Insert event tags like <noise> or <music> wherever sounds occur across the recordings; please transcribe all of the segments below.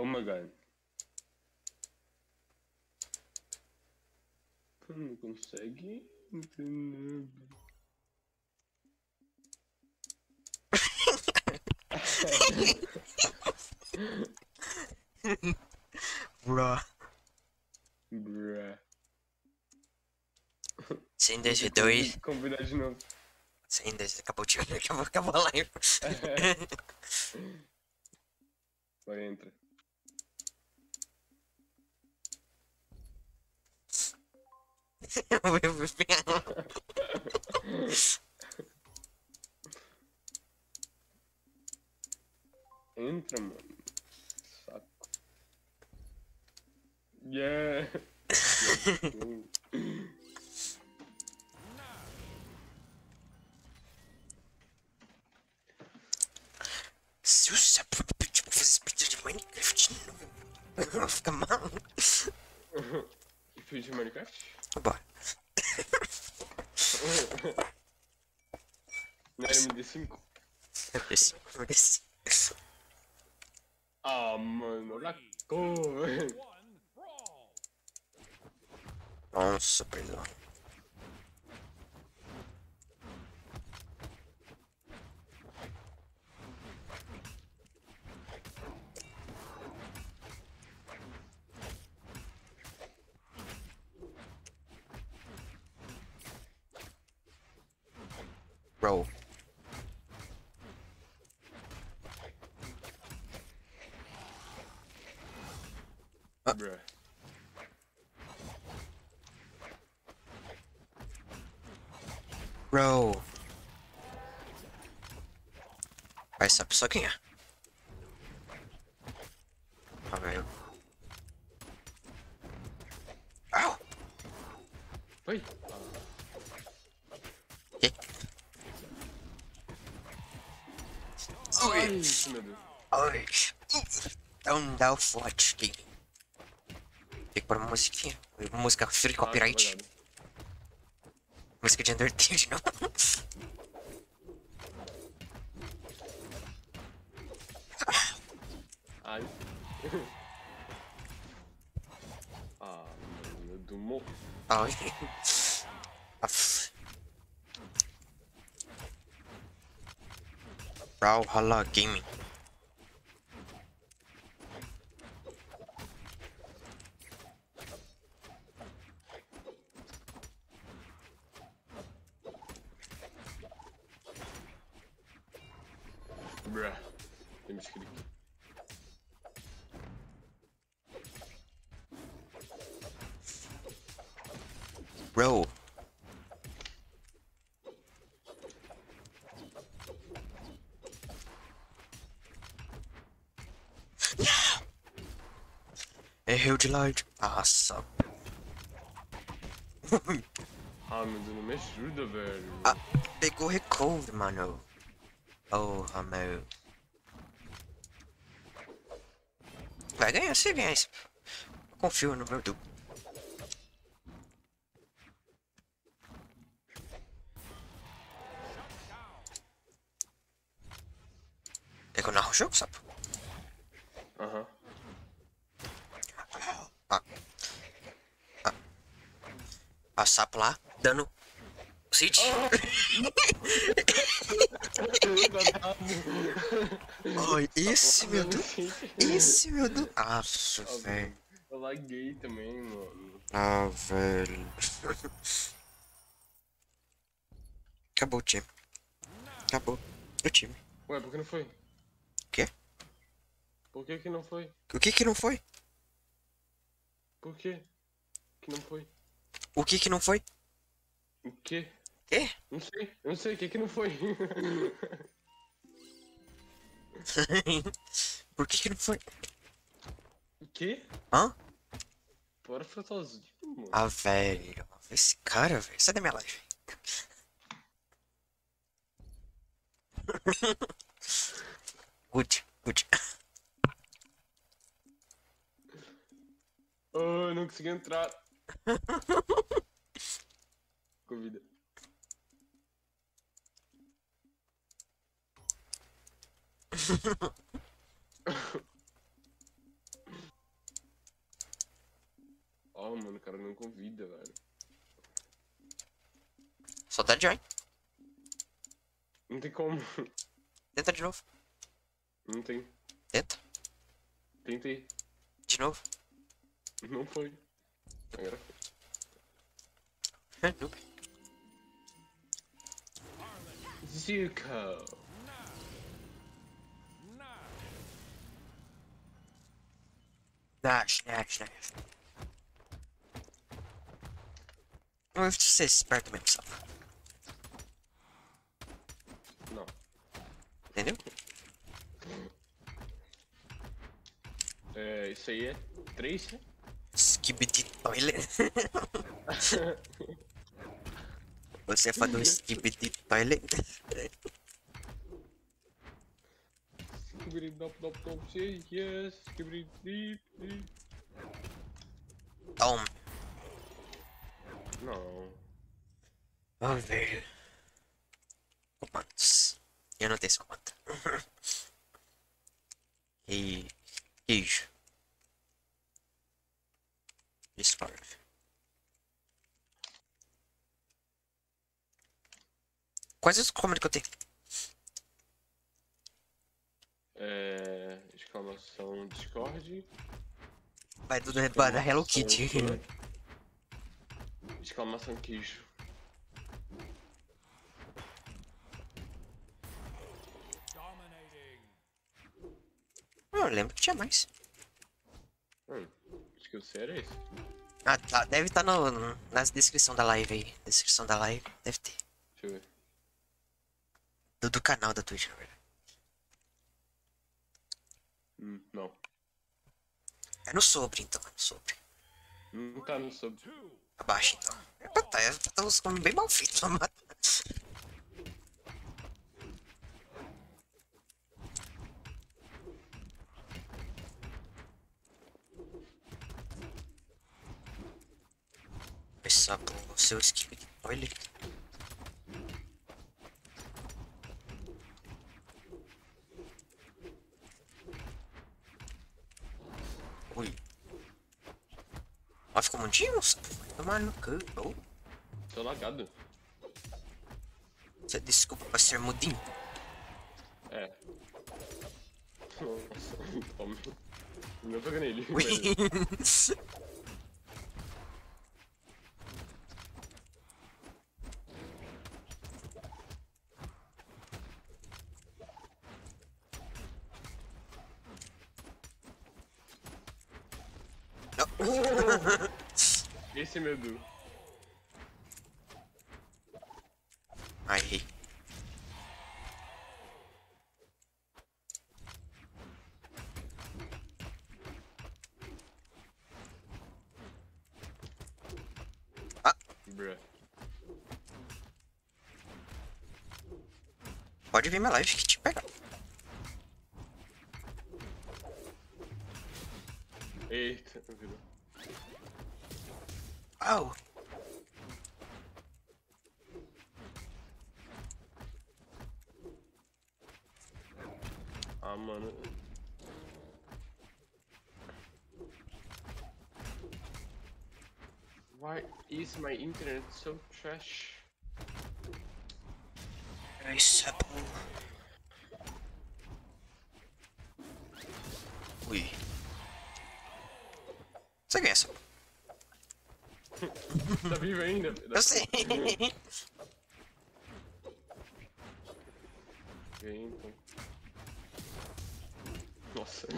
Oh my god. Não consegue entender. Bruh. Sem dois v dois. Convidar de novo. Sem dois. Acabou o time. <laughs> Acabou, acabou a live. <laughs> Vai, entra. Eu vou pegar. Entra, mano. Saco. Yeah. Se o sapo pedir pra fazer partida de Minecraft de novo, eu vou ficar mal. Fiz de Minecraft? Bora. <coughs> Não era MD5? Eu desci, eu desci. Ah, mano, a cor. Nossa, perdão. Bro. Bruh. Bro. Vai essa pessoa quem é? Ah, velho. Au! Foi? Que? Ai, meu Deus. Ai. Dá o forte. Tem que pôr uma musiquinha. Música free copyright. Música de Undertale de novo. Ai. ah, do morro. Ai. Brawlhalla Gaming. Bruh. Temos que ir. Bro. De light. Nossa. <laughs> Ah, Deus, não me ajuda, velho. Ah, pegou record, mano. Porra, meu. Vai ganhar, você ganha isso. Confio no meu duplo. Eu narro o jogo, sapo? Aham. Ah. Ah. A sapo lá, dando City. <laughs> Ai, esse meu Deus. Esse meu Deus. Nossa, velho. Eu laguei também, mano. Ah, velho. Acabou o time. Acabou o time. Ué, por que não foi? Quê? Por que que não foi? O que que não foi? Por que que não foi? O que que não foi? O quê? Quê? Não sei, eu não sei, o que que não foi? <laughs> Por que que não foi? o quê? Hã? Bora ficar sozinho, mano. Ah, velho. Esse cara, velho. Sai da minha live. <laughs> Good, good. Oh, eu não consegui entrar. <laughs> Convida. <laughs> Ó, oh, mano, o cara não convida, velho. Só tá de join. Não tem como. Tenta de novo. Não tem. Tenta. Tentei. De novo. Não foi. Agora foi. É, noob. Zico. Nash, Nash, Nash. Eu vou ser esperto mesmo, sabe? Não. Entendeu? É, isso aí é três, né? Skibidi Toilet. <laughs> Você é Toilet? Say yes. Skibidi deep deep. Tom. Não. Vamos ver. Comandos. Eu não tenho esse comando. <laughs> e. Queijo. Discord. Quais os comandos que eu tenho? É. Exclamação Discord. Vai do da Hello Kitty. Exclamação queijo. Eu lembro que tinha mais. Hum, acho que o sério é esse. Ah, tá. Deve estar no, no, na descrição da live aí. Descrição da live. Deve ter. Deixa eu ver. Do, do canal da Twitch, na verdade. Hum, não. É no sobre, então. É no sobre. Não tá no sub. Abaixa, então. É pra tá, é pra tá os bem mal feitos, <laughs> mano. Começar por seu skip de toilet. Ui. Ó, ficou mundinho? Tomar no cu. Oh, Tô lagado. você desculpa pra ser mudinho. É. Nossa, toma. Não pega nele. Meu Du. Ai, errei. Bruh. Pode ver minha live que te pega. Eita, virou. Au. Ah, mano. Why is my internet so trash? É bom. Ui. Você ganha essa. <laughs> Tá vivo ainda? <laughs> Eu sei. Ganhei então. Nossa.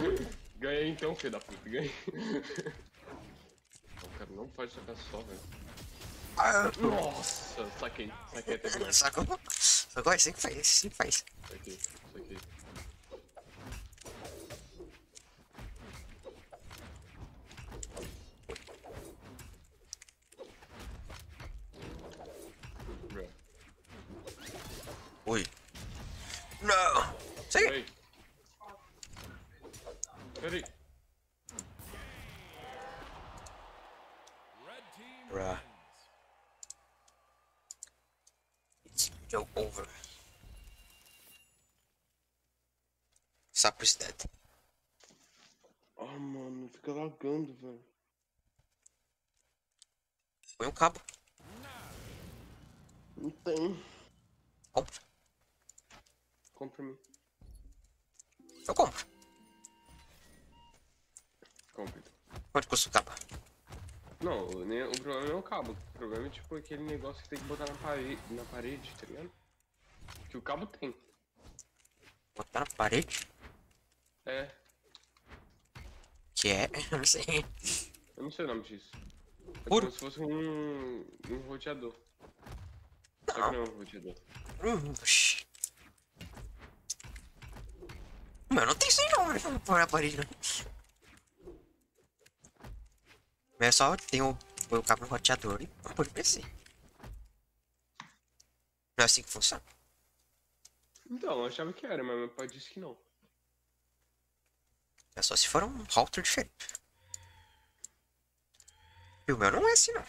Ganhei então, filho da puta. Ganhei. <laughs> O cara não pode sacar só, velho. Ah, Nossa, saquei. Saquei até. Sacou? Sacou? É assim que faz, é assim que faz. Saquei, saquei. Bruh. Ui. Não. Segue. Peraí. Peraí. Bruh. It's joke over. Ah, mano, fica lagando, velho. Põe um cabo. Não tem. Compra. Compra pra mim. Eu compro. Compra então. Quanto custa o cabo? Não, nem, o problema não é o cabo. O problema é tipo aquele negócio que tem que botar na parede, na parede, tá ligado? Que o cabo tem. Botar na parede? É, Que Eu não sei. eu não sei o nome disso. É Por- como se fosse um, um roteador. Só que Não. não é um roteador. Hum, oxi. Meu, não tem isso aí não. Não pôr na parede não. É só tem o, o cabo no roteador e não pôr no PC. Não é assim que funciona. Então, eu achava que era, mas meu pai disse que não. É só se for um router diferente. O meu não é assim não.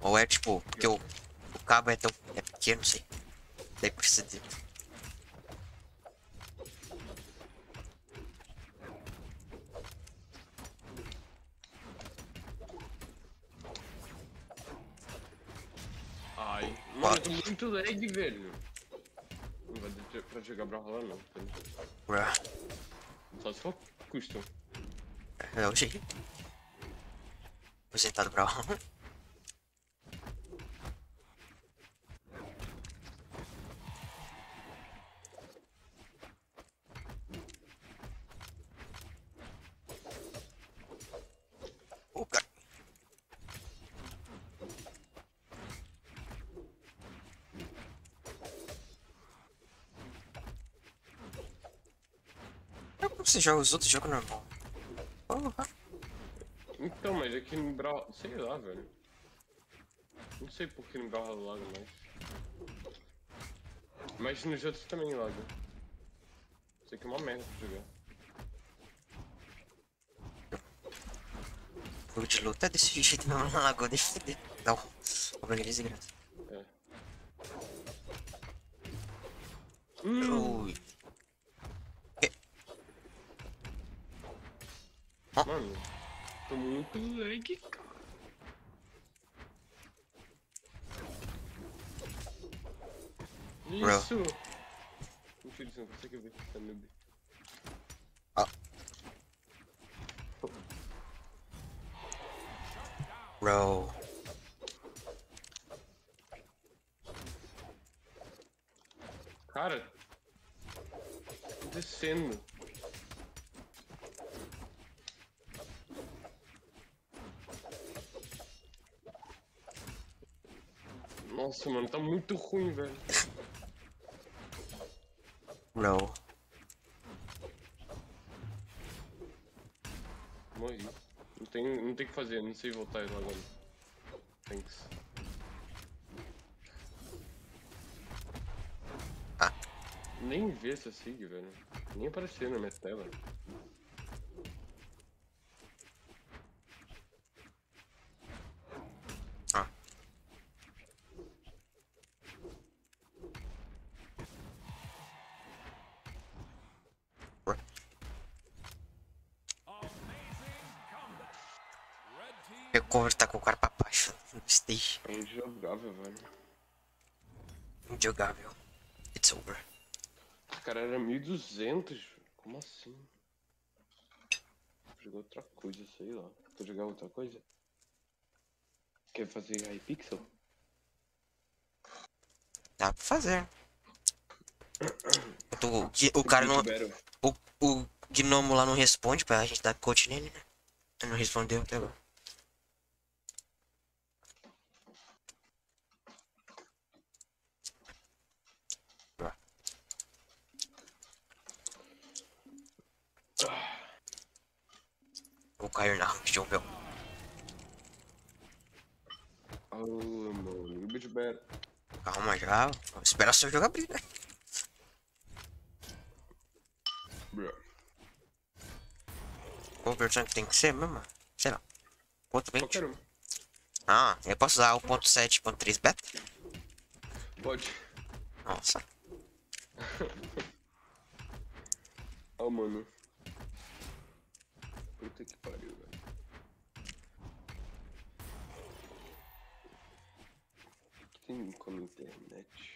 Ou é tipo, porque o, o cabo é tão é pequeno, não sei. Daí precisa de. Ai, mano, muito lag, velho. Pra jogar Brawlhalla não. tá? Bruh. Só se for custom. É o jeito. Aposentado pra honra. Você joga os outros jogos normal. Porra. Então, mas aqui no Brawl... Sei lá, velho. Não sei por que no Brawlhalla laga mais. Mas nos outros também laga. Isso aqui é uma merda pra jogar. Jogo de luta é desse jeito mesmo <laughs> na lagoa, deixa eu. Não, de graça. É. Hum, Ui. mano, tô muito lag, cara. Bro. Isso! Consegue ver, tá noob. Bro. Cara, o que acontecendo? Nossa, mano, tá muito ruim, velho. Bro. Morri. Não tem, não tem o que fazer, não sei voltar lá agora. Thanks. Ah. Nem vê essa sig, velho. Nem apareceu na minha tela. Cover tá com o cara pra baixo. no Stage. É injogável, velho. Injogável. It's over. O cara era 1200. Como assim? Jogou outra coisa, sei lá. Quer jogar outra coisa? Quer fazer Hypixel? Dá pra fazer. <coughs> Eu tô- o, o cara não. O, o gnomo lá não responde pra gente dar coach nele, né? Ele não respondeu até agora. esperar seu jogo abrir, né? Overtrank tem que ser mesmo? Sei lá. Ponto 20? Ah, eu posso usar o ponto 7, ponto 3 beta? Pode. Nossa. <laughs> Ah, oh, mano. Puta que pariu, velho. Quem come internet?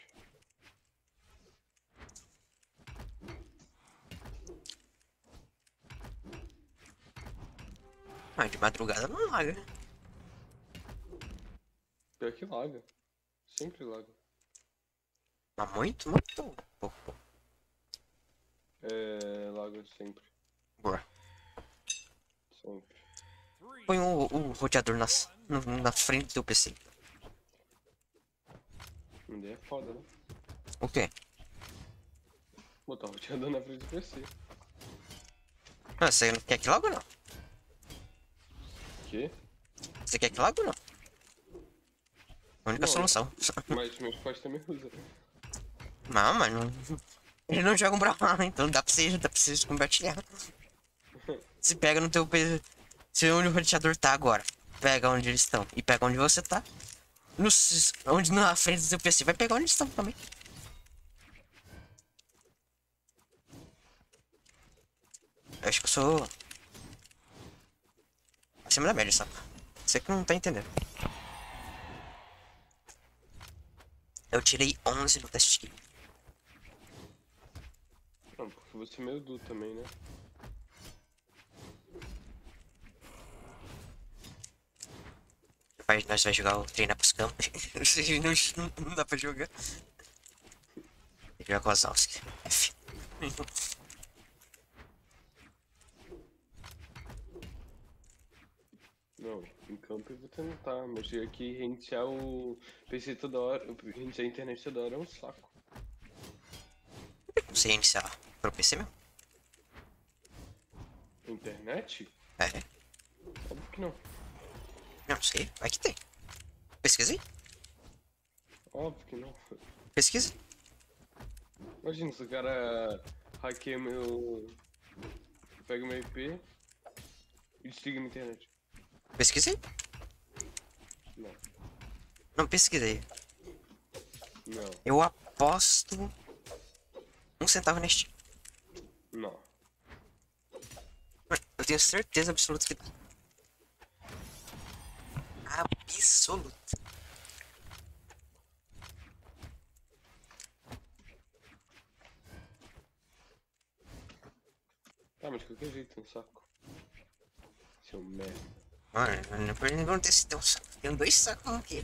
De madrugada não laga. Pior que laga. Sempre laga. Mas muito, muito pouco. É. Laga sempre. Boa. Sempre. Põe o, o roteador nas, no- na frente do teu PC. Ainda é foda, né? O quê? Botar o roteador na frente do PC. Ah, você não quer que logo ou não? Que? Você quer que logo ou não? A única Não. solução. Mas meus pais também usam. Não, mas não. Eles não jogam Brawlhalla, então dá pra você, dá pra você compartilhar. Você pega no teu PC. Se onde o roteador tá agora, pega onde eles estão e pega onde você tá. No, onde na frente do teu PC vai pegar onde eles estão também. Eu acho que eu sou. Acima da média, sabe? Você que não tá entendendo. Eu tirei 11 no teste. Não, porque você é meio du também, né? Vai, nós vai jogar o treinar pros campos. <laughs> não, não dá pra jogar. Jogar com Kozlowski. F. Não, em campo eu vou tentar, mas aqui reiniciar o PC toda hora, reiniciar a internet toda hora é um saco. Você ia iniciar pro PC mesmo? Internet? É. Óbvio que não. Não sei, vai que tem. Pesquisa aí. Óbvio que não. Pesquisa. Imagina se o cara hackeia meu. pega meu IP e desliga minha internet. Pesquisa aí. Não, Não, pesquisa aí. não, Eu aposto um centavo neste. não. Eu tenho certeza absoluta que. Absoluta. Tá, mas de qualquer jeito um saco. Seu merda. Mano, não perguntei se tem um saco. Tem dois sacos aqui.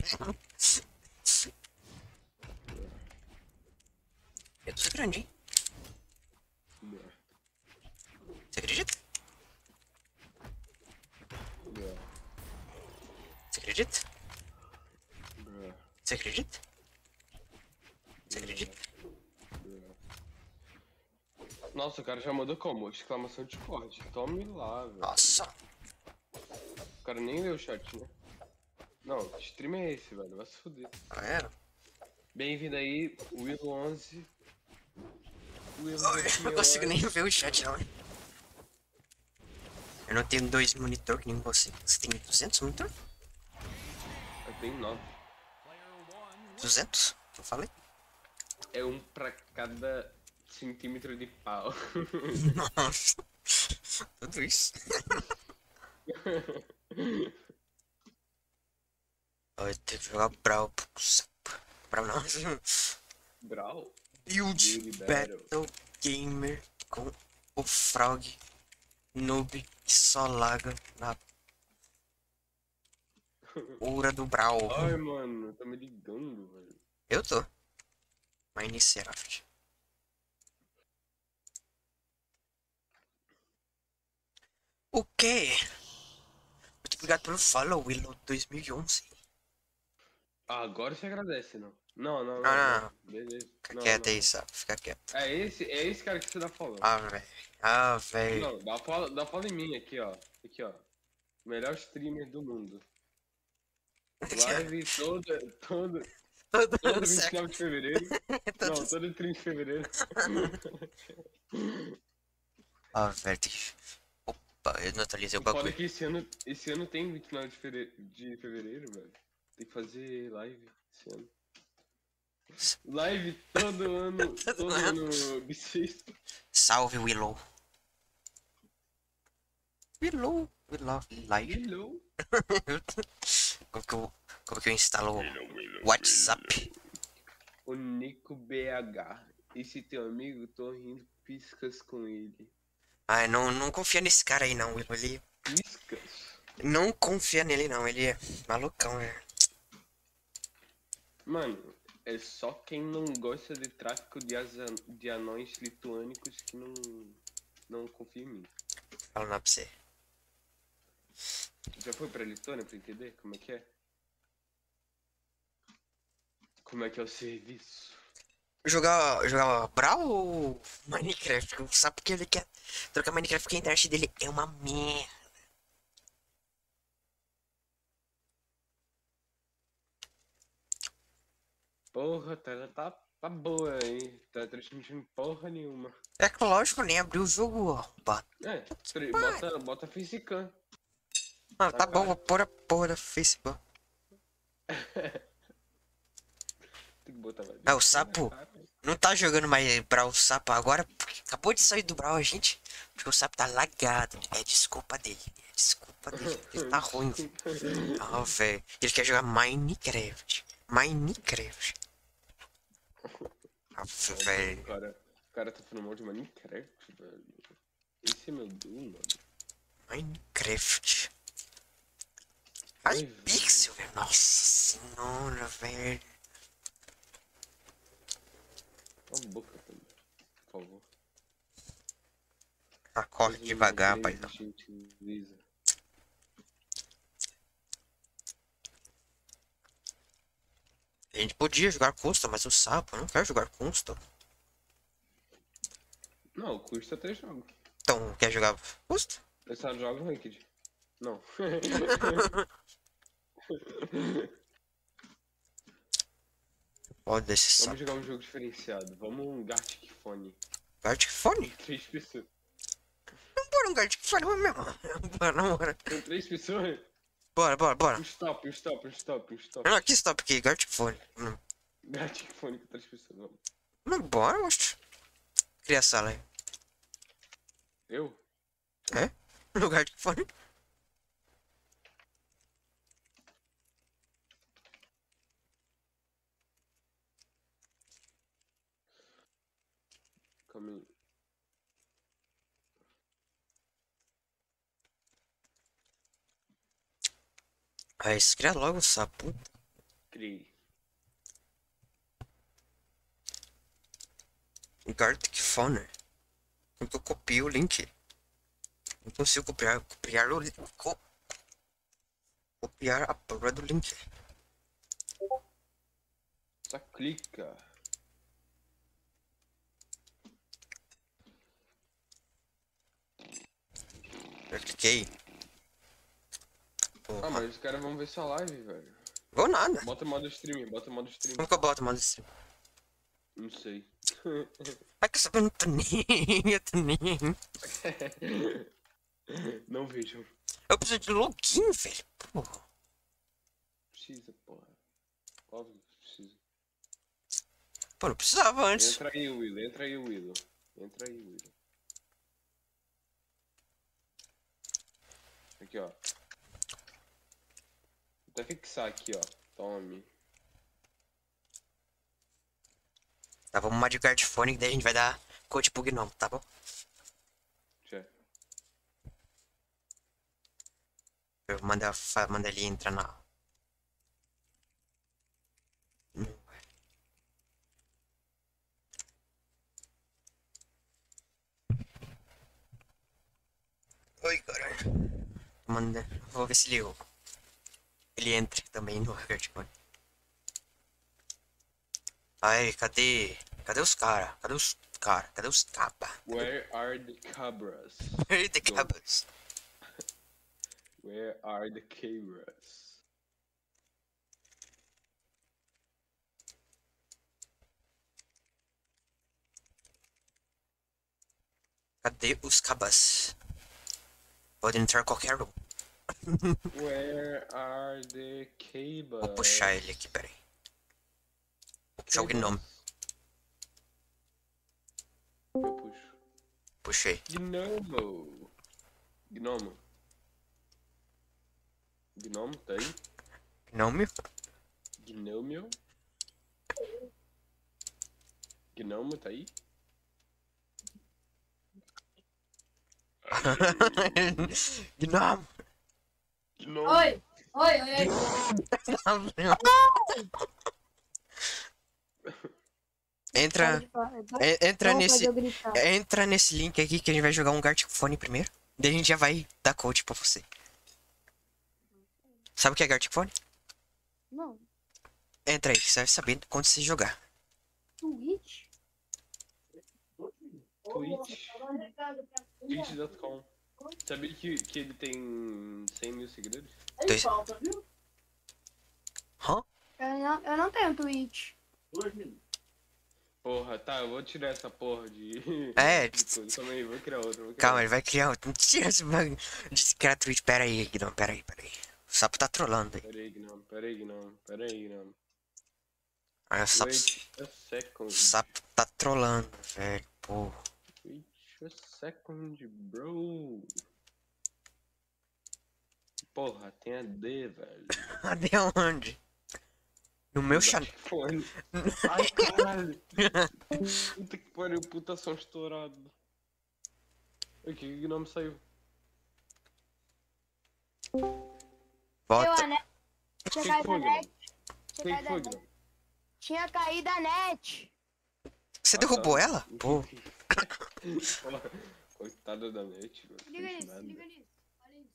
Eu tô grande, hein? Você acredita? Você acredita? Você acredita? Você acredita? Nossa, o cara já mandou como? Exclamação de corte. Tome lá, velho. Nossa. O cara nem leu o chat, né? Não, que stream é esse, velho? Vai se fuder. Tá vendo? Bem-vindo aí, Will11. Will <laughs> Eu não consigo nem ver o chat, não. Eu não tenho dois monitor que nem você. Você tem 200 monitor? Eu tenho 9. Player one 200? Eu falei? É um pra cada centímetro de pau. <laughs> Nossa. Tudo isso. <laughs> Vai ter que jogar Brawl pro sapo. Brawl não. Brawl? Build Battle Gamer com o Frog Noob que só laga na Ura do Brawl. Ai, mano, tá me ligando, velho. Eu tô. Minecraft. O quê? Muito obrigado pelo follow, Willow 2011. Ah, agora você agradece, não? Não, não, não. Não, não, Beleza. Fica Não, quieto não. aí, sabe? Fica quieto. É esse, é esse cara que você dá follow. Ah, velho. Ah, velho. Não, dá follow, dá follow em mim aqui, ó. Aqui, ó. Melhor streamer do mundo. <laughs> Live todo, todo, Todo <laughs> todo mundo certo. 29 de fevereiro. <laughs> Todo Não, todo 30 de fevereiro. Ah, velho. Opa, eu não atualizei o Foda bagulho. que esse ano, esse ano tem 29 de fevereiro, de fevereiro, velho. Tem que fazer live esse ano. Live todo <laughs> ano, todo ano bissexto. Salve, Willow. Willow. Willow. Live. Hello. <laughs> Como que eu, como que eu instalo o WhatsApp? O Nico BH. Esse teu amigo, tô rindo piscas com ele. Ai, não, não confia nesse cara aí não. Ele. Não confia nele não, ele é malucão, né? Mano, é só quem não gosta de tráfico de, asa- de anões lituânicos que não, não confia em mim. Falando pra você. Já foi pra Lituânia pra entender como é que é? Como é que é o serviço? Jogar, jogar Brawl ou Minecraft? Sabe porque ele quer trocar Minecraft porque a internet dele é uma merda. Porra, a tela tá, tá boa, hein? Tá transmitindo porra nenhuma. É que lógico, nem abriu o jogo, ó. Ba- É, bota, bota Facecam. Ah, tá bom, vou pôr a porra da Facebook. <laughs> Tem que botar É, o sapo. Não tá jogando mais Brawl Sapo agora, porque acabou de sair do Brawl a gente. Porque o sapo tá lagado. É desculpa dele. É desculpa dele. Ele tá ruim. Ah, velho. Ele quer jogar Minecraft. Minecraft. Ah, velho. O cara, o cara tá falando mal de Minecraft, velho. Esse é meu Doom, mano. Minecraft. Ai, pixel, velho. Nossa senhora, velho. Cala a boca por favor. Ah, corre devagar, de pai. a gente podia jogar custom, mas o sapo não quer jogar custom. Não, custa até jogo. Então, quer jogar custom? Eu só jogo Ranked. Não. <laughs> <laughs> Esse Vamos jogar um jogo diferenciado. Vamos um Gartic Phone. Gartic Fone? Três pessoas. Bora um Gartic Fone mesmo. <laughs> Bora, bora. Com três pessoas? Bora, bora, bora. Um stop, um stop, um stop, um stop. Não, aqui stop aqui, Gartic Fone. Hum. Gartic Phone com três pessoas. Vamos. Não, bora, mostro. Cria a sala aí. Eu? É? <laughs> No Gartic Fone? Calma aí. Se cria logo o sapo. Criei. Gartic Phone. Então eu copio o link. Não consigo copiar, copiar o link. Co copiar a porra do link. Só clica. Eu cliquei. Ah, mas os caras vão ver sua live, velho. Vou nada. Bota modo stream, bota modo stream. Como que eu boto modo stream? Não sei. Ai, <laughs> que saber, eu não tô nem. Eu tô nem. <laughs> Não vejam. Eu preciso de login, velho. Porra. Precisa, porra. Óbvio que precisa. Pô, não precisava antes. Entra aí, Willow. Entra aí, Willow. Entra aí, Willow. Aqui, ó. Vou até fixar aqui, ó. Tome. Tá, vamos uma de cartfone que daí a gente vai dar code pro Gnome, tá bom? Já. Eu mando, mando ele entrar na. Oi, caralho. Manda. Vou ver se ele. Ele entra também no cartfone. Aí, cadê? Cadê os cara? Cadê os cara? Cadê os capa? Where are the cabras? <laughs> Where the cabas? Where are the cabras? Cadê os cabas? Pode entrar qualquer um. Where are the cabras? Vou puxar ele aqui, peraí. Vou puxar o gnome. Eu puxo. Puxei. Gnomo. Gnomo. Gnomo, tá aí? Gnome? Gnomio. Gnomo tá aí? <laughs> Gnome! Gnomo. Oi! Oi, oi, oi! <laughs> Entra, Pode falar, vai- en- entra Vamos nesse, entra nesse link aqui que a gente vai jogar um Gartic Phone primeiro. Daí a gente já vai dar coach pra você. Sabe o que é Gartic Phone? Não. Entra aí, você vai saber quando você jogar. Twitch? Twitch. Twitch.com. Sabia que, que ele tem 100 mil seguidores? Dois- Hã? Eu não, eu não tenho Twitch. Porra, tá, eu vou tirar essa porra de. <laughs> É, de coisa. Calma aí, vou criar outra. Vou criar Calma, ele vai criar outro. Mentira, <laughs> esse bagulho criar Twitch. Pera aí, Gnome, pera aí, pera aí. O sapo tá trolando aí. outra. Pera aí, Gnome, pera aí, Gnome, pera aí, Gnome. Ah, o sapo, o sapo tá trolando, velho. Pô. A second, bro. Porra, tem a D, velho. <laughs> Cadê onde? No meu. Fone. Ai, <laughs> caralho. Puta que pariu, puta som estourado. O que o Gnome saiu? Volta. a. Tinha caído a net. Tinha Quem caído a foi, net. Gnome? Tinha caído a net. Você Ah, derrubou tá. ela? Pô. <laughs> Coitada da net, mano. Liga liga nisso. Olha isso.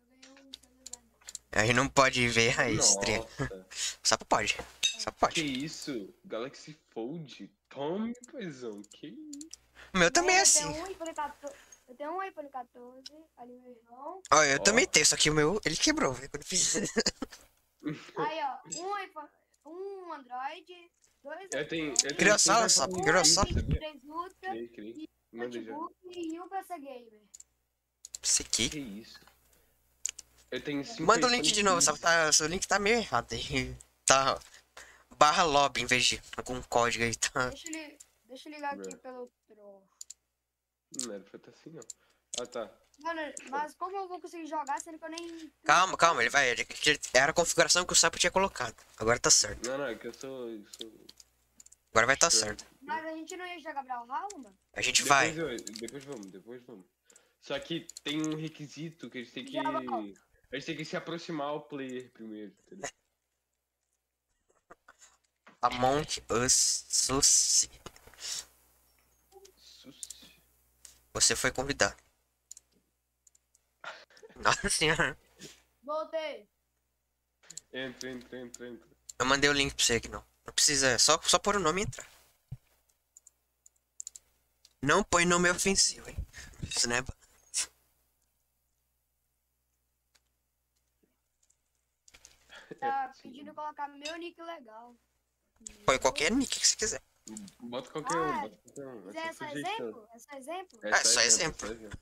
Eu ganhei um celular. A gente não pode ver a O sapo pode. Sapo que pode. isso? Galaxy Fold? Tome, paizão, que isso? O meu também é Eu assim. tenho um iPhone 14. Eu tenho um iPhone 14, ali meu irmão. Ó, eu Ó. também tenho, só que o meu, ele quebrou, velho, quando eu fiz. <laughs> Aí, ó, um iPhone, um Android, dois Eu tenho. Eu Criou cinco sala, sapo, criou 15, sala. Sabia? 23 Ultra, Criei, criei. Manda já. notebook e um PC Gamer. Aqui. Que isso? Eu tenho cinco Manda o link de novo, 15. sabe? Tá, seu link tá meio errado aí. Tá. Barra lobby em vez de algum código aí, tá? Deixa eu, li- deixa eu ligar aqui Bruh. pelo Troll. Não era pra estar assim, não. Ah, tá. Mano, mas como eu vou conseguir jogar sendo que eu nem. Calma, calma, ele vai. ele- Era a configuração que o sapo tinha colocado. Agora tá certo. Não, não, é que eu sou. Eu sou... Agora vai tá Sure. certo. Mas a gente não ia jogar Brawlhalla, mano? A gente Depois, vai. eu- depois vamos, depois vamos. Só que tem um requisito que a gente tem que. A gente tem que se aproximar ao player primeiro, entendeu? Among Us Sushi. Você foi convidado. <laughs> Nossa senhora. Voltei. Entra, entra, entra, entra. Eu mandei o link pra você aqui, não. Não precisa, é só, só pôr o nome e entrar. Não põe nome ofensivo, hein? Isso não é. Tá pedindo colocar meu nick legal. Põe qualquer nick que você quiser. Bota qualquer um, Ah, bota qualquer um. É só exemplo? É só exemplo? É, só exemplo. só exemplo.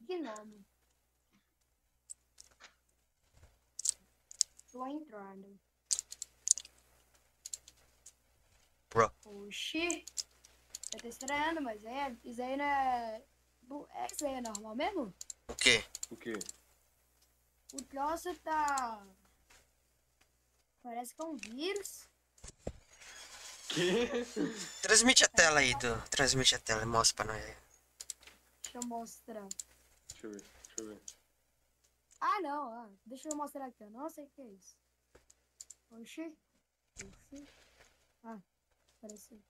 Gnome. Tô entrando. Bro. Oxi. Eu tô estranhando, mas é, isso aí não é. É, isso aí é normal mesmo? O quê? O quê? O troço tá. Parece que é um vírus. Que? Transmite a tela aí, do. Transmite a tela e mostra pra nós aí. Deixa eu mostrar. Deixa eu ver, deixa eu ver. Ah, não. Ah, deixa eu mostrar aqui. Eu não sei o que é isso. Oxi. Oxi. Ah, apareceu.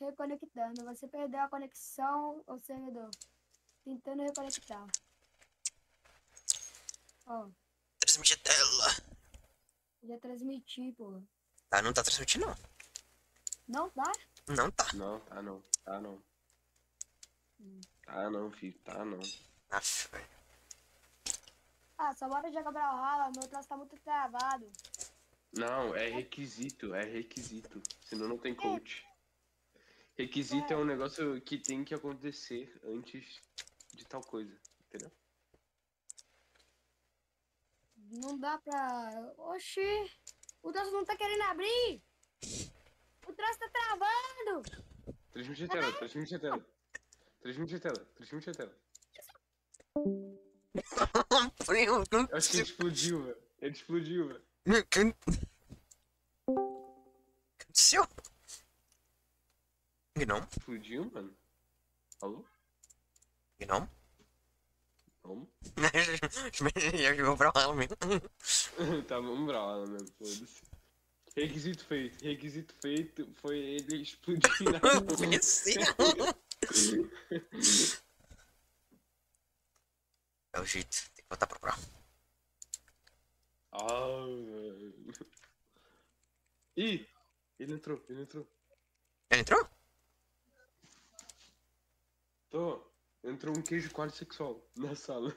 Reconectando. Você perdeu a conexão ao servidor. Tentando reconectar. Ó, Transmite a tela. já transmiti, porra. Ah, não tá transmitindo, não. Não dá? Não tá. Não, tá não, tá não. Hum. Tá não, filho, tá não. Aff, velho. Ah, só bora jogar Brawlhalla. Meu troço tá muito travado. Não, é requisito, é requisito. Senão não tem coach. Requisito é um negócio que tem que acontecer antes de tal coisa, entendeu? Não dá pra. Oxi! O troço não tá querendo abrir! O troço tá travando! Transmite a tela, transmite a tela. Transmite a tela, transmite a tela. <laughs> Eu acho que ele explodiu, velho. Ele explodiu, velho. O que aconteceu? Gnome? Explodiu, mano? Alô? Gnome? Como? Já jogou pra lá mesmo. <laughs> tá, vamos pra lá mesmo, foda-se. Requisito feito. Requisito feito foi ele explodir na. <laughs> <laughs> É o jeito, tem que voltar a procurar. Ah, velho. Ih! Ele entrou, ele entrou. Ele entrou? Tô. Entrou um queijo coalho sexual na sala. <laughs>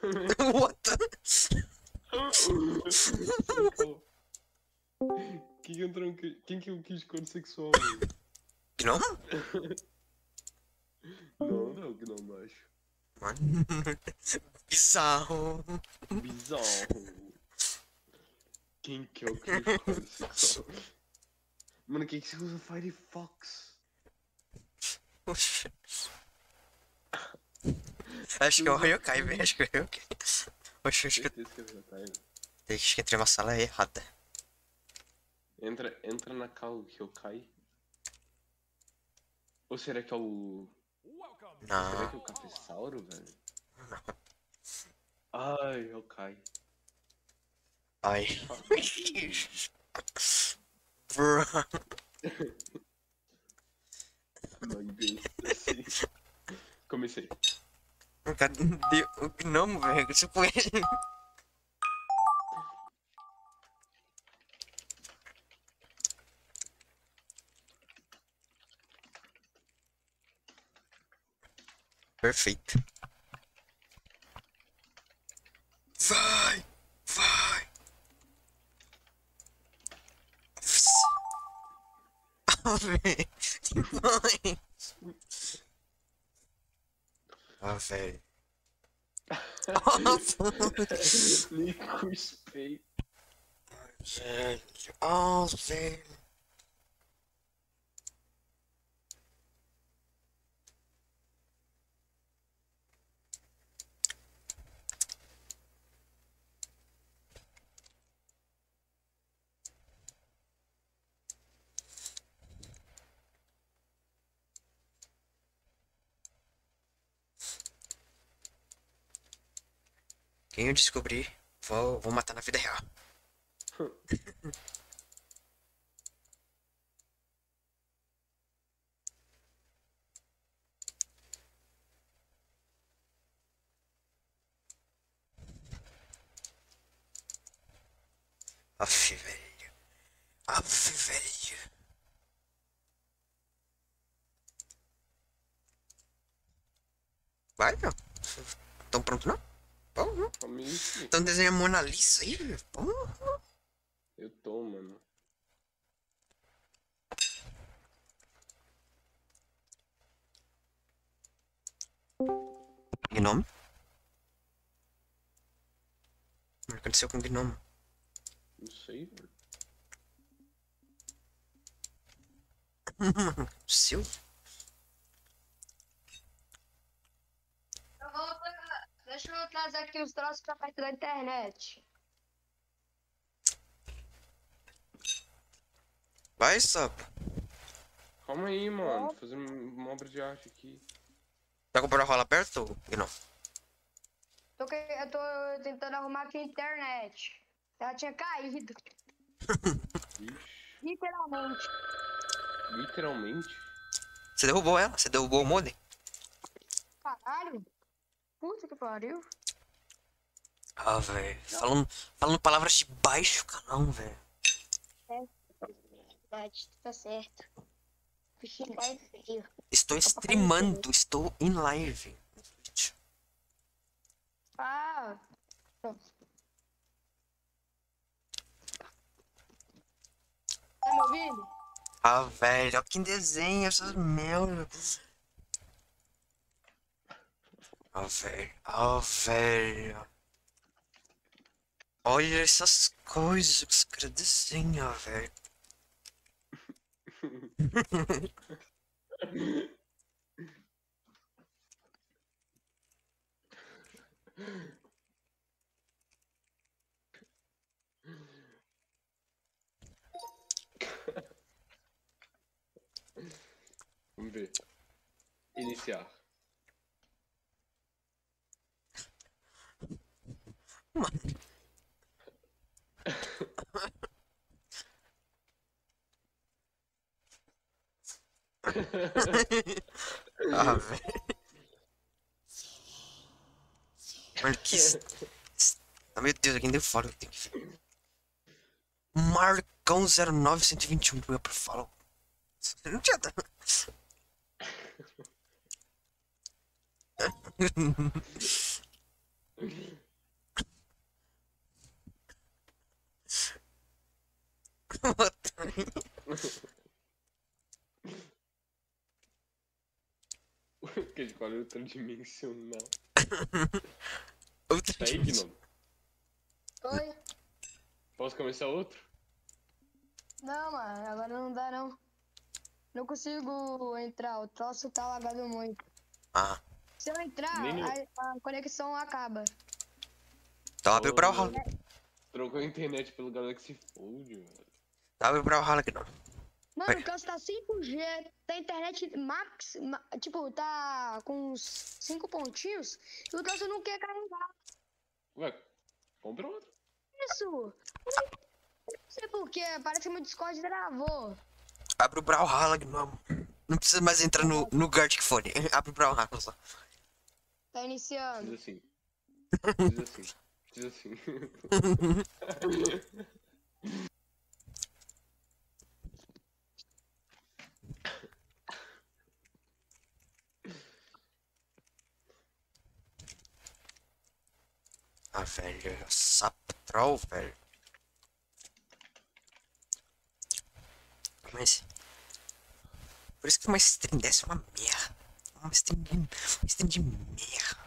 What the? <laughs> Quem que entrou um queijo... Quem que é um queijo coalho sexual? Gnome? <laughs> Não, não, que não acho. Mano. Bizarro. Bizarro. Quem que é o queijo coalho sexual? Mano, quem que se usa Firefox? Oxe. Acho que é o Ryokai, velho. Acho que é o Ryokai. Oxe, acho que acho que entrei numa sala errada. Entra, entra na cal Hyokai. Ou será que é o. Welcome. Será Não. que é o Cafessauro, velho? Ai, Hyokai. Ai. Bro. Mano, bem assim. Comecei. Cadê o Gnome, velho? Isso foi ele. Perfeito. Vai! Vai! Ah, velho! Ah, velho. Ah, foda-se. Nem cuspei. Velho. Ah, Quem eu descobrir, vou, vou matar na vida real. <laughs> Aff, velho. Aff, velho. Vai, meu. Tão pronto, não? Porra. Calma aí, filho. Tão desenhando Mona Lisa aí, velho. Porra. Eu tô, mano. Gnome? O que aconteceu com o Gnome? Não sei, velho. <laughs> Seu? Eu vou, deixa eu trazer aqui os troços pra perto da internet. Vai, Sapo. Calma aí, mano. Fazer uma obra de arte aqui. Tá com o rola aberto, Gnome? Tô, que- eu tô tentando arrumar aqui a internet. Ela tinha caído, <laughs> Ixi. literalmente. Literalmente. Você derrubou ela? Você derrubou o modem? Caralho. Puta que pariu. Ah, velho. Falando, falando palavras de baixo calão, velho. Verdade, tá certo. Bichinho tá feio. Estou streamando, estou em live. Ah. Tá me ouvindo? Ah, velho, olha quem desenha essas merdas. Ah, velho. Ah, velho. Olha essas coisas que os caras desenham, velho. Vamos ver. iniciar. <laughs> ah, velho. Es- Ah, meu Deus, alguém deu follow. eu tenho que. Marcão 09121 deu pro follow. Não tinha. <laughs> dado. <laughs> What? que escolhe outra dimensional. Outra <laughs> Tá aí. Gnome? Oi? Posso começar outro? Não, mano, agora não dá não. Não consigo entrar, o troço tá lagado muito. Ah, Se eu entrar, Nem- a, a conexão acaba. então abre o Brawlhalla. Trocou a internet pelo Galaxy Fold, velho. Abre o Brawlhalla, Gnome. Mano, o caso tá 5G, tá internet max, ma- tipo, tá com uns 5 pontinhos e o troço não quer carregar Ué, compra outro. isso. Não sei porquê, parece que meu Discord travou. Abre o Brawlhalla, Gnome. Não precisa mais entrar no, no Gartic Phone. <laughs> Abre o Brawlhalla só. Tá iniciando. Diz assim. <laughs> Diz assim. Diz assim. <laughs> Ah, velho. Sapo troll, velho. Mas. Por isso que uma stream dessa é uma merda. Uma stream de, uma stream de merda.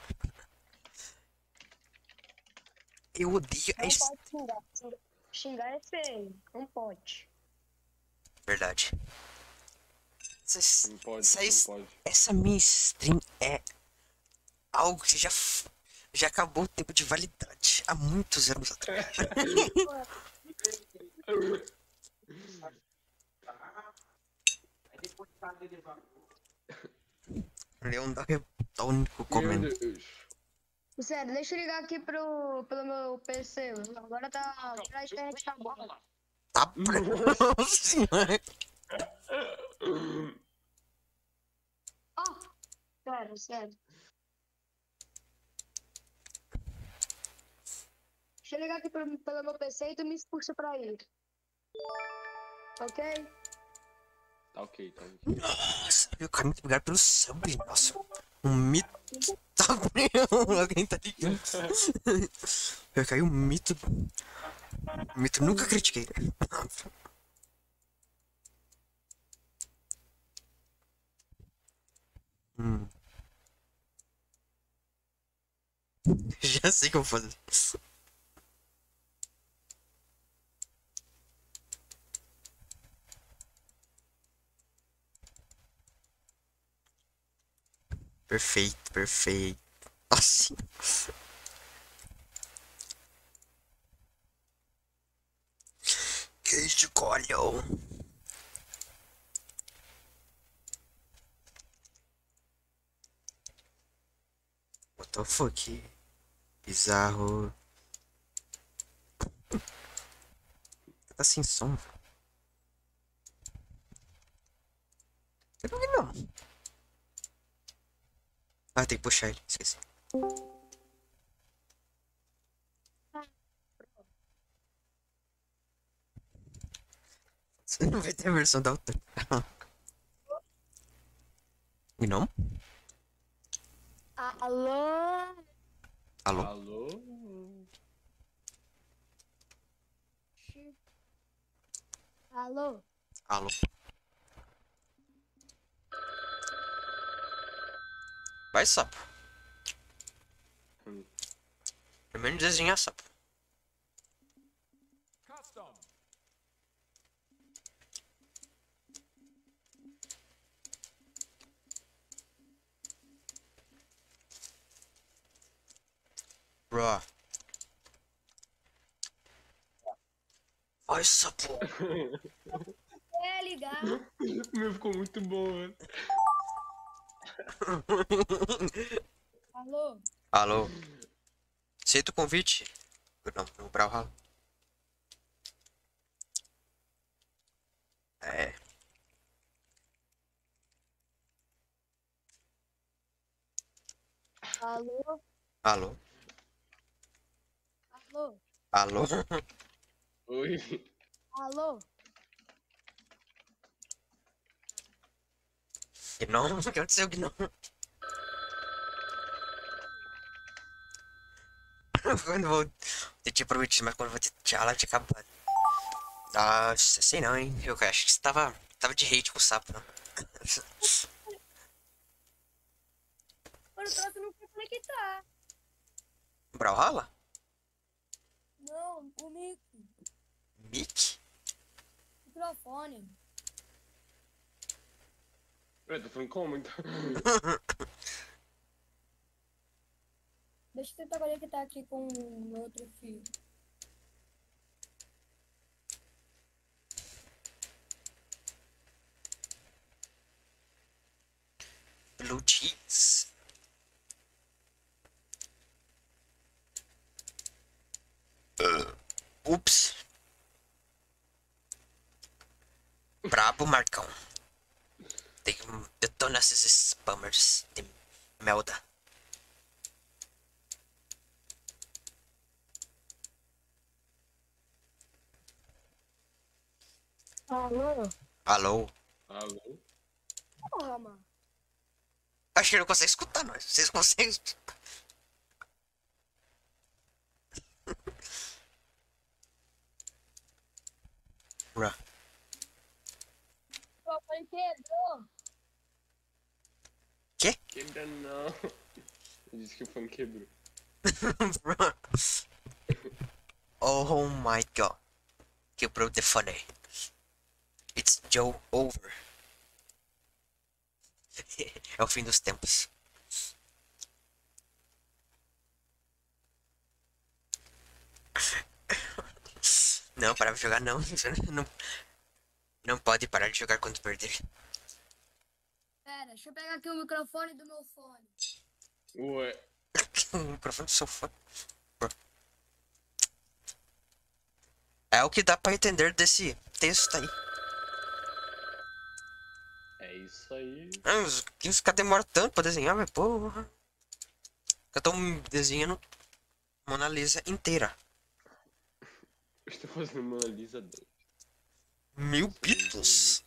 Eu odeio a Não stream. pode xingar. xingar- é feio, não pode. Verdade. Essa, Não pode, essa, es- não pode. essa minha stream é algo que já, já acabou o tempo de validade há muitos anos atrás. <laughs> Leão da Retônico Meu comendo. Sério, deixa eu ligar aqui pro, pelo meu PC. Agora tá. A internet tá boa. Tá <laughs> Nossa senhora. Ó, sério, sério. Deixa eu ligar aqui pro, pelo meu PC e tu me expulsa pra ir. Ok? Tá ok, tá ok. Nossa, meu cara, muito obrigado pelo sub. Nossa, um mito. Tá Alguém tá ligando. <laughs> Eu caí um mito. Mito nunca critiquei. Hum. Já sei o que eu vou fazer. Perfeito, perfeito. Assim. Queijo de coalhão. What the fuck? Bizarro. Tá sem som. Não não. Ah, tem que puxar ele, esqueci. Você não vai ter a versão da outra. E não? Alô? Alô? Alô? Alô? Alô? Vai, sapo. Hum. Pelo menos desenhar sapo. Custom. Bro. Vai, sapo. <laughs> É ligar. Meu, ficou muito bom, velho. Alô? Alô? Aceita o convite? Não, no Brawlhalla. É. Alô? Alô? Alô? Alô? Oi. Alô? Gnome? O <laughs> que aconteceu, Gnome? quando vou. Eu tinha prometido, mas quando vou ter tchau, ela tinha acabado. Nossa, sei não, hein? Eu acho que você tava, tava de hate com o sapo, não? Mano, o troço não foi conectar. Brawlhalla? Não, o mic. Mic? Microfone. Ué, tô falando como então? <laughs> Deixa eu tentar conectar aqui com o outro fio. Blue cheese. Ah, ups. Brabo, Marcão. Tem que detonar esses spammers de merda. Alô? Alô? Alô? Porra, mano. Acho que não consegue escutar nós. Vocês conseguem escutar? <laughs> Bruh. O microfone quebrou. Quebra não. <laughs> Ele disse que o fone quebrou. <laughs> Oh my god. Quebrou the funny. It's Joe over. <laughs> é o fim dos tempos. Não, parar de jogar não. não. Não pode parar de jogar quando perder. Pera, deixa eu pegar aqui o microfone do meu fone. Ué. <laughs> o microfone do seu fone. É o que dá pra entender desse texto aí. É isso aí. Ah, os, que os caras demoram tanto pra desenhar, mas porra. Eu tô desenhando Mona Lisa inteira. <laughs> Eu estou fazendo uma Lisa 2. Mil pitos.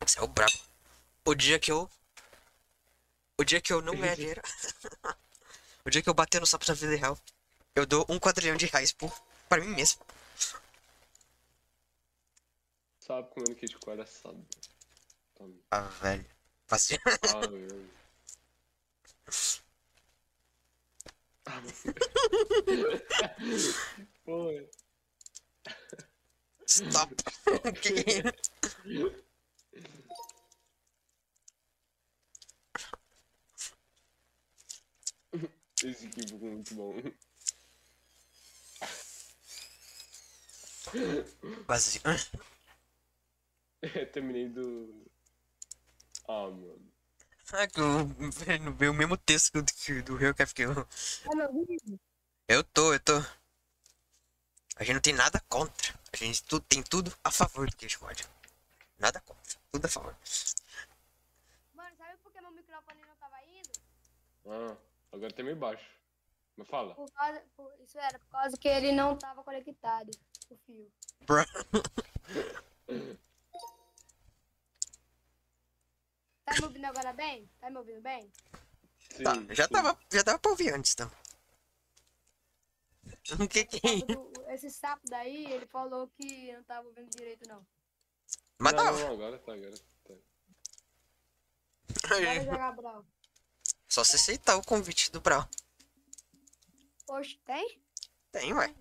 Você é o brabo. O dia que eu. O dia que eu não ganhar dinheiro. <laughs> o dia que eu bater no sapo da vida real. Eu dou um quadrilhão de reais por, pra mim mesmo. Sabe comendo queijo coalho assado. Ah, velho. Fazia. Ah, <laughs> velho. <laughs> Ah, Pô, Stop. Que que é? esse aqui ficou muito bom. Vazio. Eu terminei do. Ah, mano. Ah, que eu não veio o mesmo texto do, que- do Rio que eu. Tá? Eu tô, eu tô. A gente não tem nada contra. A gente tu, tem tudo a favor do queijo código. Nada contra. Tudo a favor. Mano, sabe por que meu microfone não tava indo? Ah, agora tá meio baixo. Mas fala. Por causa, por- isso era por causa que ele não tava conectado, o fio. Bro. Tá me ouvindo agora bem? Tá me ouvindo bem? Sim, Tá, já sim. tava, já tava pra ouvir antes, então. <laughs> O que que é? Esse sapo daí, ele falou que não tava ouvindo direito, não. Mas não, tava. não, agora tá, agora tá. Bora jogar Brawl. Só se aceitar o convite do Brau. Poxa, tem? Tem, ué.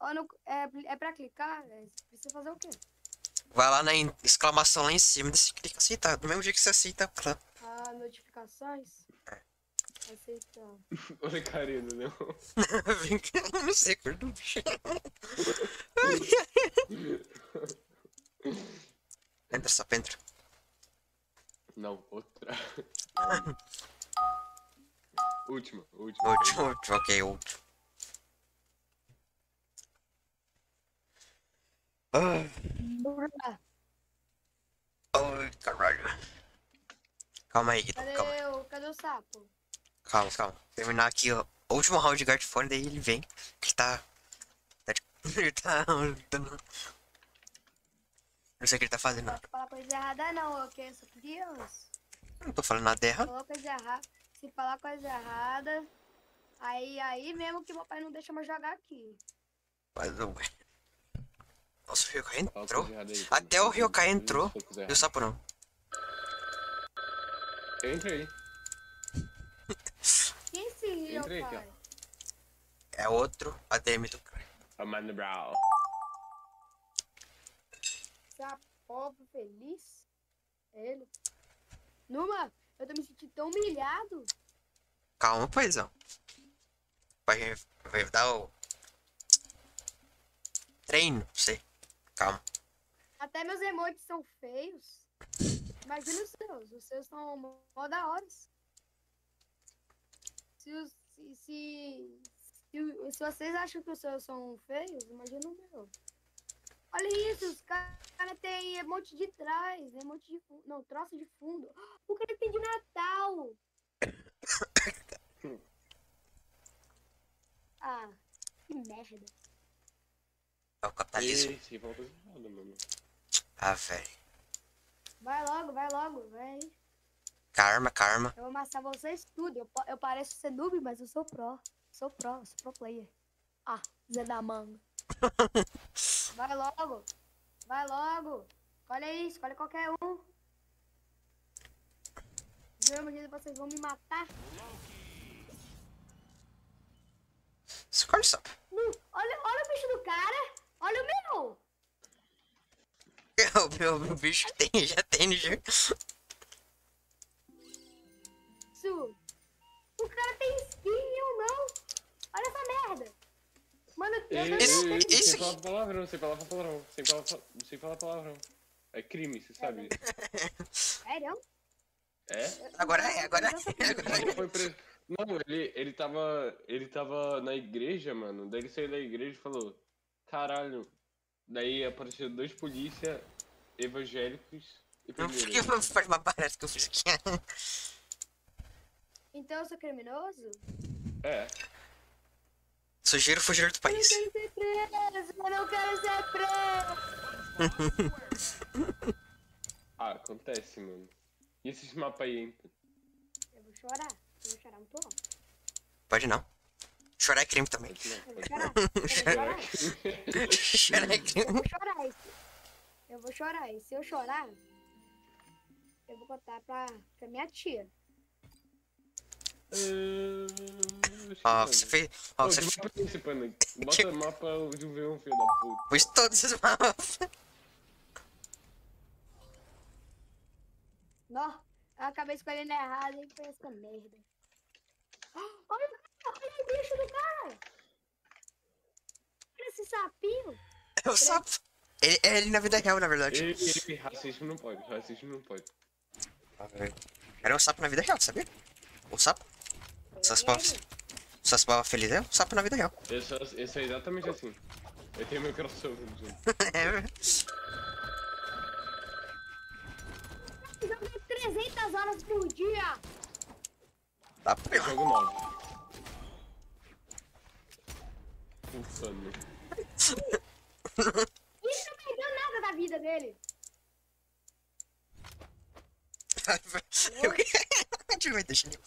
Ó, no- é, é pra clicar? É, precisa fazer o quê? Vai lá na exclamação lá em cima e clica aceitar. Do mesmo jeito que você aceita o clã. Ah, notificações? Aceitando. <laughs> Olha a carinha, não. Vem <laughs> cá, não sei, cor do bicho. Entra, só entra. Não, outra. <laughs> última, última. Último, último, ok, outro. Ai, Bruna, ai, caralho. Calma aí, Guido, calma. Cadê o, cadê o sapo? Calma, calma. Terminar aqui, ó. Último round de guard fora, daí ele vem. Que tá. tá de- <laughs> ele tá. dando- Não sei o que ele tá fazendo. Não falar coisa errada não, ok? Sou criança. Não tô falando nada errado. Falou coisa errada. Se falar coisa errada, aí, aí mesmo que meu pai não deixa mais jogar aqui. Mas, ué. Nossa, o Ryokai entrou. Até o Ryokai entrou. E o errada. sapo não. Entra aí. Entra aí, pai? É outro ADM do cara. A Mano Brown. Sapo pobre, feliz. Ele. Numa, eu tô me sentindo tão humilhado. Calma, paizão. Vai, vai dar o. Treino, não sei. Calma. Até meus emotes são feios. Imagina os seus. Os seus são mó da hora. Se, os- se, se, se, se vocês acham que os seus são feios, imagina o meu. Olha isso, os caras têm emote de trás, emote de fundo. Não, troço de fundo. O cara tem de Natal. <coughs> Ah, que merda. É o capitalismo. Mano. Ah, velho. Vai logo, vai logo, vai. Karma, karma. Eu vou amassar vocês tudo. Eu, eu pareço ser noob, mas eu sou pro. Sou pro, sou pro player. Ah, Zé da manga. <laughs> Vai logo. Vai logo. Escolhe aí, escolhe qualquer um. Menino, vocês vão me matar? Escolhe. Não, olha, olha o bicho do cara. Olha o meu. <laughs> O meu, meu bicho tem, já tem no jogo. Su. O cara tem skin e eu não. Olha essa merda. Mano, eu Ei, não ei, Isso sem falar palavrão, sem falar palavrão, sem falar, sem falar palavrão. É crime, você sabe? Sério? É? Agora é, agora é. Ele foi preso. Não, ele, ele tava. Ele tava na igreja, mano. Daí ele saiu da igreja e falou, caralho. Daí apareceram dois polícia evangélicos e Não, <laughs> faz uma parece que eu fiz aqui? Então eu sou criminoso? É. Sugiro fugir do Eu não país. quero ser preso, eu não quero ser preso. <laughs> Ah, acontece, mano. E esses mapas aí, hein? Eu vou chorar. Eu vou chorar muito alto. Pode não. Chorar é crime também. Eu vou pode chorar. Eu chorar. Chorar é Eu crime. vou chorar. se- Eu vou chorar. E se eu chorar, eu vou contar pra, pra minha tia. Ó, você fez. Ó, Ô, você fez. Bota mapa de um filho da puta. Pus todos os mapas. Nó, eu acabei escolhendo errado e foi essa merda. Ah, <gasps> Olha, o cara, olha o bicho do cara. Olha esse sapinho. É o sapo. Ele, é ele na vida real, na verdade. Ele, ele, racismo não pode, racismo não pode. Era um sapo na vida real, sabia? O sapo. Essas palavras. Essas palavras felizes é um sapo na vida real. Esse, é- esse é exatamente assim. Eu tenho meu crossover junto. Joguei 300 horas por dia. Tá pra É jogo 9. Insano. Isso não perdeu nada da vida dele. Eu que- A gente vai deixar ele.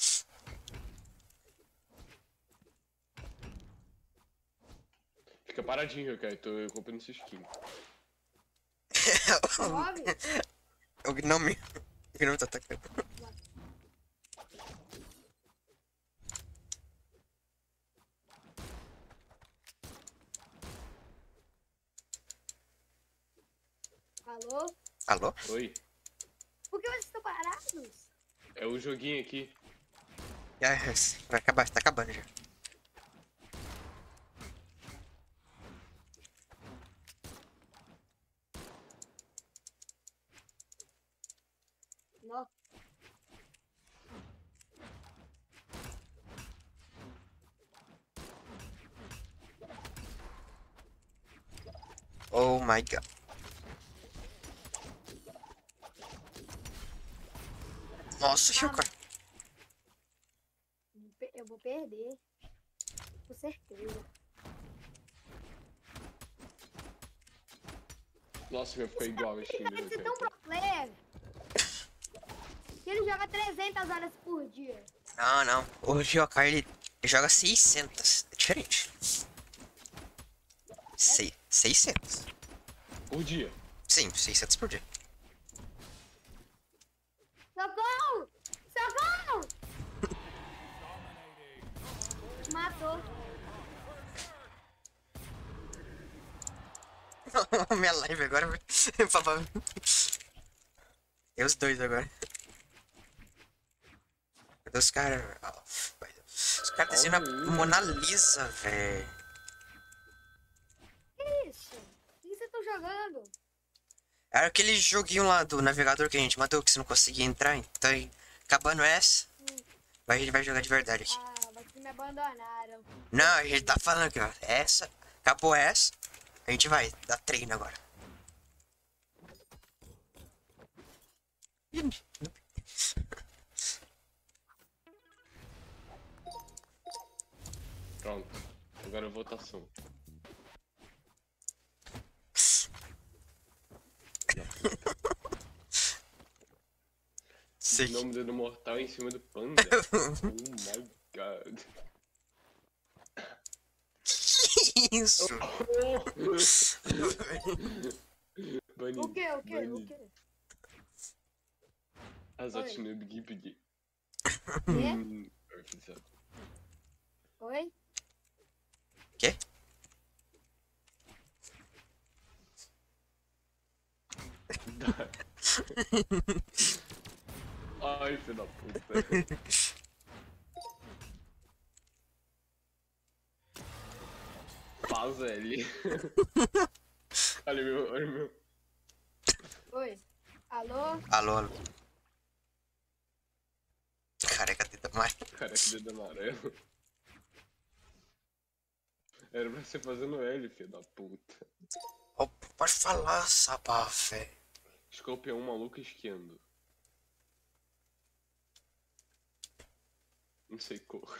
Fica paradinho, cara. Tô comprando essa skin. O Gnome. O Gnome tá atacando. Alô? Alô? Oi. Por que vocês estão parados? É o joguinho aqui. Ah, Vai acabar, tá acabando já. Nó. Oh my god. Nossa, Chocar. Pe- Eu vou perder. Com certeza. Nossa, meu ficou igual esse time. Ser tão pro player. Que ele joga 300 horas por dia. Não, não. O Chocar ele joga 600. É diferente. Sei, 600. Por dia. Sim, 600 por dia. Socorro! Socorro! <laughs> Matou. <laughs> Minha live agora. vai- <laughs> Papai. Tem os dois agora. Cadê os caras? Ah. Os caras desenham a. Mona Lisa, velho. Que isso? O que você tá jogando? Era aquele joguinho lá do navegador que a gente matou que você não conseguia entrar. Então, aí, acabando essa, a gente vai jogar de verdade aqui. Ah, vocês me abandonaram. Não, a gente tá falando aqui, ó. Essa, acabou essa. A gente vai dar treino agora. Pronto. Agora a votação. <laughs> Sei. O nome do mortal em cima do panda. <laughs> oh my god. Que isso? Banido. O que? O que? O que? Azat Oi. no Big Big. Quê? <laughs> Ai, filho da puta. Paz L. <laughs> olha meu, olha meu. Oi? Alô? Alô, alô. Careca mais. Cara, que dedo amarelo. Era pra você fazendo L, filho da puta. Oh, pode falar, sabá, velho. Escorpião maluco esquiando. Não sei cor. <laughs>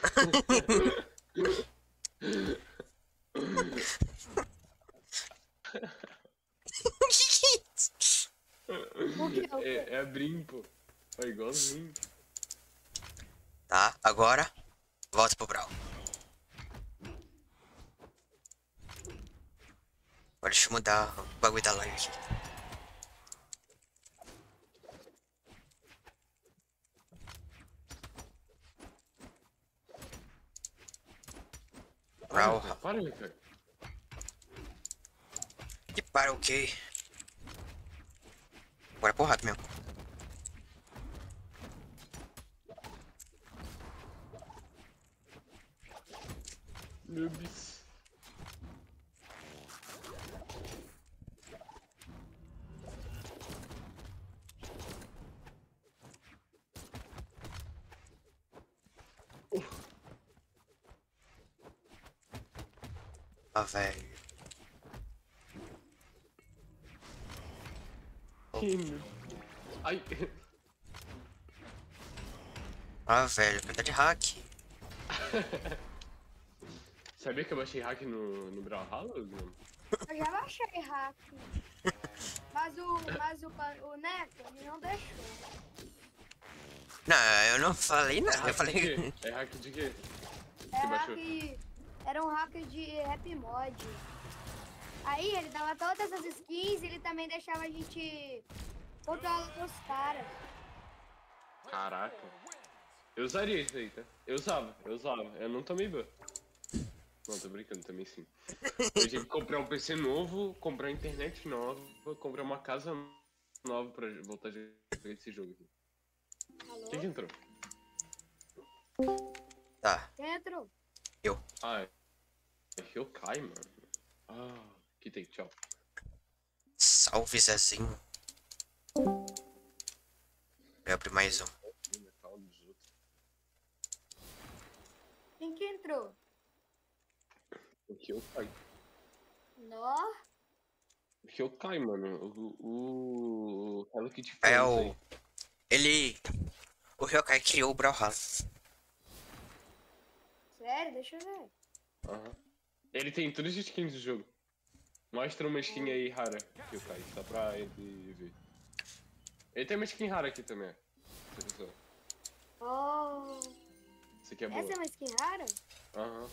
É, é a Brim, pô. É igualzinho. Tá, agora volta pro Brawl. Agora deixa eu mudar o bagulho da live aqui. Brawl. Ah, para, Ricardo. E para o quê? Agora é porrada mesmo. Noobs. Ah, velho. Ai. Ah, velho. Cadê de hack? <laughs> Sabia que eu baixei hack no, no Brawlhalla? Eu já baixei hack. <laughs> Mas o, mas o, o Neco, ele não deixou. Não, eu não falei nada. Eu Hack falei. É hack de quê? É hack. Era um hack de rap mod. Aí ele dava todas as skins e ele também deixava a gente controlar os caras. Caraca. Eu usaria isso aí, tá? Eu usava, eu usava. Eu não tomei ban. Não, tô brincando, também sim. Eu tive que comprar um PC novo, comprar internet nova, comprar uma casa nova pra voltar a jogar esse jogo. aqui. Alô? Quem que entrou? Tá. Dentro? Ah, é. É Hyokai, mano. Ah, que tem, tchau. Salve, Zezinho. Vou abrir mais um. Quem que entrou? O Hyokai. Nó? Hyokai, mano. O, o, o Hello Kitty É o. Ele. O Hyokai criou o Brawlhalla. Sério, deixa eu ver. Aham. Ele tem todas as skins do jogo. Mostra uma skin aí rara, Hyokai, só pra ele ver. Ele tem uma skin rara aqui também. Essa pessoa. Oh, Essa aqui é boa. essa é uma skin rara? Aham.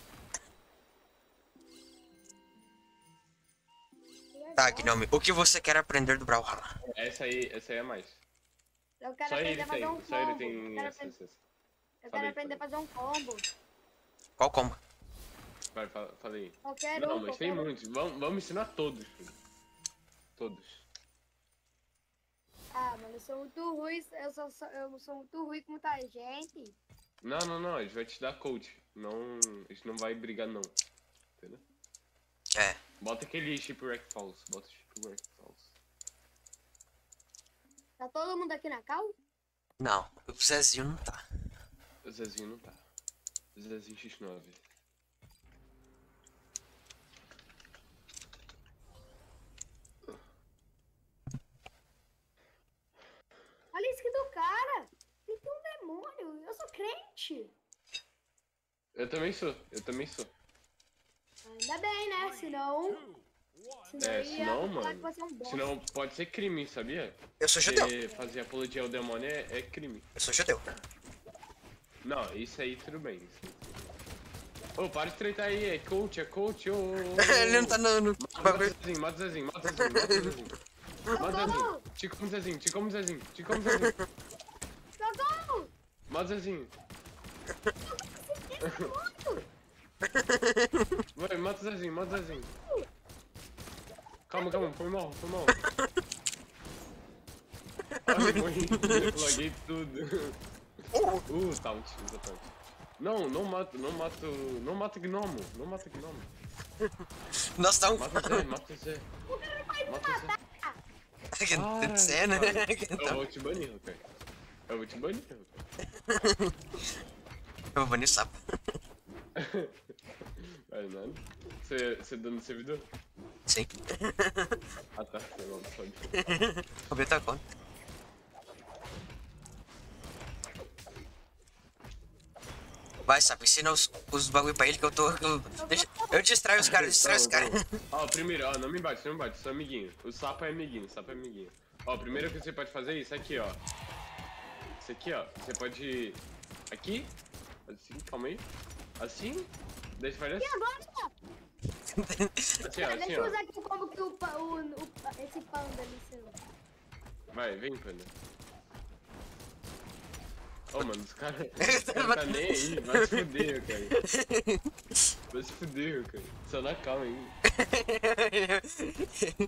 Tá, Gnome, o que você quer aprender do Brawlhalla? Essa aí, essa aí é mais. Eu quero Só aprender a fazer tem, um só ele combo. tem Eu quero, essa, aprender, essa, eu Falei, quero aprender a fazer um combo. Qual combo? Vai, fa- falei. Qualquer Não, um, mas tem um. muitos. Vamos, vamos ensinar todos, filho. Todos. Ah, mano, eu sou muito ruim, eu sou, eu sou muito ruim com muita gente. Não, não, não, a gente vai te dar coach. Não, a gente não vai brigar, não. Entendeu? É. Bota aquele shipwreck false. Bota shipwreck false. Tá todo mundo aqui na cal? Não, o Zezinho não tá. O Zezinho não tá. Zezinho X9. Olha a skin do cara. Ele tem um demônio. Eu sou crente. Eu também sou, eu também sou. Ainda bem, né? Senão. senão É, senão, mano, que é um. Senão pode ser crime, sabia? Eu sou judeu. Porque fazer apologia ao demônio é, é crime. Eu sou judeu. Não, isso aí tudo bem. Ô, para de treitar aí, é coach, é coach, ô. ô, <laughs> ô. Ele não tá no, no Mata o. Zezinho, mata o Zezinho, mata o Zezinho, mata o Zezinho. Mata o Zezinho. Te come Zezinho, te come Zezinho, te come Zezinho. Socorro! Mata o Zezinho. <laughs> Vai, mata o Zezinho, mata o Zezinho. Calma, calma, foi mal, foi mal. <laughs> Ai, morri, laguei tudo. Uh, taunt, usa taunt. Não, não mato, não mato, não mata gnomo, não mata gnomo. <laughs> Nossa, tá um. Mata <laughs> o Zé, <laughs> mata o Zé. Mata o Zé. que tá né? Eu tá- vou te banir, Rokai. Eu vou te banir, Rokai. Eu vou banir o sapo. Vai nada. Você, você dando servidor? Sim. Ah tá, foi mal, pode. Roubei tua conta. Vai, sapo, ensina os, os bagulho pra ele que eu tô. Eu, deixa, eu distraio os caras, distraio os caras. Ó, primeiro, ó, não me bate, não me bate, sou amiguinho. O sapo é amiguinho, o sapo é amiguinho. Ó, primeiro que você pode fazer é isso aqui, ó. Isso aqui, ó. Você pode aqui, assim, calma aí. Assim, daí você faz assim, Agora, assim, ó, assim, deixa eu usar aqui o combo que o, o, o, esse panda ali seu. Vai, vem, panda. Ô, mano, os caras <laughs> cara tá nem aí, vai se fuder, cara. Vai se fuder, cara. Só dá calma aí.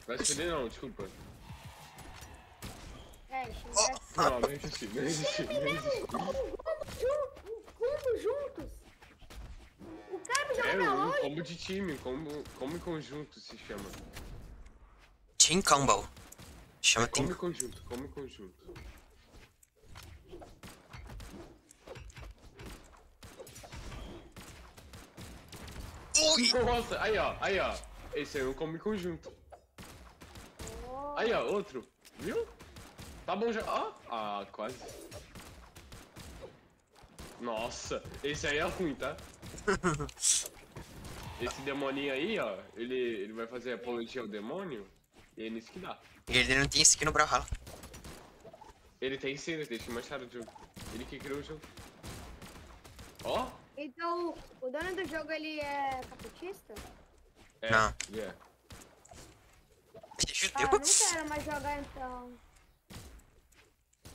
Vai se fuder não, desculpa. É, xingar. Não, não existe, não existe, não. Combo junto, um combo juntos. O cara me joga É um combo de time, combo, combo em conjunto se chama. Team Combo. Chama Combo Team. em conjunto, combo em conjunto. Ui! Nossa, aí ó, aí ó. Esse aí é um combo em conjunto. Oh, Aí ó, outro. Viu? Tá bom já. Ó. Ah, quase. Nossa, esse aí é ruim, tá? <laughs> Esse demoninho aí, ó, ele, ele vai fazer apologia ao demônio e é nisso que dá. Ele não tem skin no Brawlhalla. Ele tem cenas, deixa eu mostrar o jogo. Ele que criou o jogo. Ó! Então, o dono do jogo, ele é caputista? É, Não. yeah. Ele é Ah, não quero mais jogar então.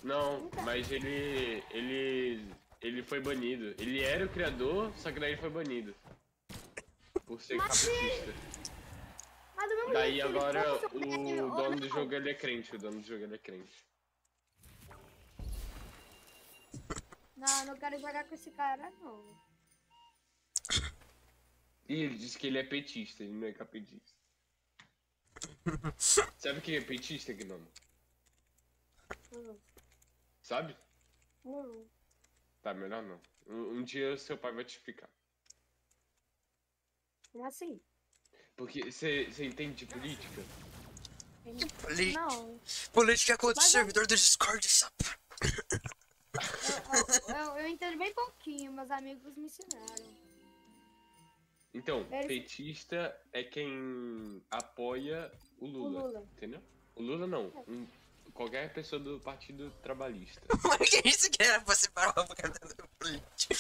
Não, mas ele. ele. ele foi banido. Ele era o criador, só que daí ele foi banido. Por ser Mas caputista. Mas do mesmo Daí jeito, ele agora o ou dono do jogo ele é crente, o dono do jogo ele é crente. Não, não quero jogar com esse cara, não. E ele disse que ele é petista, ele não é capetista. <laughs> Sabe o que é petista, Gnome? Não, Sabe? não. Tá, melhor não. Um, um dia seu pai vai te explicar. Como assim? Porque você entende de política? Ele- Poli- Não, Política contra o Mas eu- servidor do Discord, sapo. eu, eu, eu entendo bem pouquinho, meus amigos me ensinaram. Então, Ele- petista é quem apoia o Lula, Lula. entendeu? O Lula não, um- qualquer pessoa do Partido Trabalhista. <laughs> Mano, que isso que era pra separar o avocado do político?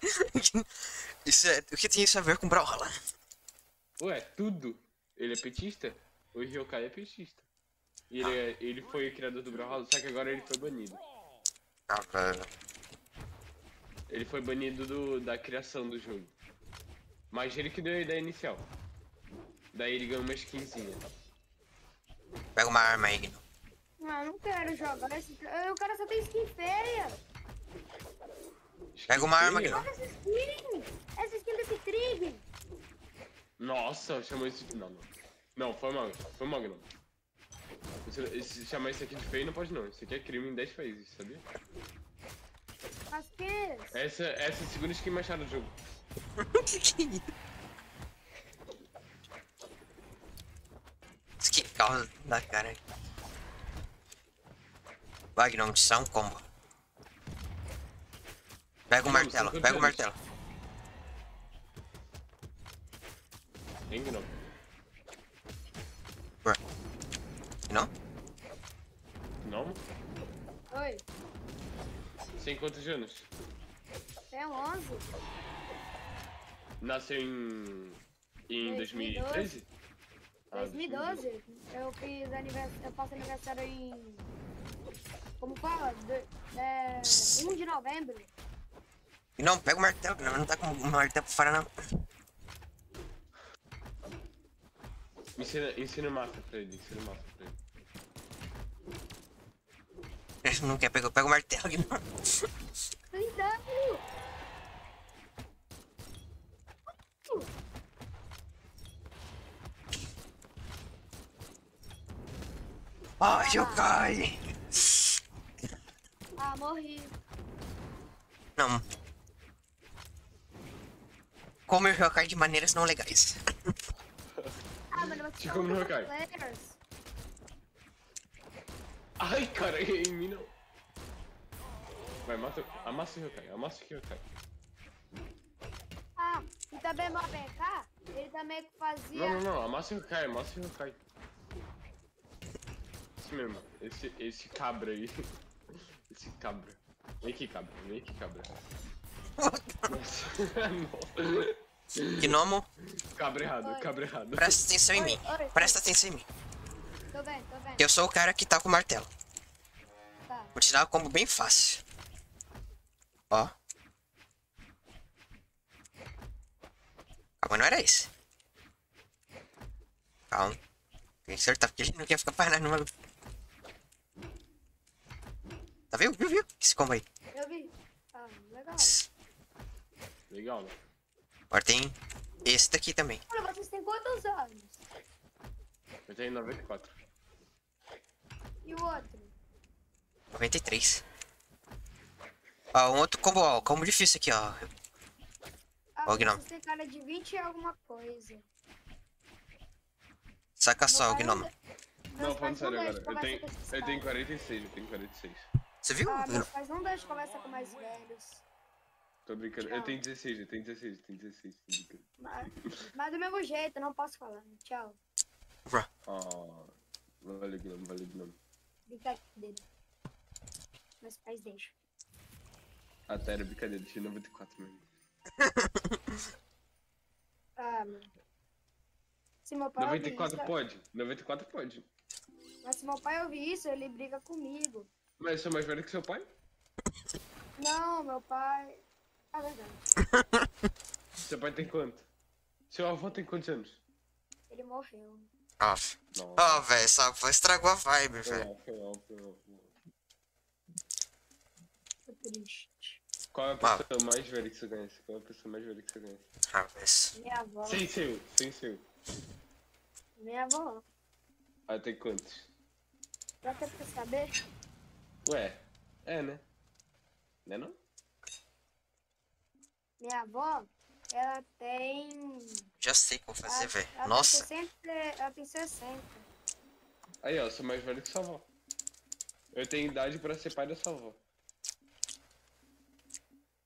<laughs> Isso é... O que tem isso a ver com Brawlhalla? Ué, tudo. Ele é petista? O Ryokai é petista. E ele, é- ele foi o criador do Brawlhalla, só que agora ele foi banido. Ah, velho. Ele foi banido do, da criação do jogo. Mas ele que deu a ideia inicial. Daí ele ganhou uma skinzinha. Pega uma arma aí, Gno. Ah, não quero jogar esse. O cara só tem skin feia. Pega uma arma? Gno. Olha essa skin! Essa skin desse Trig! Nossa, chamou esse. Não, não. Não, foi mal. Foi mal, esse- chamar isso aqui de feio não pode não. Isso aqui é crime em 10 países, sabia? Mas que? Essa, essa é a segunda skin mais chata do jogo. Que que é isso? Que causa da cara. Vai, Gno, isso é um combo. Pega o martelo, pega o martelo. Não? Ué. Não? Não? Oi, Sem quantos anos? tem 11. Nasceu em. em 2012. 2013? Ah, 2012. Eu fiz aniversário. Eu faço aniversário em. Como fala? Do- é, 1 de novembro. Não, pega o martelo, Gno. Não tá com o martelo pra fora, não. Ensina, ensina massa pra ele, ensina massa pra ele. Não quer pegar, pega o martelo, Gno. Tem <laughs> Ai, eu caí. Ah, morri. Não. Como eu jogar de maneiras não legais. Ah, mas você como players. Ai, cara, em mim não. Vai, mata. Amassa o Hyokai, amassa o Hyokai. Ah, e também meu APK, ele também fazia. Não, não, não, amassa o Hyokai, amassa o Hyokai. Esse mesmo, esse, esse cabra aí. <laughs> Esse cabra. Vem aqui, cabra, vem aqui, cabra. <laughs> Gnomo, Cabra errado, cabra errado. presta atenção em Oi, mim. oi, Presta atenção em mim. Tô vendo, tô vendo. Eu sou o cara que tá com o martelo. Tá. Vou dar um combo bem fácil. Ó. Calma, não era esse. Calma. Tem que acertar, porque ele não quer ficar parado no bagulho. Tá viu? Viu, viu? Esse combo aí. Eu vi. Ah, legal. Legal, né? Agora tem esse daqui também. Olha, vocês têm quantos anos? Eu tenho 94. E o outro? 93. Ó, um outro combo, ó. Combo difícil aqui, ó. Ah, Ó, Gnome. vocês têm cara de 20 e alguma coisa. Saca só, pai Gnome. não- falando sério agora. Eu tenho, eu tenho caras. 46, eu tenho 46. Você viu? Ah, meus pais não deixam conversar com mais velhos. Tô brincando. Tchau. Eu tenho 16, eu tenho 16, eu tenho 16. Tô brincando. Mas, mas do mesmo jeito, eu não posso falar. Tchau. Ah, valeu, Guilherme, valeu, Guilherme. Brincadeira. Meus pais deixam. Ah, tá, era brincadeira, tinha 94 mesmo. <laughs> Ah, mano. Se meu pai ouvir 94 isso, pode, 94 pode. mas se meu pai ouvir isso, ele briga comigo. Mas eu sou mais velho que seu pai? Não, meu pai. É verdade. <laughs> Seu pai tem quanto? Seu avô tem quantos anos? Ele morreu. Não. ó, velho, só estragou a vibe, Foi velho. mal, foi mal, foi mal, foi mal. Tô triste. Qual é a Ah. pessoa mais velha que você conhece? Qual é a pessoa mais velha que você conhece? Ah, velho. Minha avó. Sem seu, sem seu. Minha avó. Ah, tem quantos? Pra que você saber? Ué, é, né? Né não? Minha avó, ela tem. Já sei o que eu vou fazer, velho. Nossa. Tem 60, ela tem 60. Aí, ó, eu sou mais velho que sua avó. Eu tenho idade pra ser pai da sua avó.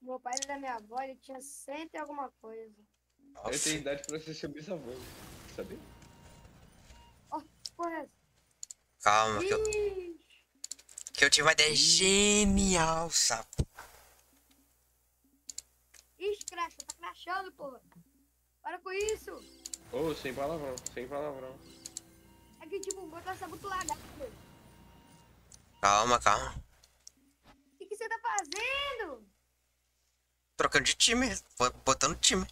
Meu pai da minha avó, ele tinha cento e alguma coisa. Eu tenho idade pra ser seu bisavô. Sabia? Porra, é essa? Calma, que eu, que eu tive uma ideia genial, sapo. ixi, cracha, tá crachando, porra. Para com isso. Ô, sem palavrão, sem palavrão. É que, tipo, o botão tá muito lagado. Calma, calma. O que, que você tá fazendo? Trocando de time, bo- botando time.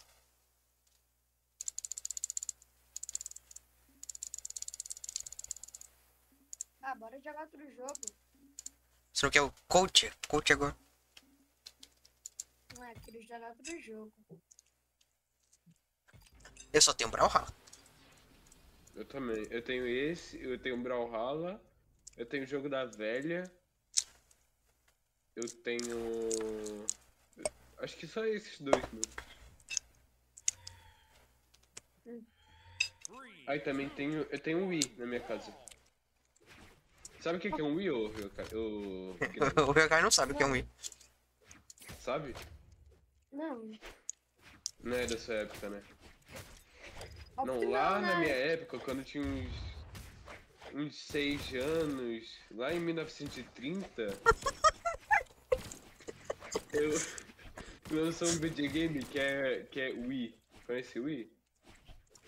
Ah, bora jogar outro jogo. Você não quer o coach? Coach agora. Não é, queria jogar outro jogo. Eu só tenho Brawlhalla. Eu também. Eu tenho esse, eu tenho Brawlhalla, eu tenho o jogo da velha. Eu tenho. Acho que só esses dois, meu. Three. Aí também tenho. Eu tenho um Wii na minha casa. Sabe o que é um Wii, ô, Guilherme? <laughs> o Regai não sabe o que é um Wii. Sabe? Não. Não é dessa época, né? Óbvio Não, lá na né? minha época, quando eu tinha uns. uns seis anos, lá em 1930. <laughs> eu lançou um videogame que é, que é Wii. Conhece o Wii?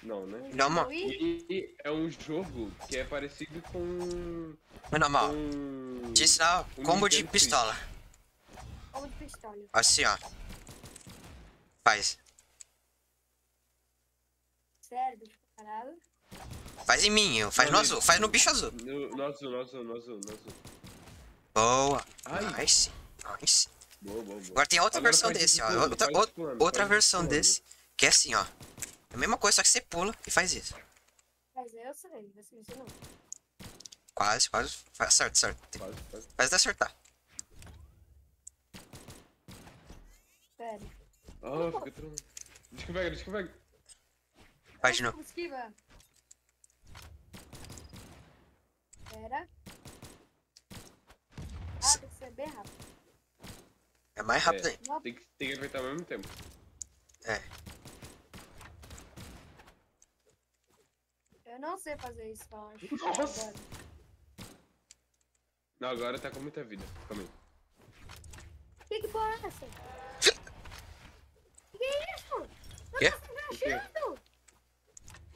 Não, né? Não, mano. E é um jogo que é parecido com. Mas normal. com... Te ensinar combo de pistola. Como de pistola. Assim, ó. Faz. Sério, parado. Faz em mim, faz no Não, azul, faz no bicho azul. No, no azul, no azul, no azul, no azul. Boa. Ai. Nice. Nice. Boa, boa, boa. Agora tem outra Agora versão desse, ó. pulando, Outra, outra, pulando, outra versão pulando. desse. Que é assim, ó. É a mesma coisa, só que você pula e faz isso. Mas eu sei, você me ensinou. Quase, quase. Faz certo, certo. Quase, quase. Faz até acertar. Ah, fica tão... Deixa que pega, deixa que pega. Faz de novo. Esquiva. Pera. Ah, tem que ser bem rápido. É mais rápido É. aí. Não, Tem que, tem que apertar ao mesmo tempo. É. eu não sei fazer isso, não. acho. Nossa! Agora. Não, agora tá com muita vida. Calma aí. Que que porra é essa? Que isso? Não Quê? tá se!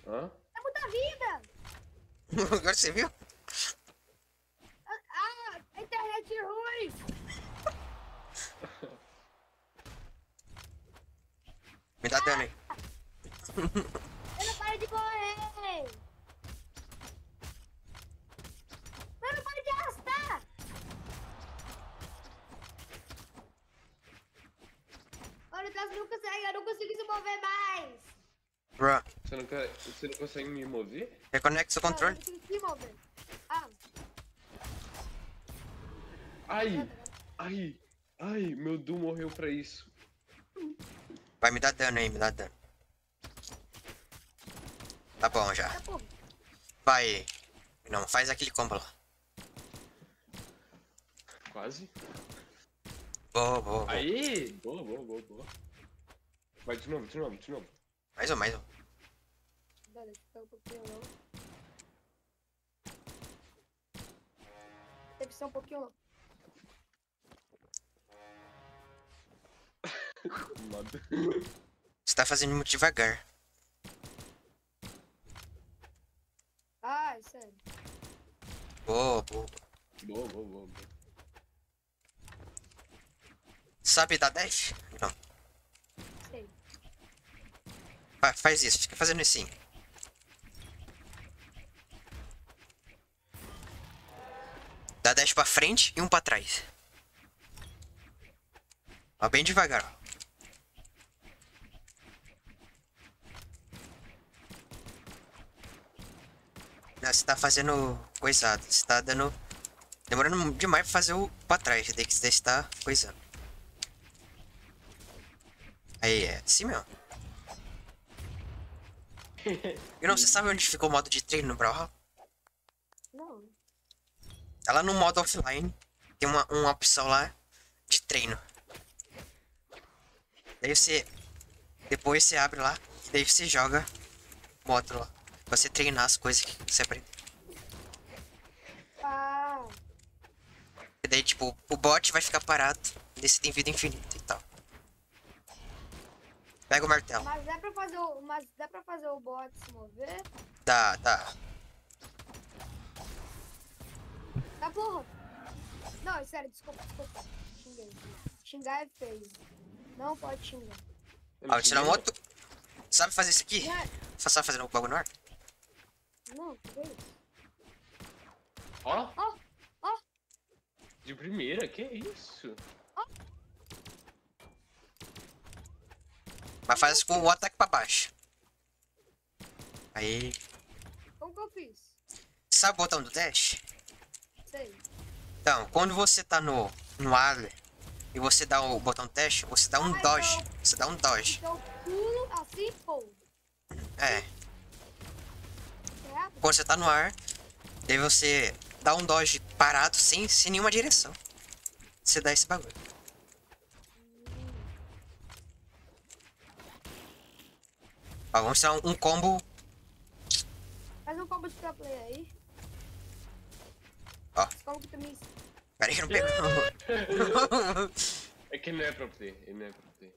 Hã? É muita vida! <laughs> Agora você viu? Ah, ah, a internet é ruim! <laughs> Me dá dano aí. <laughs> Eu não paro de correr! Eu não paro de arrastar! Caso não consegue, eu não consigo se mover mais! Bro, Você não, quer, você não consegue me mover? reconecta seu controle. Não, eu não consigo se mover. Ah, Ai! Ai! Ai, meu Du morreu pra isso. Vai me dar dano aí, me dá dano. Tá bom já. tá. Vai. Não, faz aquele combo lá. Quase. Boa, boa, boa. Aí! Boa, boa, boa, boa. Vai de novo, de novo, de novo. Mais um, mais um. Eu ficar um pouquinho. Tem que ser um pouquinho. Nada. Você tá fazendo muito devagar. Ai, sério. Boa, boa. Boa, boa, boa, boa. Sabe dar dash? Não. Fa- faz isso, fica fazendo assim. Dá dash pra frente e um pra trás. Ó, bem devagar, ó. Não, você tá fazendo coisado. Você tá dando. Demorando demais pra fazer o pra trás. Tem que tá coisando. Aí, é assim mesmo. <laughs> E não, você sabe onde ficou o modo de treino no Brawlhalla? Não. Tá lá no modo offline. Tem uma, uma opção lá de treino. Daí você. Depois você abre lá. E daí você joga modo lá. Pra você treinar as coisas que você aprendeu. Ah, E daí, tipo, o bot vai ficar parado. E daí você tem vida infinita e tal. Pega o martelo. mas dá pra fazer o. Mas dá pra fazer o bot se mover? Dá, dá. Tá porra! Não, sério, desculpa, desculpa. Xinguei. Xingar é feio. Não pode xingar. Não Ó, tirar xinguei, moto. Sabe fazer isso aqui? Não, Sabe fazer o bagulho no ar? não, que isso? Ó, Ó, ó, de primeira, que isso? Mas faz com o ataque pra baixo. Aí. como que eu fiz? Sabe o botão do dash? Sei. Então, quando você tá no, no ar e você dá o botão dash, você dá um Ah, dodge. então- Você dá um dodge. Então pulo assim, pô. É. Certo? Quando você tá no ar, daí você dá um dodge parado sem, sem nenhuma direção. Você dá esse bagulho. Ó, vamos tirar um, um combo. Faz um combo de pro play aí. Ó. Esse combo que tu me. Pera aí que não pegou. <laughs> É que ele não é pro play, ele não é pro play.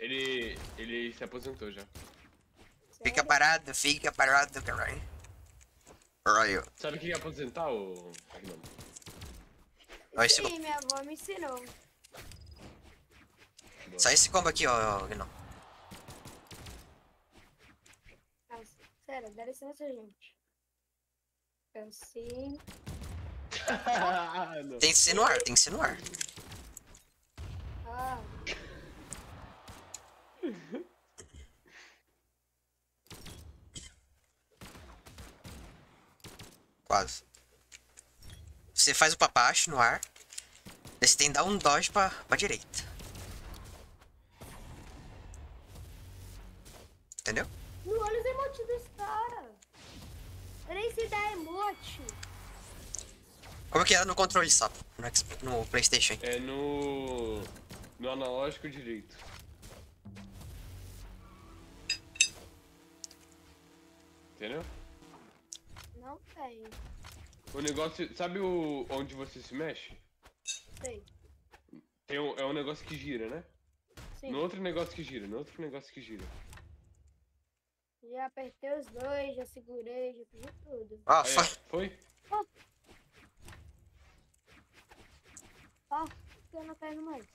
Ele, ele se aposentou já. fica parado, fica parado, caralho. Olha, Sabe o que é aposentar, Agnão? ó, esse, Sim, minha avó me ensinou. só esse combo aqui, ó, ó, não. Ah, sério, dá licença, gente. Não. <laughs> Tem que ser no ar, tem que ser no ar. Ah, Quase. Você faz o pra baixo no ar. Daí você tem que dar um dodge pra, pra direita. Entendeu? Não olha os emotes desse cara. Eu nem sei dar emote. Como que é no controle só? No, no Playstation. É no. no analógico direito. Entendeu? Não tem. O negócio. Sabe o, onde você se mexe? Sei. Tem um, é um negócio que gira, né? Sim. No outro negócio que gira, no outro negócio que gira. Já apertei os dois, já segurei, já fiz tudo. Fa- ó, foi? Ó, eu não pego mais.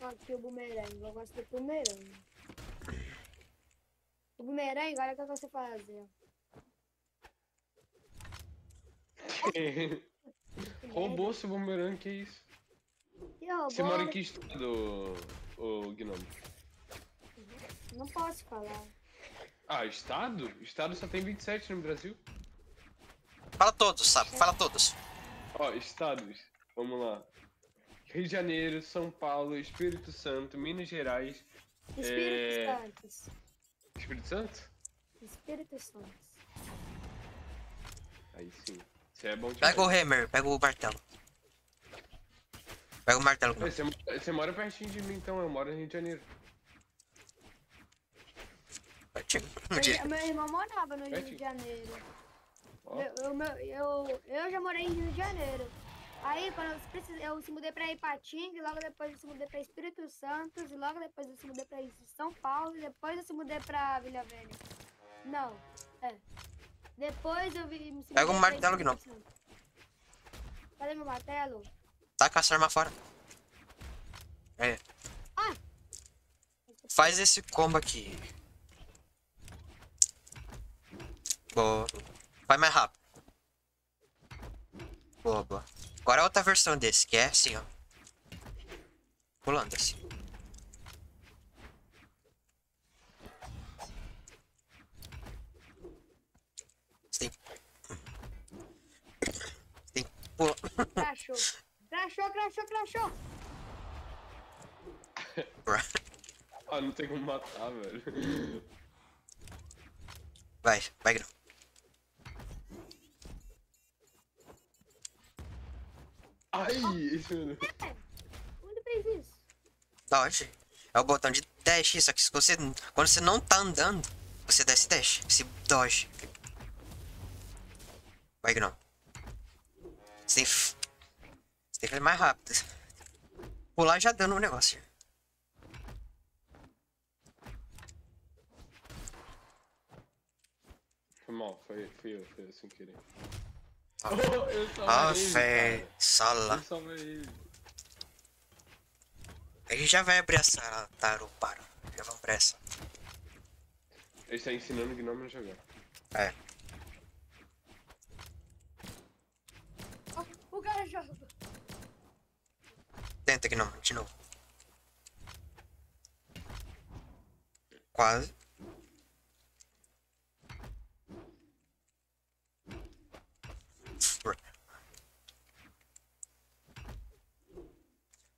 Aqui o bumerangue. Eu gosto do bumerangue. O bumerangue, olha o que eu gosto de fazer. <laughs> Roubou seu bumerangue, que isso? Você mora em que estado, ô Gnome? Não posso falar. Ah, estado? Estado só tem 27 no Brasil. fala todos, sabe? Fala todos. Ó, estados. Vamos lá. Rio de Janeiro, São Paulo, Espírito Santo, Minas Gerais. Espírito É. Santos. Espírito Santo? Espírito Santos. Aí sim. Você é bom Pega o demais. hammer, pega o martelo. Pega o martelo. Você, mora- você mora pertinho de mim, então. Eu moro no Rio de Janeiro. Pertinho. Meu, meu irmão morava no Rio de Pertinho. Janeiro. Ó, Eu, eu, eu, eu já morei em Rio de Janeiro. Aí, quando eu, precis- eu se mudei pra Ipatinga, e logo depois eu se mudei pra Espírito Santo, e logo depois eu se mudei pra São Paulo, e depois eu se mudei pra Vila Velha. Não, é. Depois eu vi, Pega um martelo, Gnome. Santo. Cadê meu martelo? Taca essa arma fora. É. Faz esse combo aqui. Boa. Vai mais rápido. Boa, boa. Agora a outra versão desse, que é assim, ó. Pulando assim. Você tem... Você tem que pular. Crashou, crashou, crashou! <laughs> ah, não tem como matar, velho. Vai, vai, Grão. Ai. Onde fez isso? dodge, onde? É o botão de dash, só que se você, quando você não tá andando, você desce dash, se dodge. Vai, Grão. Você tem tem que ir mais rápido. Pular já dando um negócio. Foi mal, foi, fui eu, foi eu sem querer. Ah, Oh, eu salvei Ah, ele, fé. cara. Sala. Eu salvei ele. A gente já vai abrir essa tarupara. Já vamos pra essa. Ele está ensinando o Gnome a jogar. É. Ó, o cara joga. Tenta que não, de novo. Quase.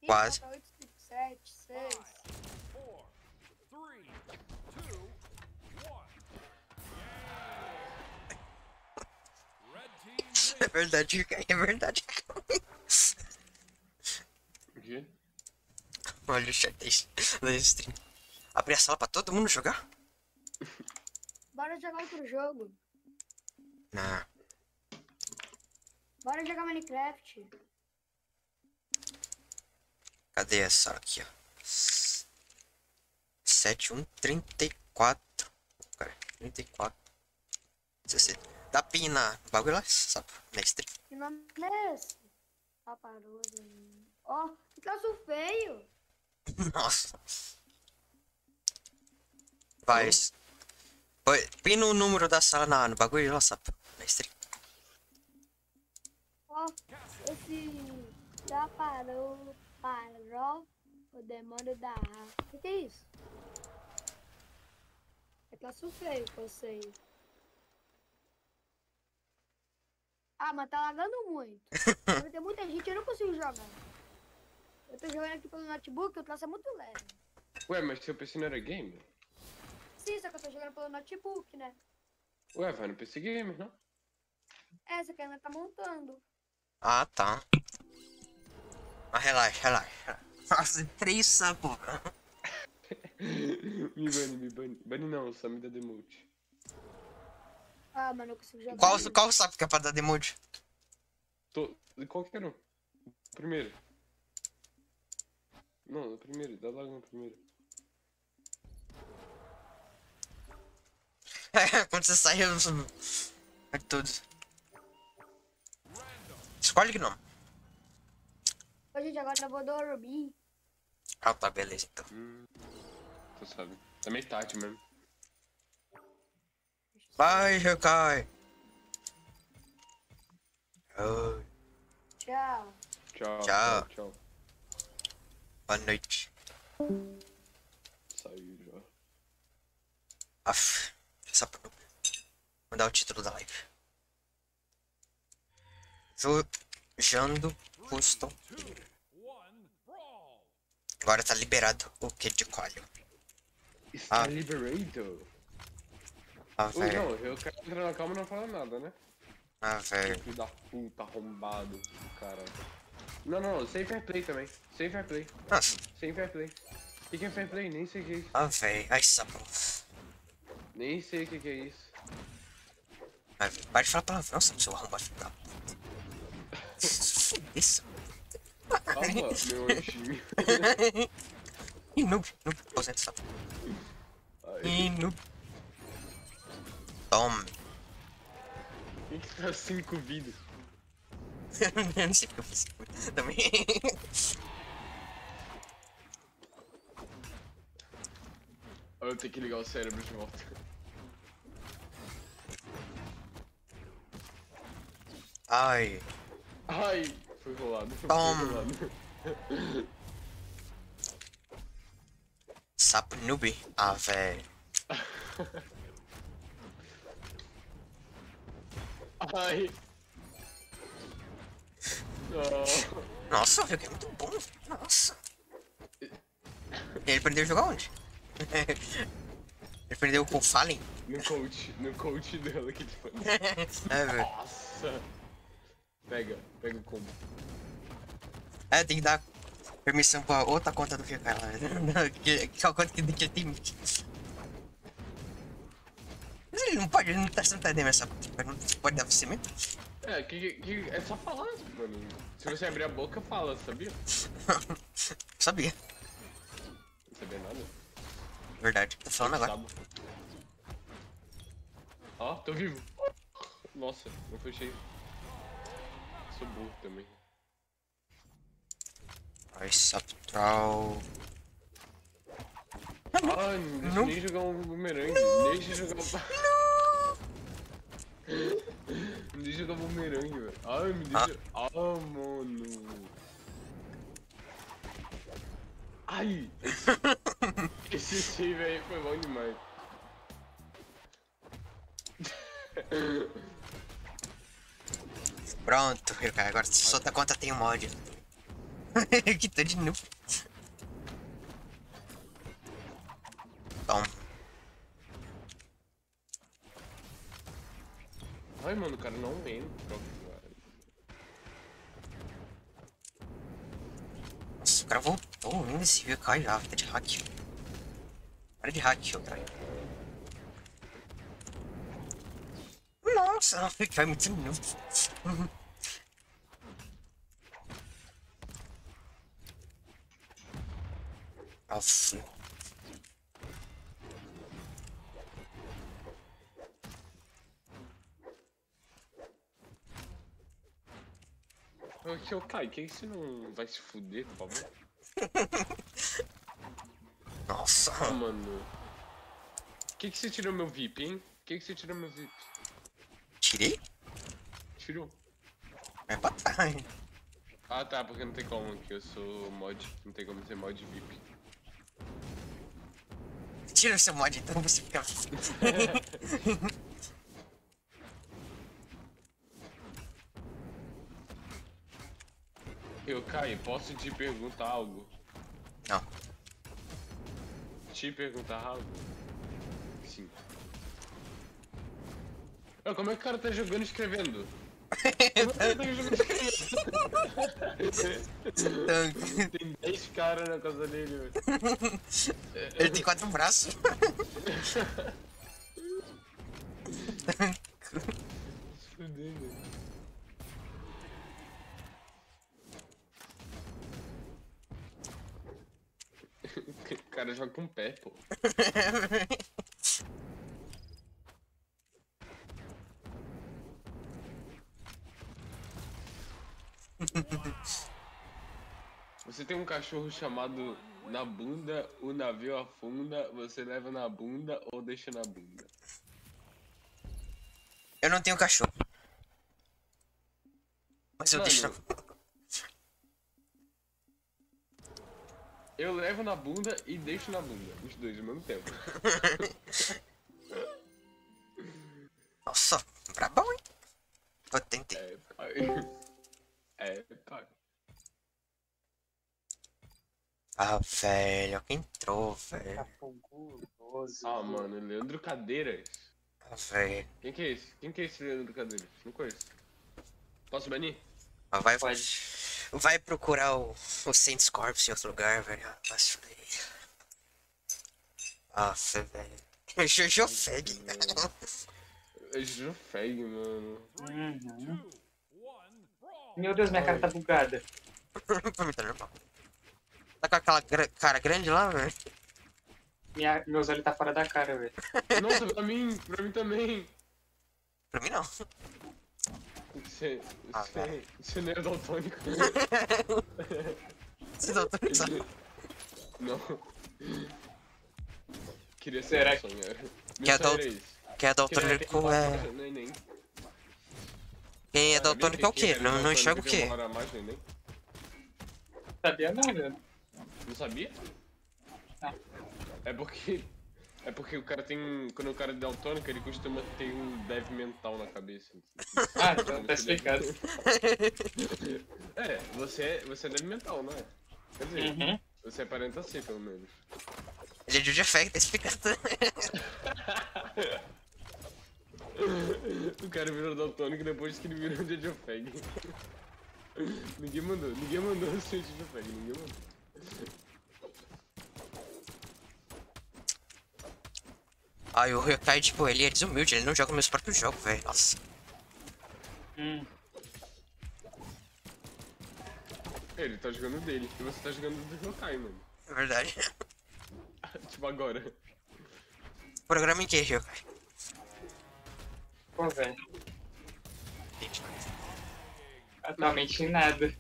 Ih, Quase. falta oito, cinco, sete, seis. Four, three, two, one. Red team wins. É verdade, é verdade. O quê? Olha o chat <laughs> da stream. Abrir a sala pra todo mundo jogar? Bora jogar outro jogo. Não. Bora jogar Minecraft. Cadê essa aqui, ó? 7134. Cara, 34. 16. Dá pin na no bagulho lá, sabe? Mestre. Que nome é esse? Paparoso. Ó, que traço feio. Nossa. Vai. Põe- Pina o número da sala na, no bagulho sabe? Mestre. Ó, esse já parou, parou o demônio da raça. O que, é isso? É feio que eu sei. Ah, mas tá lagando muito. <laughs> Ter muita gente, eu não consigo jogar. Eu tô jogando aqui pelo notebook, o traço é muito leve. Ué, mas seu PC não era game? Sim, só que eu tô jogando pelo notebook, né? Ué, vai no PC Gamer, não? Essa que ainda tá montando. Ah, tá. Mas relaxa, relaxa. Nossa, três sapos. <laughs> me bane, me bane. Bane não, só me dá demote. Ah, mas não consigo jogar. Qual, qual sapo que é pra dar demote? Tô... Qualquer um. Primeiro. Não, o primeiro. Dá logo no primeiro. É, <laughs> quando você sai, eu... É tudo. Escolhe que não. Ô, gente, agora eu vou dormir. Ah, tá, beleza, então. Hum... Tu sabe. Tá meio tarde mesmo. Vai. Oi, Tchau. Tchau. Tchau. Tchau. Boa noite. Saiu já. Aff, sapo noob. Vou dar o título da live. Jojando Custom. Agora tá liberado o que de coalho. Está Ah. liberado. Ah, velho. não, eu quero entrar na calma e não fala nada, né? Ah, velho. Filho da puta, arrombado, cara. Não, não, sem fair play também. Sem fair play. Nossa. Sem fair play. O que, que é fair play? Nem sei o que é isso. Ah, velho. Ai, sapo. Nem sei o que, que é isso. Ah, velho, Para de falar palavrão, sapo, seu arrombado filho da puta. Isso. Calma, meu anjinho. Ih, noob, noob. Aposenta, sapo. Ai, Ih, noob. Tome. Quem que tá cinco vidas? Eu não sei porque eu fiz isso também. Eu tenho que ligar o cérebro de volta. Ai. Ai, foi rolado. Toma. Sapo noob. Ah, velho. Ai. Não. <laughs> Nossa, o jogo é muito bom. Nossa. Ele aprendeu a jogar onde? <laughs> Ele aprendeu com o Fallen? No coach, no coach dela que tipo. <laughs> é, velho. Nossa. Pega, pega o combo. É, tem que dar permissão pra outra conta do que cara. Que, que é a conta que, que ele tem. Mas ele não pode, ele não tá sentado nessa conta. Não pode dar pra você mesmo? É, que, que, é só falar, mano. Se você abrir a boca, fala, sabia? <laughs> Sabia. Não sabia nada. Verdade. Tô falando agora. Sabe. Ó, tô vivo. Nossa, não fechei. Sou burro também. Up troll. Ai, não deixa Não. nem jogar um bumerangue. Deixa jogar um. Não deixa jogar bumerangue, velho. Ai, me deixa. Ah, mano. Ai! Esse, <laughs> esse save aí foi bom demais. Pronto, cara. Agora se outra conta tem um mod. <laughs> que tô de novo. Toma. Ai, mano, o cara não entra. Nossa, o cara voltou ainda esse cai já, tá de hack. Para de hack, cara. Nossa, vai muito novo. Nossa. Ô, Kai, que que você não vai se fuder, por favor? <laughs> Nossa. Ah, mano. Que que você tirou meu VIP, hein? Que que você tirou meu VIP? Tirei? Tirou. É pra trás. Ah, tá, porque não tem como, que eu sou mod. Não tem como ser mod VIP. Tira o seu mod então você fica. <laughs> Eu, Kai, posso te perguntar algo? Não. Te perguntar algo? Sim. Ah, como é que o cara tá jogando e escrevendo? Como é tá jogando e escrevendo? Tem 10 caras na casa dele, velho. Ele tem quatro braços. <laughs> cara joga com o pé, pô. <laughs> Você tem um cachorro chamado Na bunda, o navio afunda, você leva na bunda ou deixa na bunda? Eu não tenho cachorro. Mas eu Mano. deixo. Eu levo na bunda e deixo na bunda. Os dois ao mesmo tempo. <laughs> Nossa, brabão, hein? Eu tentei. É, pai. <laughs> É, pai. Ah, velho, quem entrou, velho? Tá. Ah, mano, Leandro Cadeiras. Ah, velho. Quem que é esse? Quem que é esse Leandro Cadeiras? Não conheço. Posso banir? Ah, Vai, Pode. Vai procurar o, o Saints Corps em outro lugar, velho. Ah, Mas, velho. Nossa, velho. <laughs> Jojo Feg. É Jufeg, mano. Uhum. Meu Deus, minha cara tá bugada. pra mim tá normal. Tá com aquela gra- cara grande lá, velho? Minha, meus olhos tá fora da cara, velho. Nossa, pra mim, pra mim também. Pra mim não. Você, Ah, você, não é daltônico. Você tá autorizado. Não. Queria ser Será que- era. Que é dal- é Que era daltônico é. Quem é Sabia daltônico é o que quê? Não, não daltônico enxerga o quê? Sabia não, velho. Não sabia? Não. É porque. É porque o cara tem. Quando o cara é daltônico, ele costuma ter um dev mental na cabeça. <laughs> Ah, então tá explicado. É, você é, você é dev mental, não é? Quer dizer, Uhum. você aparenta ser, pelo menos. Ele é Jojo Feg, tá explicando. <laughs> O cara virou daltônico depois que ele virou Jojo Fag. <laughs> ninguém mandou, ninguém mandou o sente do peg, ninguém mandou. Ai, o Ryokai, tipo, ele é desumilde, ele não joga meus próprios jogos, velho. Nossa. Hum. Ele tá jogando dele, e você tá jogando do Yokai, mano. É verdade. <laughs> tipo agora. Programa em que, Ryokai? Pô, velho. Atualmente em nada.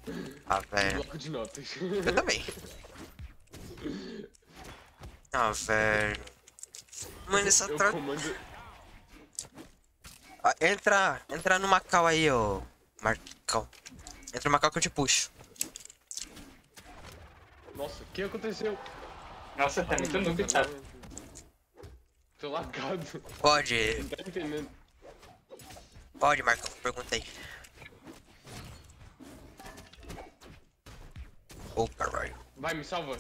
Ah, velho. Bloco de notas. Eu também. <laughs> Ah, velho. Mano, essa troca. comando. Ah, entra, entra no Macau aí, ô. Marcão. Entra no Macau que eu te puxo. Nossa, o que aconteceu? Nossa, tá muito noob, Cara? Tô lagado. Pode, Não tá entendendo. pode, Marcão. Perguntei. Ô, caralho. Vai, me salva.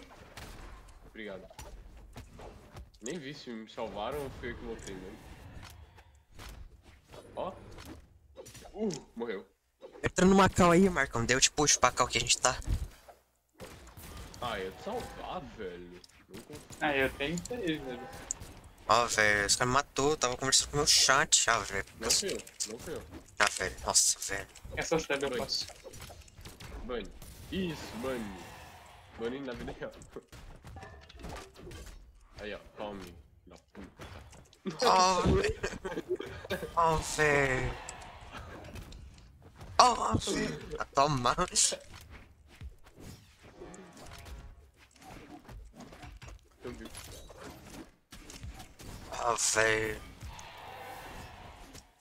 Obrigado. Nem vi se me salvaram ou foi eu que voltei mesmo. Ó. Uh, morreu. Entra no Macau aí, Marcão. Deu eu te puxo pra cá que a gente tá. Ah, ia te salvar, velho. Ah, eu tentei, velho. Ó, velho, esse cara me matou. Tava conversando com o meu chat. Ah, velho. Não fui eu, não fui eu. Ah, velho. Nossa, velho. Essa sub eu posso. Bunny. Isso, Bunny. Bunny na vida real. Aí, ó, tome. Da puta. Oh. Oh, velho. Oh, velho. Toma. Oh, velho.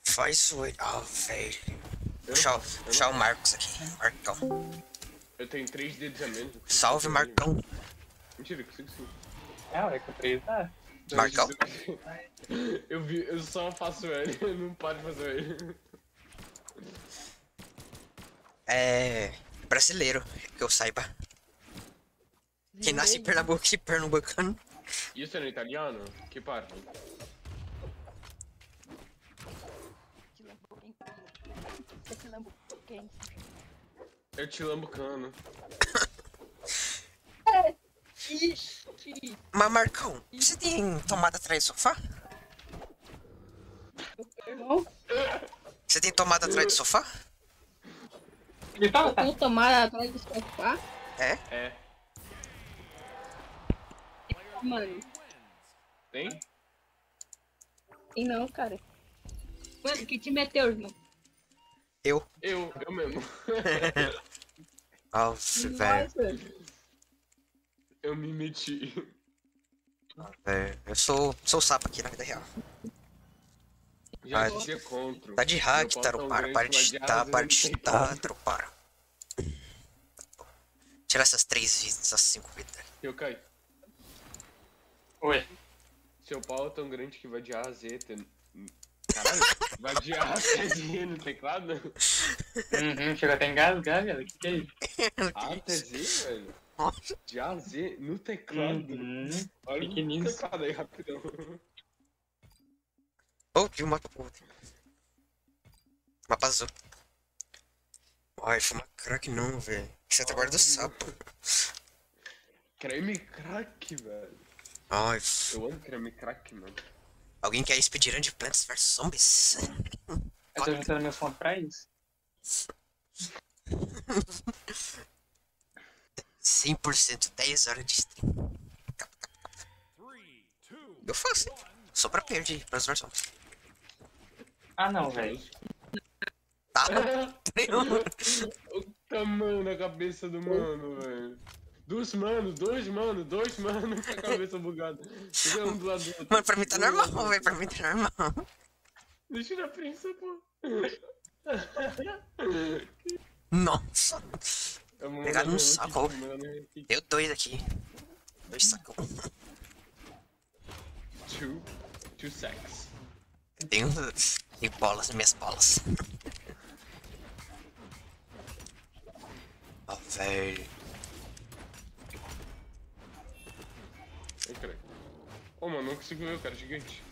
Faz o. Oh, velho. Puxar, puxar o Marcos aqui. Marcão. eu tenho três dedos a menos. Salve, Marcão. Mentira, consigo sim. Ah, ué, com três dá. Marcão. Eu vi, eu só faço ele, eu <laughs> não paro de fazer ele. É. Brasileiro, que eu saiba. Quem nasce em Pernambuco e pernambucano. Isso é no italiano? Que parte? Eu te lambucano. <laughs> Mas, Marcão, você tem tomada atrás do sofá? Você tem tomada atrás do sofá? Me fala, tá? Tem tomada atrás do sofá? É? É. Mano, Tem? tem não, cara. Mano, que time é teu, irmão? Eu. Eu, eu mesmo. <laughs> Nossa, velho. Eu me meti. velho. Eu sou, sou sapo aqui na vida real. Já Ah, tinha contra. Tá de hack, tão Para, de asa, para de tem digitar, como. Taro, para. Tira essas três vidas, essas cinco vidas. Eu caí. Oi. Seu pau é tão grande que vai de A a Z. Tem... Caralho, <laughs> vai de A a Z no teclado? Uhum, chegou até engasgar, velho. Que que é isso? A até Z, velho? De a Z no teclado. Uhum. Olha o pequenininho. teclado aí, rapidão. Oh, tive um mapa outro. Mapa azul. Ai, fuma crack não, velho. Você tá guarda do sapo. Creme crack, velho. Ai, f... Eu amo creme crack, mano. alguém quer speedrun de Plants vs Zombies? Eu tô juntando meus pontos pra isso. <laughs> 100%, 10 horas de stream. Eu faço, hein? Só pra perder vs Zombies. Ah, não, velho. Tá? o tamanho da cabeça do mano, velho. Dos manos, dois manos, dois manos com a cabeça bugada. Fica um do lado do outro. Mano, pra mim tá normal, velho. Pra mim tá normal. Deixa eu prensa, pô. Nossa. Pegar no saco. Deu dois aqui. Dois sacão. Two, two sacks. Tenho, tenho bolas, minhas bolas. Ó, velho. Ai, caralho. Ô, mano, não consigo ver o cara gigante.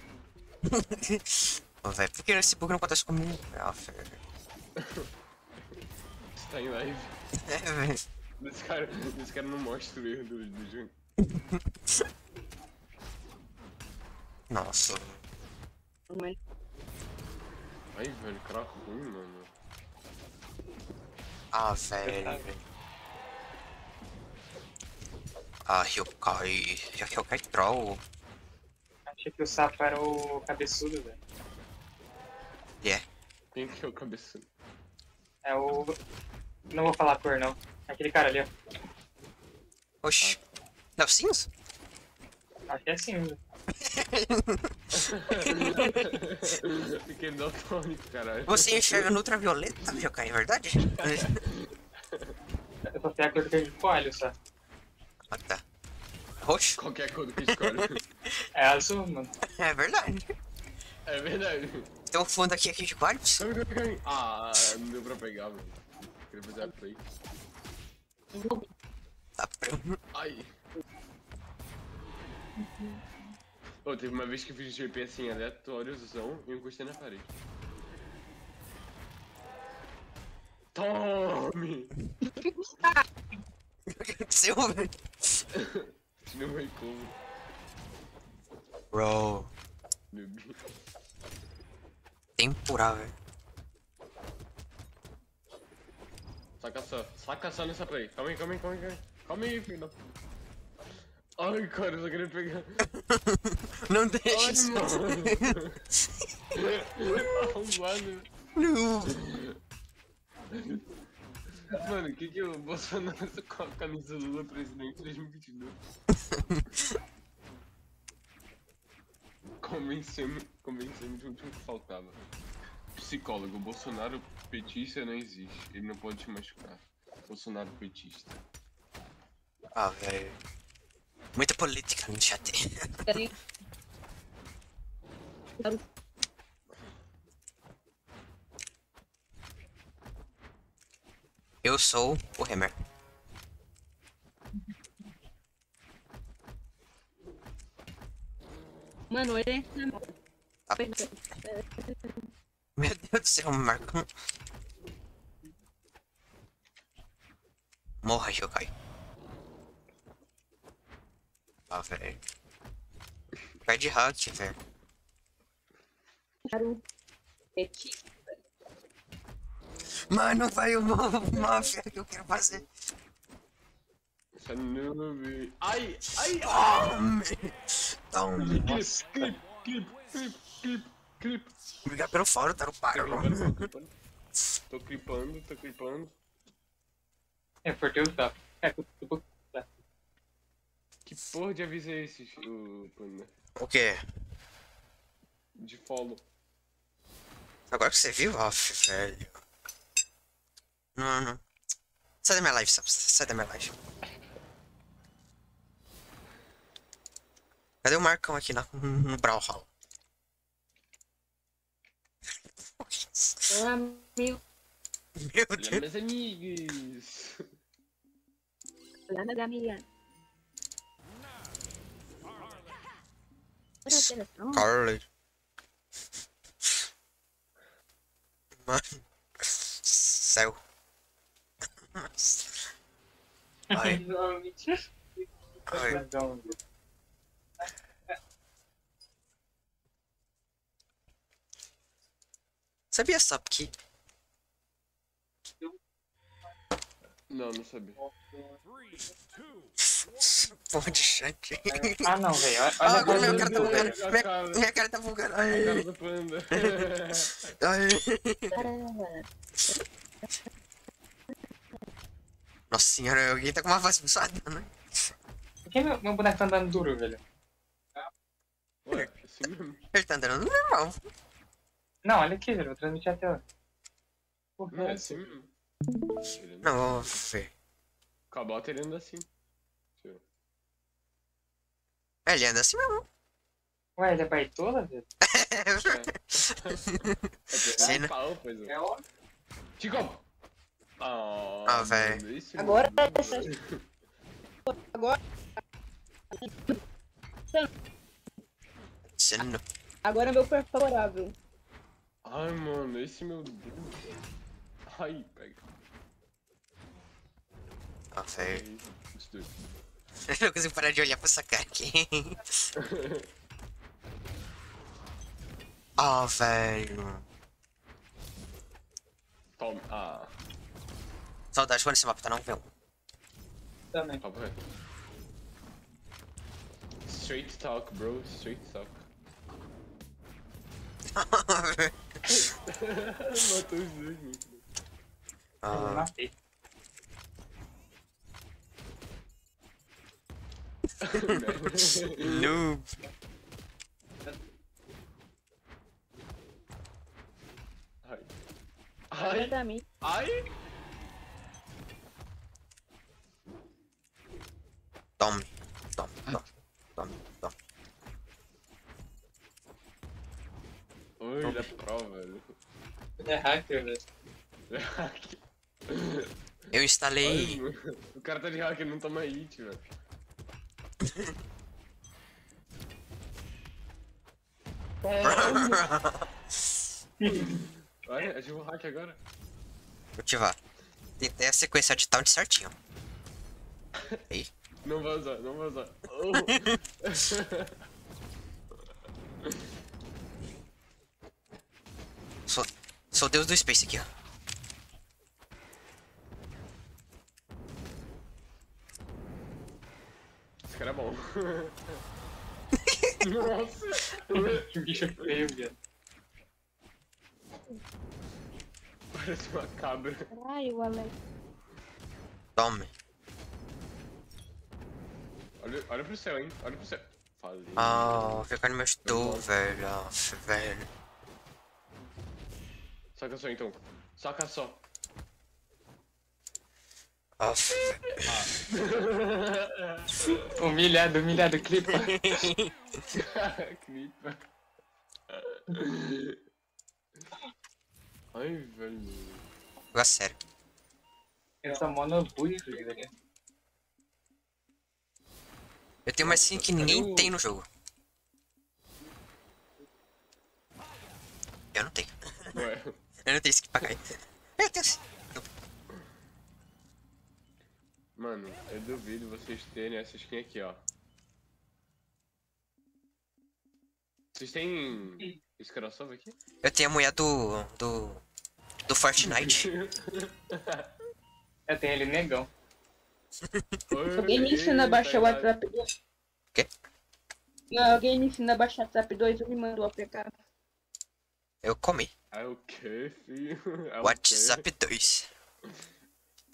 <laughs> Ó, velho, por que esse bug não acontece comigo? Ah, velho. <laughs> Tá em live. É, velho. Esse cara, esse cara não mostra o erro do, do jogo. Nossa. Ai, velho, cara ruim, mano. Ah, velho. Ah, Hyokai. Hyokai Troll. Achei que o sapo era o cabeçudo, velho. Yeah. Quem que é o cabeçudo? É o. Não vou falar a cor, não. É Aquele cara ali, ó. Oxi. Nelsinhos? Acho que é velho. Fiquei daltônico, caralho. Você enxerga no ultravioleta, Hyokai, é verdade? Eu só sei a cor que a gente escolhe, só. ah, tá. Roxo? Qualquer coisa que escolhe. É azul, mano. É verdade. É verdade. Tem um fundo aqui, aqui de vários. Ah, não deu pra pegar, mano. Queria fazer a play. Tá pra... Ai. Ô, teve uma vez que eu fiz GP assim, aleatóriozão, e eu encostei na parede. Tome! O que aconteceu, velho? Não vai como. Bro. noob. Tempura, velho. Saca só, saca só nessa play. Calma aí, calma aí, calma aí, calma aí. Filho. Ai, cara, eu só queria pegar. <laughs> Não deixa Ai, isso. mano. Não. Mano, o que que o Bolsonaro com a camisa do Lula presidente 2022? <laughs> Convencemos, convencemos de um que faltava. Psicólogo, Bolsonaro petista não existe. Ele não pode te machucar. Bolsonaro petista. Ah, velho. Muita política no chat. peraí. <laughs> Quero- Eu sou o Hammer. Mano, olha esse namoro. Ah. Meu Deus do céu, Marco. Morra, Yokai. Ah, velho. Perde hut, velho. Mano, vai o novo máfia que eu quero fazer. Noob. Ai, ai, ai! Tome. Clip, clip, clip, clip, clip. Brigar pelo fora, tá no paro. tô clipando. Tô clipando, tô clipando. É, porque o sapo. É, Que porra de aviso é esse, o Panda? O quê? De follow. Agora que você viu, off, velho. Não, não. Sai da minha live, Saps. Sai da minha live. Cadê o Marcão aqui na, no Brawlhalla? Olá. Meu Olha, Deus. meus amigos. Olá, minha amiga. Olha a seleção. Carly. Mano. Céu. Ai, Não, mentira. ai. Sabia, Sap, que Não, não sabia. <laughs> porra de chat. Ah, não, velho. Ah, agora a minha cara tá do- bugando. Minha, cara. minha cara tá bugando. Cara Ai, do Panda. ai. Nossa senhora, alguém tá com uma voz suada, né? Por que meu, meu boneco tá andando duro, velho? Ué, assim mesmo. Ele tá andando normal. Não, olha aqui, velho. Vou transmitir a tela. Porra, Não, é assim mesmo. Não, ver. Com a bota ele anda assim. É, Ele anda assim mesmo. Ué, ele é baitola, velho? Sim, né? É pau, pois é. É óbvio. Chico! Ah, Ah, véi. mano, esse Agora Agora, Você não... agora é meu corpo favorável. Ai, mano, esse meu Deus. Ai, pega. Ah, velho. Os dois. <laughs> Eu não consigo parar de olhar pra essa cara aqui. <laughs> Ah, velho. Toma. Ah, Saudade quando esse mapa tá não vendo. Também. reto. Straight talk, bro. Straight talk. Matou os dois, mano. Eu ah, matei. noob. Ai. Vai Ai. dar mim. Ai. Tome. Tome, tome, tome, tome. Ele é pro, velho. É hacker, velho. Eu instalei. Ai, mano. O cara tá de hack, ele não toma hit, velho. <laughs> Olha, ativa o hack agora. Vou ativar. Tem a sequência de taunt certinho. Aí. Não vai usar, não vai usar. Oh. <laughs> Sou, sou deus do space aqui, ó. Esse cara é bom. <laughs> Nossa! Que <laughs> bicho feio, velho. Parece uma cabra. Ai, o Alex. Tome. Olha, olha pro céu, hein? Olha pro céu. Falei. Ah, ficar no meu estudo, velho. Nossa, velho. Saca só então. Saca só. Nossa, <laughs> Humilhado, humilhado, clipa. <laughs> Clipa. Ai, velho. Jogar sério. Essa mono bug, velho. Eu tenho uma skin que ninguém eu- tem no jogo. Eu não tenho. Ué. Eu não tenho skin pra cair. Eu tenho sim. Mano, eu duvido vocês terem essa skin aqui, ó. Vocês têm esse crossover aqui? Eu tenho a mulher do. do. do Fortnite. Eu tenho ele negão. Alguém me ensina a baixar o WhatsApp 2. Quê? Não, alguém me ensina a baixar o WhatsApp 2 ou me manda o APK. Eu comi. É o quê, filho? É o WhatsApp 2. quê?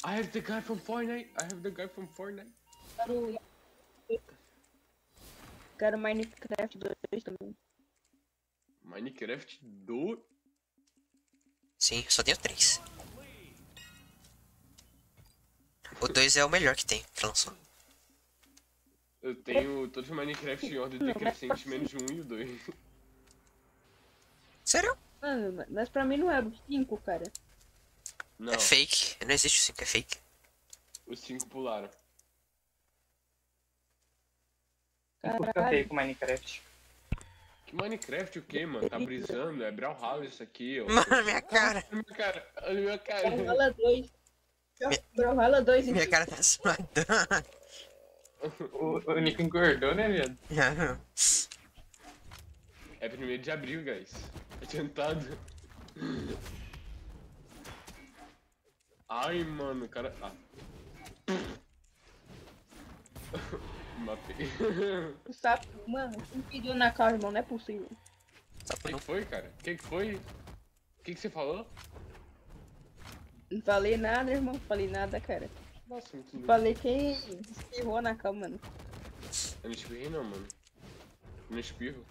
I have the guy from Fortnite. I have the guy from Fortnite. Quero. Quero Minecraft 2 também. Minecraft do. Sim, só tenho três. O 2 é o melhor que tem, que lançou. Eu tenho todos os Minecraft em ordem decrescente, menos um e o dois. Sério? Mano, mas pra mim não é o 5, cara. Não, É fake. Não existe o 5, é fake. os cinco pularam. Nunca Caralho. cantei com Minecraft. Que Minecraft o quê, mano? Tá brisando? É Brawlhalla isso aqui, ó. Mano, minha cara. Olha minha cara, olha minha cara. Brawlhalla 2. Brawlhalla 2 Minha cara tá suadando. O, o Nico engordou, né, viado? É primeiro de abril, guys. Adiantado. Ai, mano, o cara. Ah. <laughs> Matei. O sapo, mano, me pediu na casa, irmão, não é possível. O que não. que foi, cara? O que que foi? O que que você falou? Não falei nada, irmão, falei nada, cara. Nossa, muito lindo. Falei quem espirrou na cama, mano. Eu não espirrei não, mano. Eu não espirro.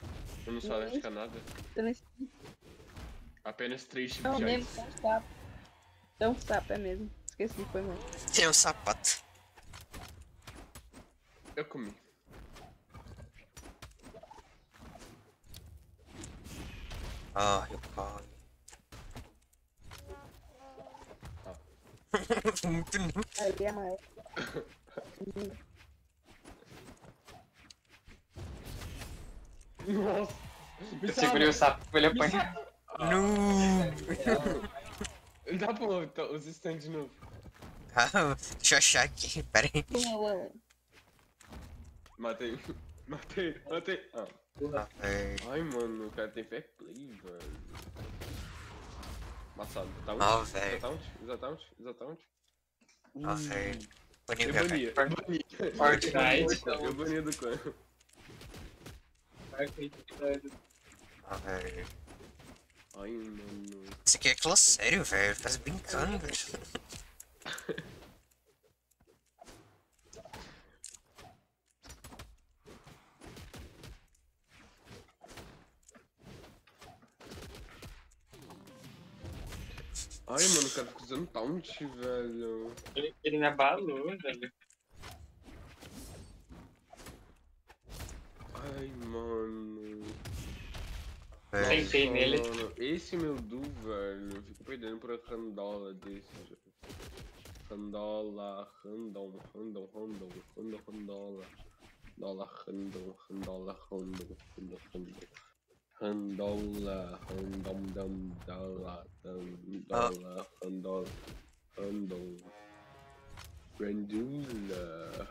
Eu não sou alérgico a nada. Eu não Apenas três tipos Não, de mesmo, ice. é um sapo. É um sapo, é mesmo. Esqueci, foi mal. Tem um sapato. Eu comi. Ah, eu caio. <laughs> Muito lindo. Aí é mais. <laughs> Nossa! Eu segurei o sapo pra ele apanhar. No. Dá pra botar os stands de novo. Ah, deixa eu achar aqui, pera aí. Matei. Matei, matei. Ah. É, Ai, mano, o cara tem fair play, velho. Massado. Tá Ó, um? velho. Exataunt? Exataunt? Exataunt? Ó, velho. Bani Eu o cara. bania, eu bania. Fortnite. Eu bania do clã. Ó, velho. Ai, mano. Isso aqui é classe sério, velho. Faz brincando, velho. Ai, mano, o cara fica usando taunt, velho. Ele, ele me abalou, velho. Ai, mano. velho. Tentei Nossa, nele. Mano, esse meu Du, velho, eu fico perdendo por randola desse. Randola, random, random, random, random, randola. Dola, random, randola, random, random, random. Randola, random, dam, dola, dam, dola, randola, random. Randula.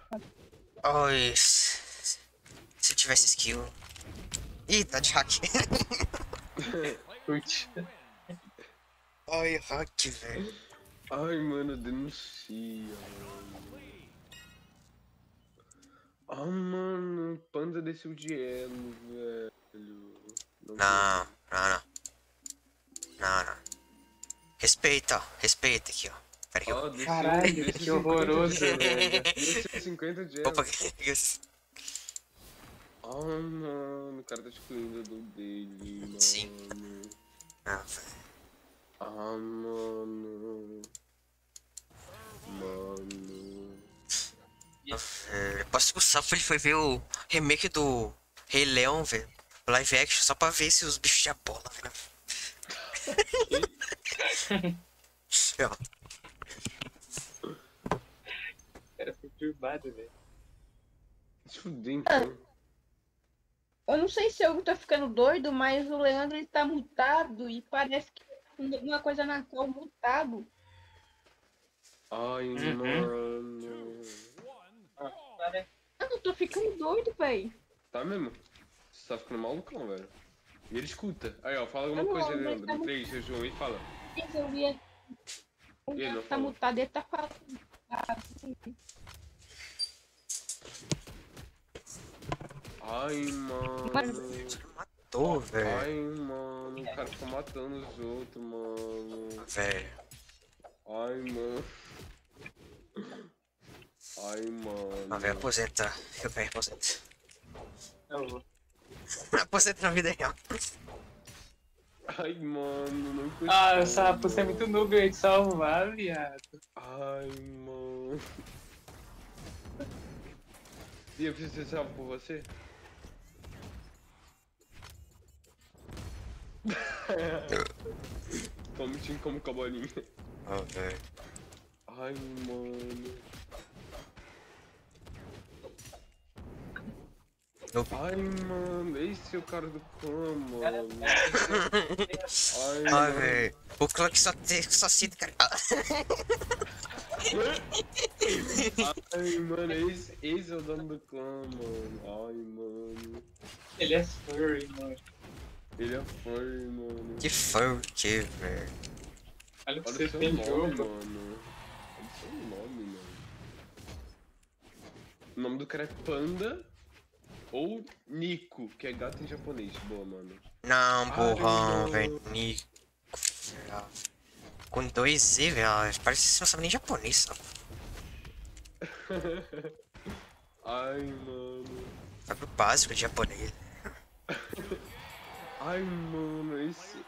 Oi. Se se tivesse skill. Ih, tá de hack. <laughs> Putz. Ai, hack, velho. Ai, mano, denuncia, mano. Ah, mano, Panda desceu de elo, velho. Não, Não, não, não. Não. Respeita, ó. Respeita aqui, ó. Pera aí, ó. Ó, desceu, Caralho, que 50 horroroso, velho. Desceu 50 de elo. <laughs> Opa, que <laughs> isso? Ah, mano, o cara tá excluindo do dele, mano. Sim. Não, velho. Ah, mano. Mano. É, Posso que o Sapo ele foi ver o remake do Rei Leão, velho. Live action, só pra ver se os bichos tinham bola, velho. <laughs> Cara, perturbado, velho. Se fuder, então. Eu não sei se eu tô ficando doido, mas o Leandro ele tá mutado e parece que tem alguma coisa na qual mutado. Ai, Uhum. mano. Ah, eu tô ficando doido, véi. Tá mesmo? Você tá ficando malucão, velho. E ele escuta. Aí, ó, fala alguma Não, coisa, Leandro. tá No 3, seu João, e fala. Eu ia. O Ele não tá falou. mutado, ele tá falando. Ai, mano. matou, velho. Ai, mano. O cara fica matando os outros, mano. Velho. Ai, mano. Ai, mano. Ah, velho, aposenta. Eu velho, aposenta. eu vou. <laughs> Aposenta na vida real. Ai, mano. Não consigo. Ah, o sapo, você é muito noob, eu ia te salvar, viado. Ai, mano. E eu preciso salvo por você? <laughs> Como time como com a bolinha. Ah, velho. Ai, mano. Nope. Ai, mano. Esse é o cara do clã, mano. Ai, Ah, mano. velho. O clã que só, te, só cita, cara. Ah, Ai, mano. Esse, esse é o dono do clã, mano. Ai, mano. Ele é furry, mano. Ele é furry, mano. que foi o que, velho? Olha o que Olha você fez, nome, jogo. mano. Olha o seu nome, mano. O nome do cara é Panda ou Nico, que é gato em japonês. Boa, mano. Não, burrão, não. velho. Nico. velho. Com dois Z, velho. Parece que você não sabe nem japonês, sabe? <laughs> Ai, mano. Sabe o básico de japonês. <laughs> Ai, mano, esse.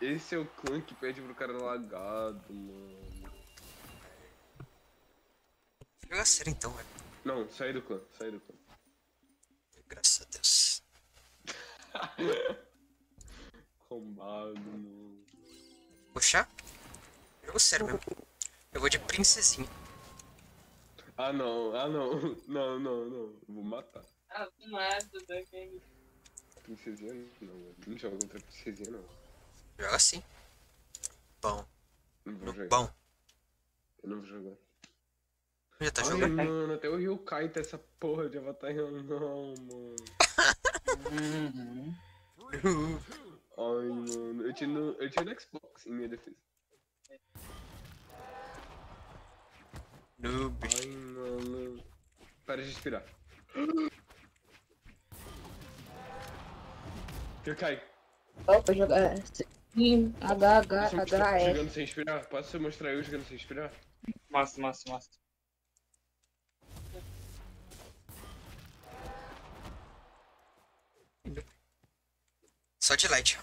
Esse é o clã que pede pro cara lagado, mano. Joga sério então, velho. Não, sai do clã, sai do clã. Graças a Deus. <laughs> Combado, mano. Puxar? Jogo sério mesmo. Eu vou de princesinha. Ah, não, ah, não. <laughs> Não, não, não. Eu vou matar. Ah, do nada, da game. Princesinha não, mano. Não joga contra princesinha, não. Joga assim. Bom. Não vou jogar. Bom. Eu não vou jogar. Já tá Ai, jogando? mano, até o Ryukai tá essa porra de Avatar não, mano. Ai, mano. Eu tinha no, eu tinha no Xbox em minha defesa. Noob. Ai, mano. Para de respirar. Ryukai, Opa, jogar. Sim, H, H, posso mostrar H, F. jogando sem respirar? Posso mostrar eu jogando sem respirar? Mostra, mostra, mostra. Só de light.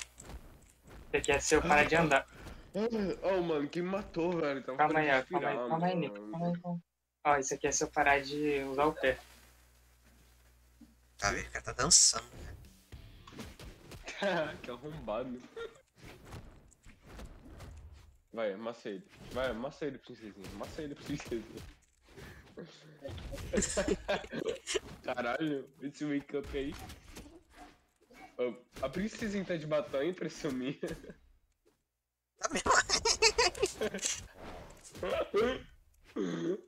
Você quer ser o cara de andar. Oh, mano, quem me matou, velho? Tava Calma aí, calma aí, calma aí, Nico. Calma aí, calma aí. Ó, isso aqui é se eu parar de usar o pé. Tá vendo? O cara tá dançando. né? <laughs> que arrombado. Vai, amassa ele. Vai, amassa ele, princesinha. Amassa ele, princesinha. <laughs> Caralho, esse wake up aí. Oh, a princesinha tá de batom, impressão minha. Tá mesmo? <laughs> Que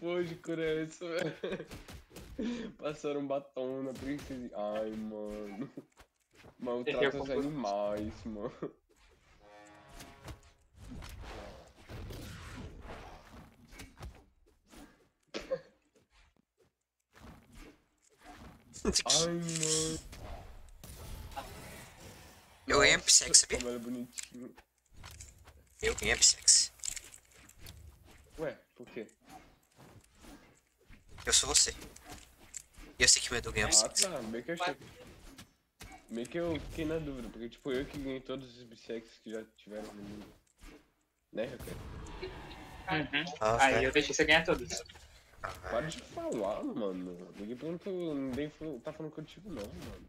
porra de cor é essa, velho? Passaram um batom na princesinha. Ai, mano. Maltrata os animais, mano. Ai, mano. Eu ganhei Nossa, Psyx, sabia? Como ela é bonitinho. Eu ganhei Psyx. Ué, por quê? Eu sou você. E eu sei que o Edu ganhou Ah, Psyx. tá. Meio que eu achei. Meio que eu fiquei na dúvida, porque tipo, eu que ganhei todos os bisexos que já tiveram no mundo. Né, Raquel? Uhum. Ah, Aí é. eu deixei você ganhar todos. Para de falar, mano. Ninguém perguntou, ninguém falou- tá falando contigo não, mano.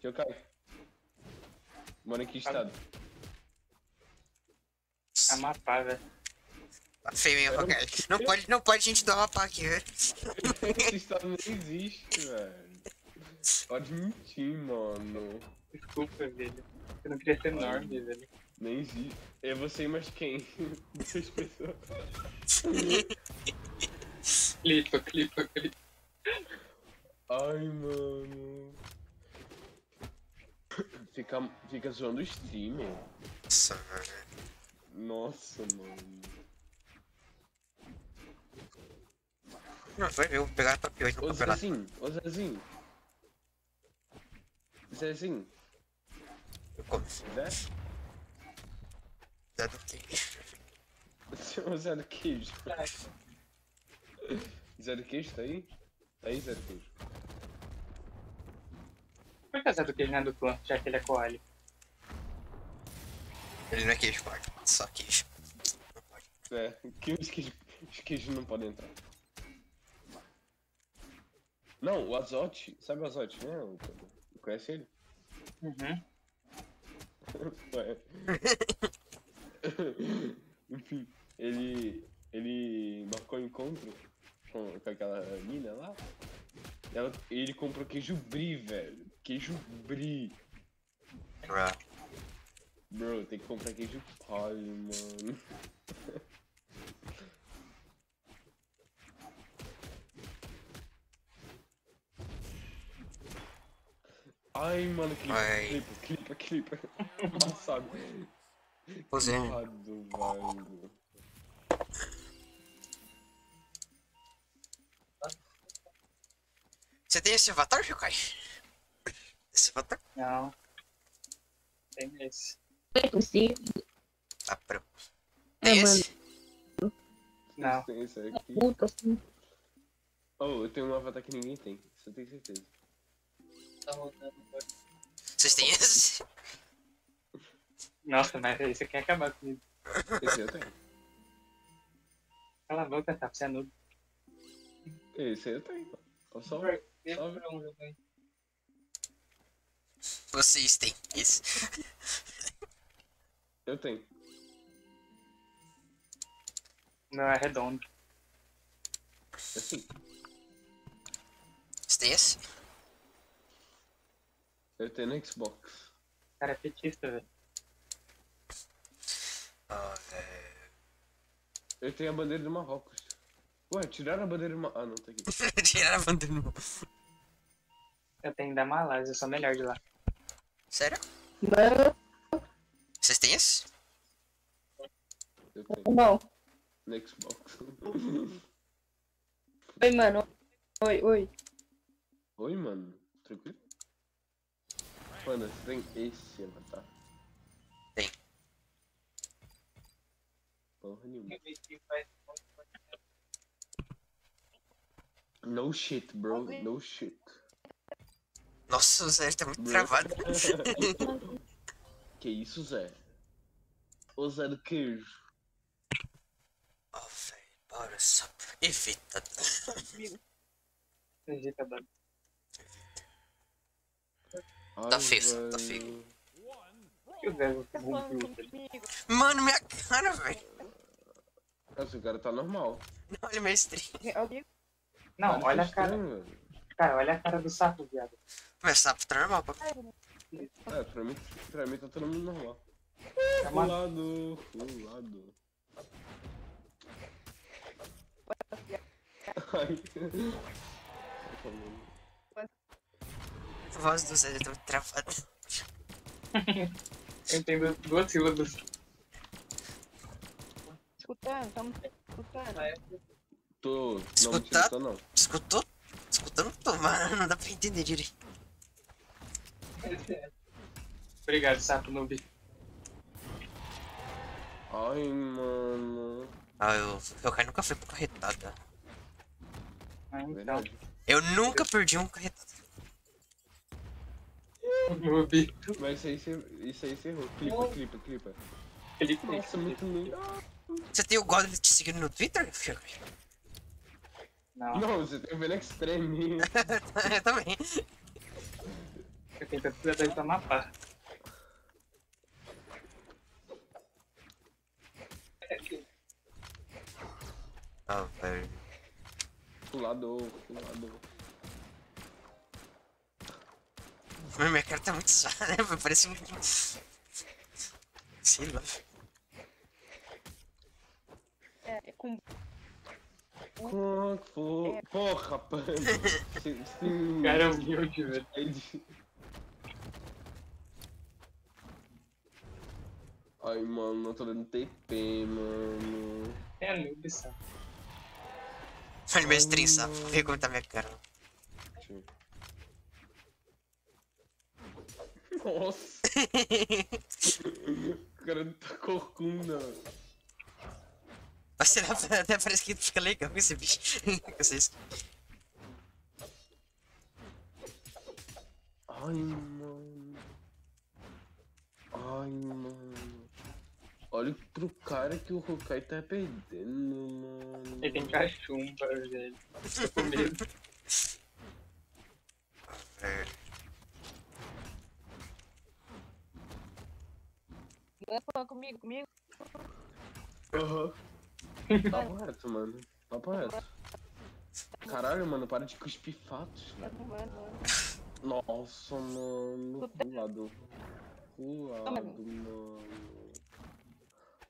Tio Caio. Mora em que estado? Amapá, velho. Tá feio, hein, Rocket? Não <laughs> pode, não pode a gente dar uma pá aqui, velho. Esse estado nem existe, velho. Pode mentir, mano. Desculpa, velho. Eu não queria ser enorme, velho. Nem existe. É você e mais quem? <laughs> Duas pessoas. Clipa, clipa, clipa. Ai, mano. Fica, fica zoando o streamer. Nossa, velho. Nossa, mano. Não, vai ver, eu vou pegar top 8 no Ô campeonato. Zezinho, ô Zezinho. Zezinho, Eu como. Zé? Zé do quê? Ô Zé do Queijo. <laughs> Zé do <laughs> Queijo tá aí? Tá aí, Zé do Queijo. Por que é do queijo não é do clã, já que ele é coalho? Ele não é queijo, pode. Só queijo. Não pode. É, que os queijos, os queijos não podem entrar. Não, o Azote, sabe o Azote, né? O- Conhece ele? Uhum. <laughs> Enfim, ele. ele marcou encontro com, com aquela mina lá. Ela- ele comprou queijo brie, velho. Queijo brie. Bro, tem que comprar queijo palho, mano. <laughs> Ai, mano, clipa, Ai. clipa, clipa, clipa. <laughs> Passado. Pois é. Velho. Você tem esse avatar, Yokai? Esse avatar? Não. Tem esse. Sim. Tá pronto. É, Tem mano. esse? Não. Tem esse aqui. Puta, assim. Oh, eu tenho um avatar que ninguém tem. Você tem certeza. Vocês têm <laughs> esse? Nossa, mas aí você quer acabar comigo. Esse eu tenho. Cala a boca, tá? Você é noob. Esse eu tenho. Ó, Só, só Vocês têm esse. eu tenho. O meu é redondo. Assim, Vocês têm esse? Eu tenho no Xbox. Cara é petista, velho. Ah, velho. Eu tenho a bandeira do Marrocos. Ué, tiraram a bandeira do Marrocos. Ah, não, tá aqui. <laughs> Tiraram a bandeira. no- Eu tenho da Malásia, eu sou melhor de lá. Sério? Mano, Vocês têm esse? Eu tenho. não. No Xbox. Oi, mano. Oi, oi. Oi, mano. Tranquilo? Mano, você tem esse, mano, tá? Tem. Porra nenhuma. No shit, bro. No shit. Nossa, o Zé tá muito Bro. travado. <laughs> que isso, Zé? Ô Zé do queijo. Oh, velho. Bora só. Evita. Egita, mano. Tá Ai, feio, tá feio. Tá comigo. Mano, minha cara, velho. Nossa, o cara tá normal. Olha meu stream. Alguém- Não, olha tá a cara. estranho. Cara, olha a cara do sapo, viado. Meu sapo tá normal, pô. É, pra mim, pra mim tá todo mundo normal. É uma... Fulado, fulado. Ai. <laughs> A voz do Zé muito travada. Eu <laughs> entendo duas sílabas. Escutando, estamos escutando. Tô. Não, Escutar? mentira, tô não. Escutou? Escutando tudo, mano. Não dá pra entender direito. Obrigado, sapo noob. Ai, mano. Ah, eu, eu caí nunca fui pro carretada. Ah, então. Verdade. Eu nunca perdi um carretado. Noob. Mas isso aí você, isso aí você errou. Clipa, clipa, clipa. Ele Nossa, muito lindo. Você tem o God te seguindo no Twitter? Não, Não, você tem o Venom Extreme. <laughs> eu também. eu tenho tanto cuidado de mapa. Ah, velho. Fulado, fulado. Meu, minha cara tá muito suada, né? Parece um. Sei lá. É, com Qual que foi? Porra, pano. <laughs> Sim. Cara, é humilde, velho. Ai, mano, não tô dando TP, mano. É noob, sapo. Olha meu stream, sapo. Vê como tá minha cara. Deixa eu ver. Nossa, o cara tá corcunda. Mas será até parece que fica legal com esse bicho. <laughs> Com vocês. Ai, mano. Ai, mano. Olha pro cara que o Hokai tá perdendo, mano. Ele tem cachumba, velho. Tô com medo. Não falando comigo, comigo. Aham. Papo reto, mano. Papo reto. Caralho, mano, para de cuspir fatos. Tá. Nossa, mano. Pulado. Pulado, mano.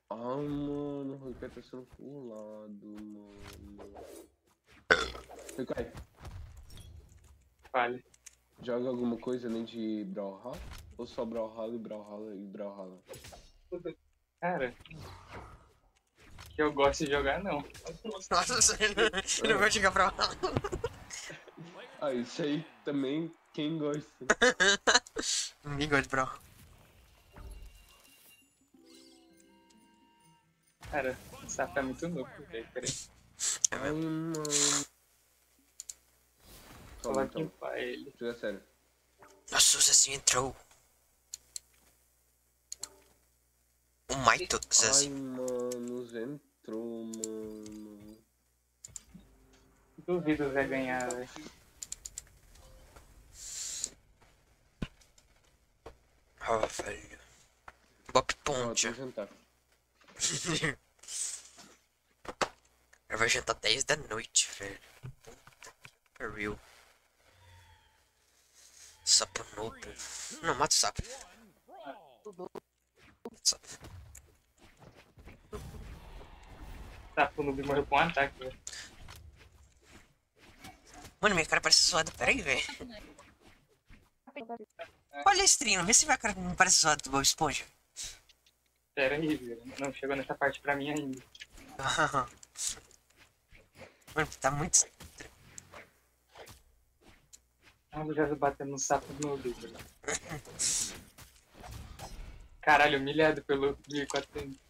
Ai, mano, o Hokai tá sendo pulado, mano. Hokai, Vale. joga alguma coisa além de Brawlhalla? Ou só Brawlhalla e Brawlhalla e Brawlhalla? Cara. Que eu gosto de jogar, não. Nossa, <laughs> eu não- vou chegar pra lá. Ah, isso aí também, quem gosta. Ninguém gosta de bro. Cara, o sapo é muito novo, velho. Peraí. Ai, mano. Vou então. pra ele. Joga sério. Nossa, o Zezinho entrou. O Maito, Ai, mano, entrou, mano. Duvido o Zé ganhar, velho. Ah, velho. Bob Ó, Ponte. tô jantar. <laughs> Eu vou jantar 10 da noite, velho. Puta que pariu. Sapo novo. Não, mata o sapo. Mata o sapo. Tá, o noob morreu com um ataque, velho. Mano, minha cara parece zoada. Pera aí, velho. Olha a stream, vê se minha cara não parece zoada do Bob Esponja. Pera aí, velho. Não chegou nessa parte pra mim ainda. <laughs> Mano, tá muito. Ah, o Jesus batendo no sapo do noob, velho. <laughs> Caralho, humilhado pelo 1400.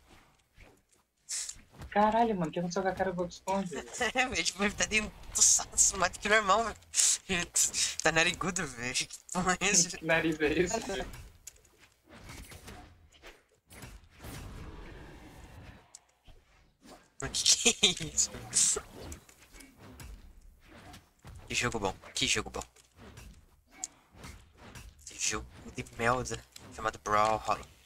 Caralho, mano, o que aconteceu com a cara do Bob Esponja? <laughs> É, velho, tipo, ele tá dentro do saço mais do que normal, velho. <laughs> Tá narigudo, velho. Que porra é esse? Que nariz é esse? <laughs> Mano, que que é isso? Que jogo bom, que jogo bom. Que jogo de merda chamado Brawlhalla.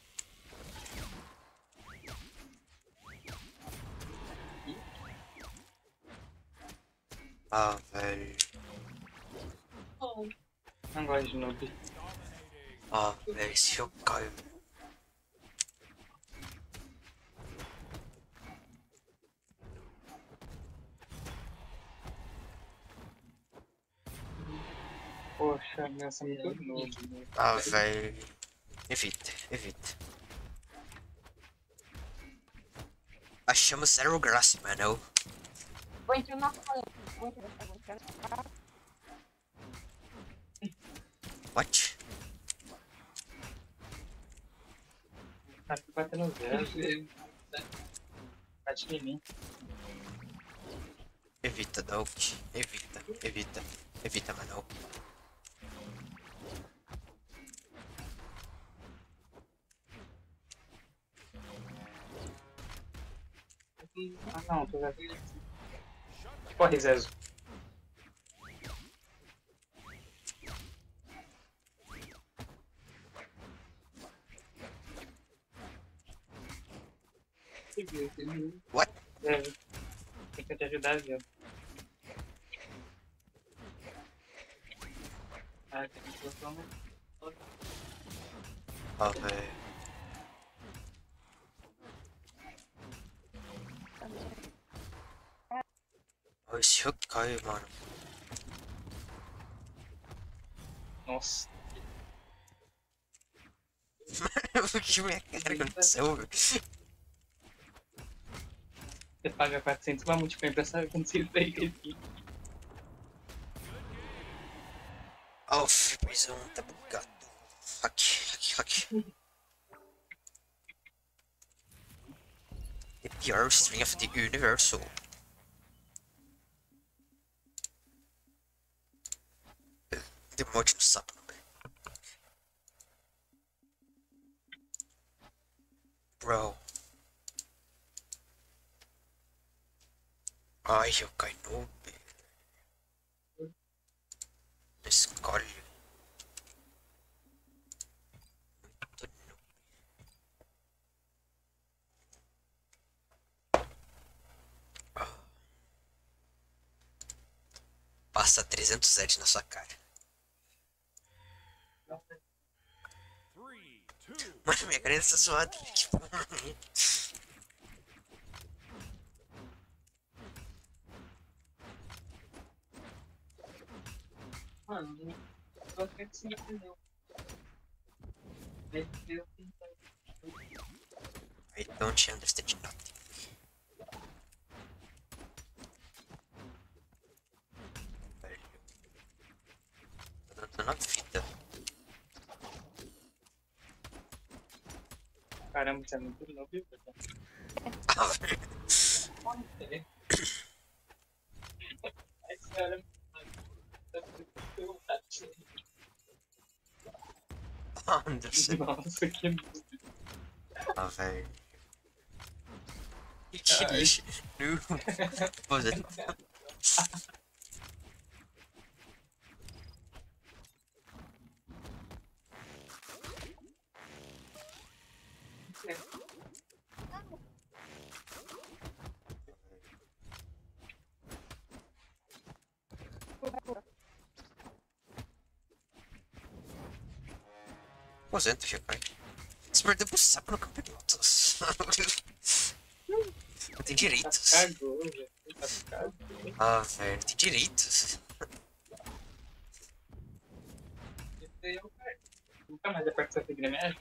Ah, velho. Não gosto de noob. Ah, velho, esse jogo caiu. Poxa, nessa é muito noob. né? Ah, velho. Evita, evita. Achamos zero graça, mano. Vou entrar na sala. What? Tá batendo zero. Bate em mim. Evita, Doug. Evita, evita, evita, mano. Ah, não, tô vendo. Corre, Zezo. What? Zezo. Tem que te ajudar, Zezo. Ah. Ah, velho. Esse jogo caiu, mano. Nossa. <laughs> o que minha cara aconteceu, velho? Você paga 400 pra multiplayer pra saber quando você daí aqui. Oh, prisão, tá bugado. Aqui, aqui, aqui. The pure string of the universal. Deu um monte no sapo. Bro. Ai, eu caí no... Escolhe. Muito noob. Ah. Passa 307 na sua cara. Mano, minha cara está suada. <laughs> Que porra. Mano, não vou ficar com isso não. Vai ter o que I don't understand nothing. Velho. Tá dando na vida. Caramba, você é muito novo, viu? Ah, velho. Ai, cara. Anderson. Nossa, que Ah, velho. Que lixo. Nu. Pois Aposenta, cai. Se perdeu pro sapo no campeonato. <laughs> Tem direitos. Tá cagou. Ah, velho, tem direitos. Nunca mais aperta essa ajuda.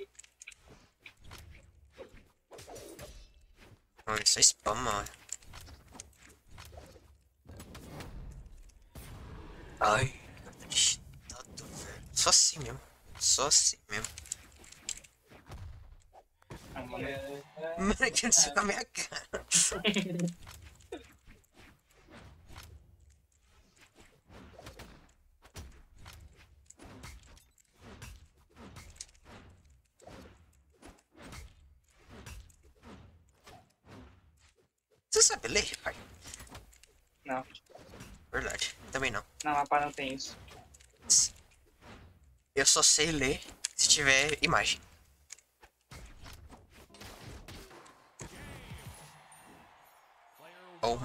Mano, isso é spam, mano. Ai, agitado, velho. Só assim mesmo. Só assim mesmo. Ah, mano, é- é- Mano, que aconteceu com a minha cara? Você sabe ler, pai? Não, Verdade, também não. na mapa não tem isso. Eu só sei ler se tiver imagem.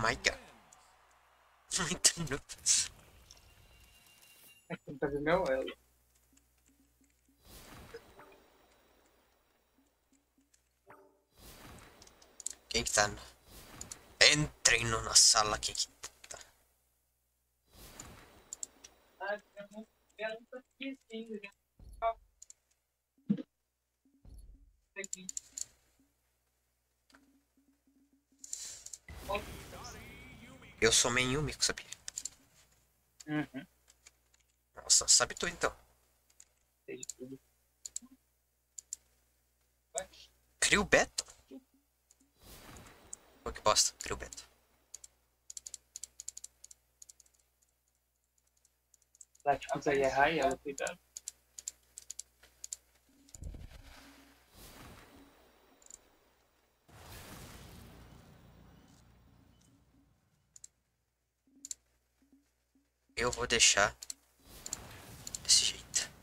My god. Muito. Aqui não tá vendo meu elo. Quem que tá? Entrem na sala, quem que Eu sou main Yumiko, sabia? Uhum. Nossa, sabe tu então. Sei de tudo. Cria o Beto. Pô, que bosta, cria o Beto. Lá, tipo, isso aí é raio, ela, cuidado. Eu vou deixar desse jeito. <laughs>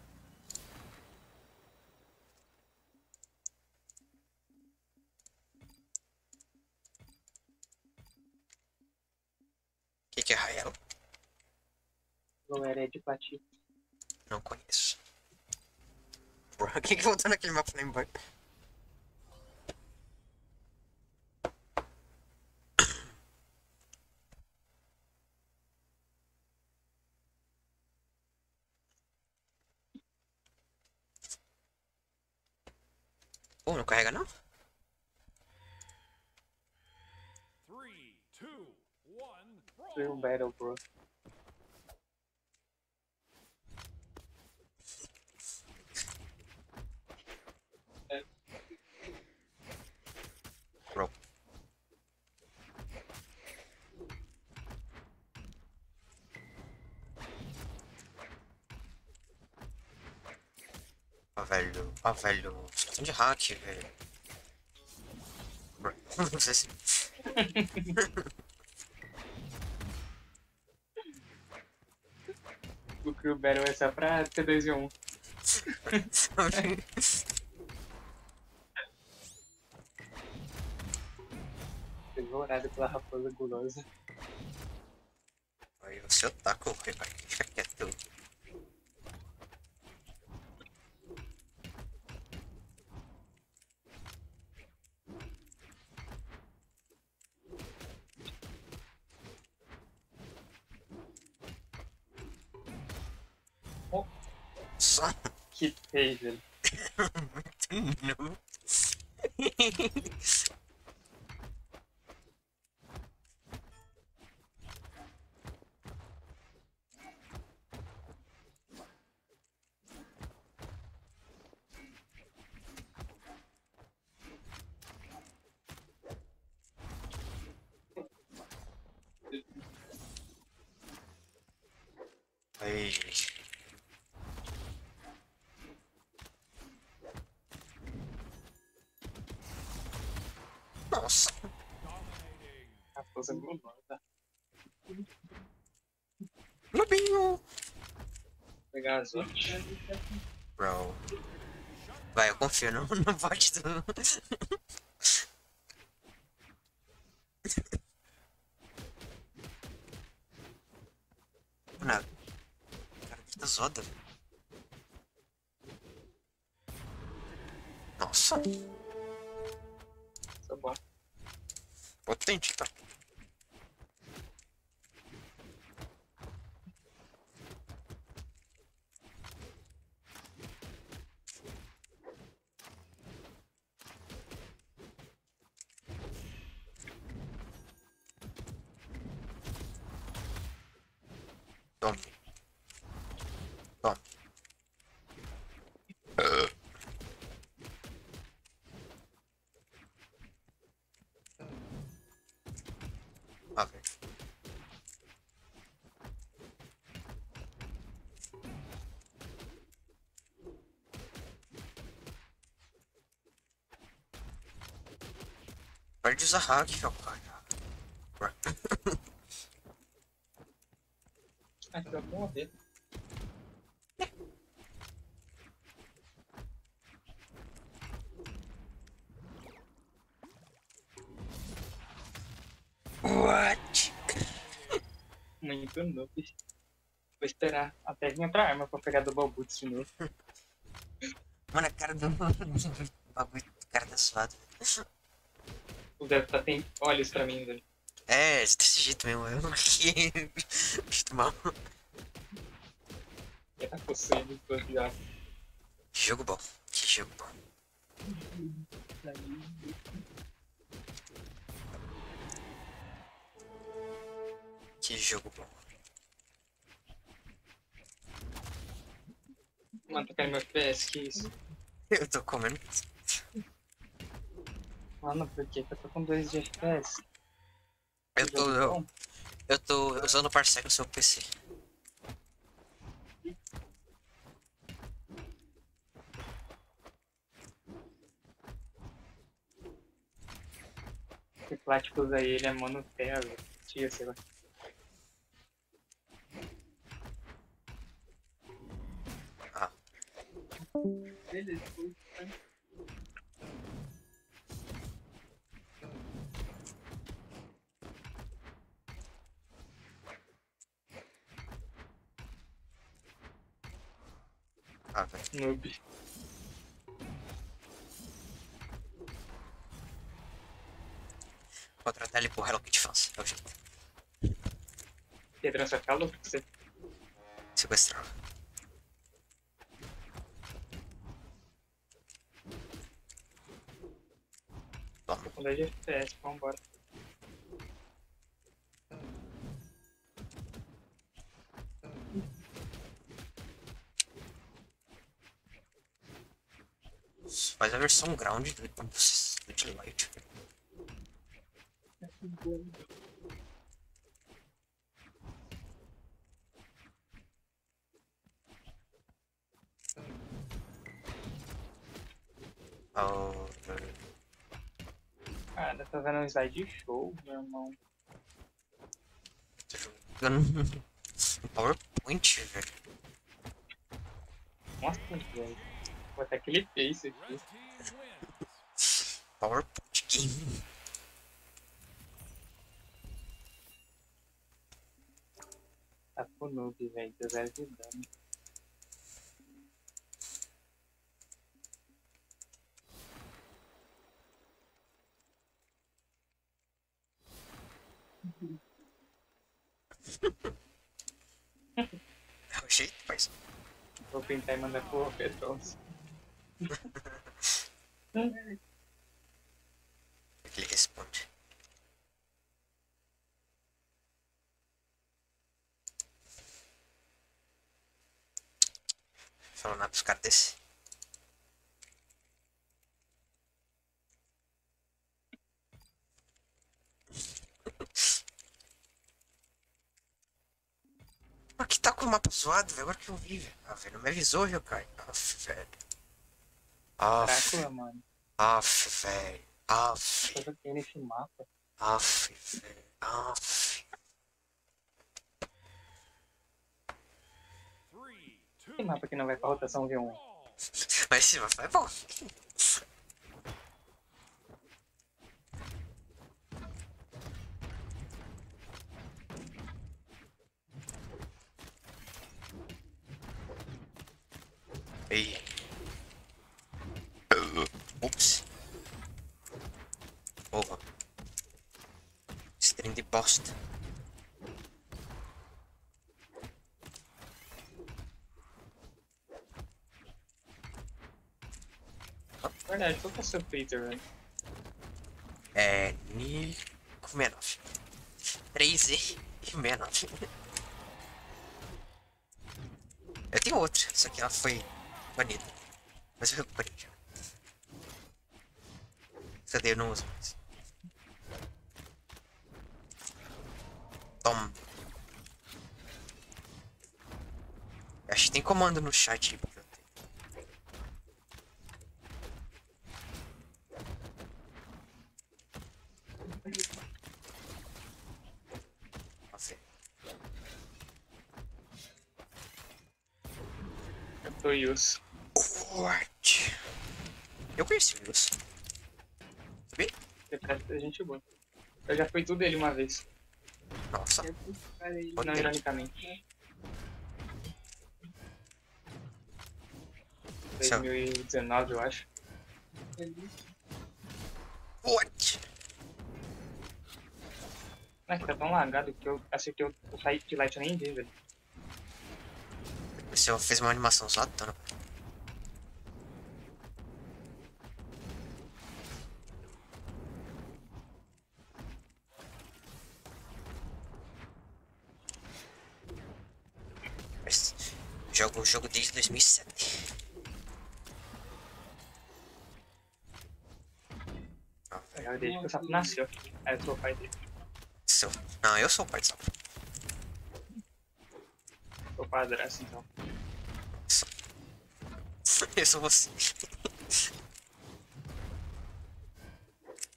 O que, que é Rael? Galera, é de platino. Não conheço. Porra, quem que voltou naquele mapa lá embaixo? Pô, não carrega não? Three, two, one, Foi um brawl. battle, bro. Bro. Ah, velho. Situação de hack, velho. Não sei se... O Crew Battle é só pra T2 e 1. Devorado pela raposa gulosa. Aí você otaku, vai, vai, fica quieto. Oh. Só Que feio, velho. não. Aí. Nossa. Gulosa. Lobinho. Pegar as outras. Bro. Vai, eu confio no, no bot do. Mano, cara, que tá zoada, velho. Perde usar hack, meu pai. Ah, então eu vou morrer. What? Muito noob. Vou esperar até vir outra arma pra pegar Double Boots de novo. <laughs> Mano, a cara do <laughs> bagulho do cara tá suado. O Dev tá tem olhos pra mim, velho. É, desse jeito mesmo. Eu <laughs> aqui. Bicho mal. Ele tá dois já. Que jogo bom. Que jogo bom. Que jogo bom. Mano, tá caindo meu FPS, que isso? Eu tô comendo. Mano, por que eu tô com 2 de FPS? Eu tô. Eu, bom? eu tô usando o parceiro no seu PC. Esse plástico aí, ele é monoterra, velho. Tira, sei lá. Noob. Contratar ele pro Hello Kitty Fans. É o jeito. Ficar louco com você. Sequestrar. Toma. Com 2 de FPS, vambora. Versão ground do, do Daylight. Oh, Cara, tá vendo um slide show, meu irmão. tô jogando um <laughs> PowerPoint, velho. Nossa, velho. Vou até clipei isso aqui. PowerPoint game. Tá com noob, velho. De dano. É o jeito, mas. Vou pintar e mandar pro Pedrão. <laughs> <laughs> Ele responde. Falando nada pros caras desse. Aqui tá com o mapa zoado, velho. Agora que eu vi, velho. Ah, velho, não me avisou, viu, cara? Aff, velho. Aff, Drácula, mano. aff, velho. Aff. Eu joguei nesse mapa. Aff, velho. Aff. Que mapa que não vai pra rotação V1? roll. Mas sim, mas foi bom. Ei. Ups. Porra. bosta. Verdade, qual que é o seu Twitter, velho? É. Nico Menov. 3 e <laughs> Menov. Eu tenho outra, só que ela foi banida. Mas eu recuperei já. Cadê? Eu não uso mais. Toma. Acho que tem comando no chat aí pra eu ter. Nossa, Yus. What? Eu conheci o Wilson. Sabia? Você parece ser gente boa. Eu já fui tudo ele uma vez. Nossa. Não, ironicamente. Seu- 2019, eu acho. What? É que tá tão lagado que eu acertei o o site de light nem vi, velho. Você fez uma animação só dona. Mas Jogo desde 2007. Ah, Eu desde que o sapo nasceu. Aí eu sou o pai dele. Seu... Não, eu sou o pai do sapo. Sou padrasto, então. <laughs> Eu sou você.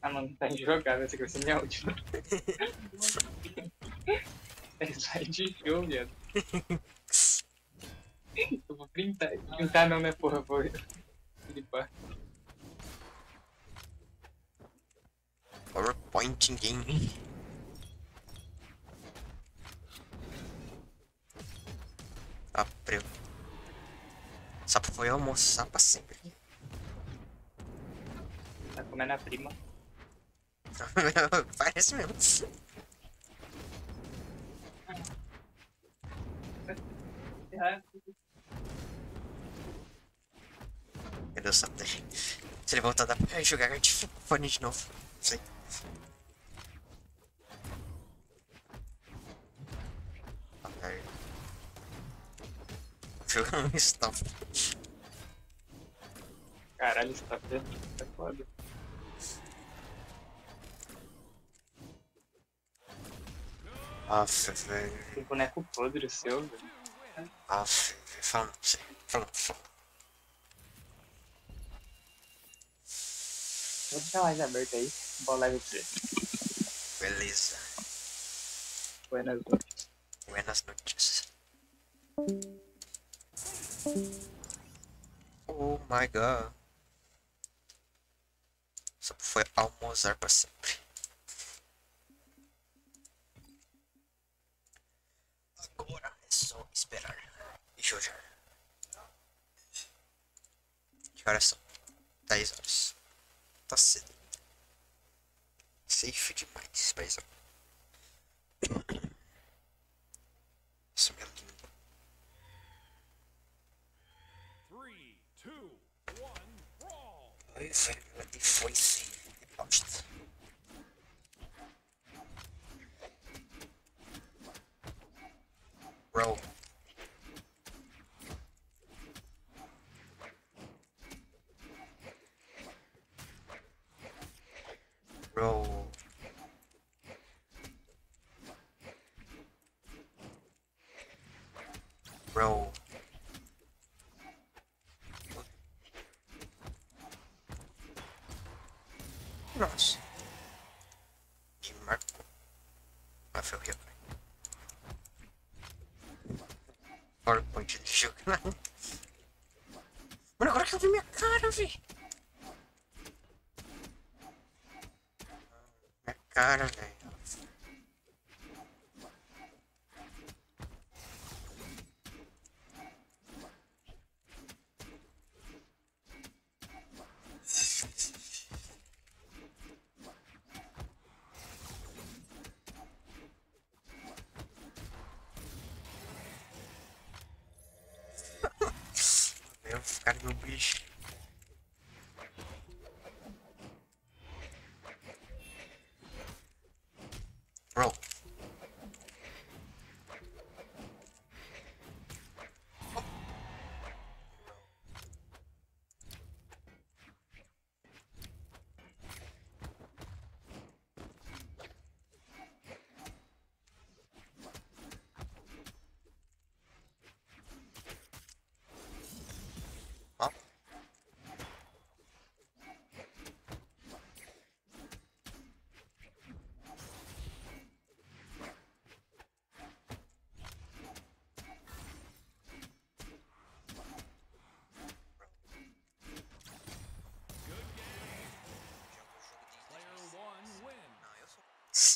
Ah, mano, tá injogável. Essa aqui vai ser minha última. É sai <laughs> <laughs> de jogo, viado. Printar. Printar não, né, porra? Vou flipar. PowerPoint game. Abril. Sapo foi almoçar pra sempre. Tá comendo a prima. Parece mesmo. Meu Deus, deixa. Se ele voltar, dá pra jogar fone de novo. Não sei. Jogando um stop. Caralho, isso tá vendo? Tá foda. Aff, velho. Tem boneco podre seu, velho. Aff, fala. Fala, fala. Vou deixar a live aberta aí. Live pra você. Beleza. Buenas noites. Buenas noches. Oh my god. Só foi almoçar pra sempre. Agora é só esperar e jogar. Que horas são? 10 horas. Tá cedo. Safe demais, paizão. Isso é lindo. Three, two, one, brawl. Velho, ela tem foice. Que bosta. Bro. Bro.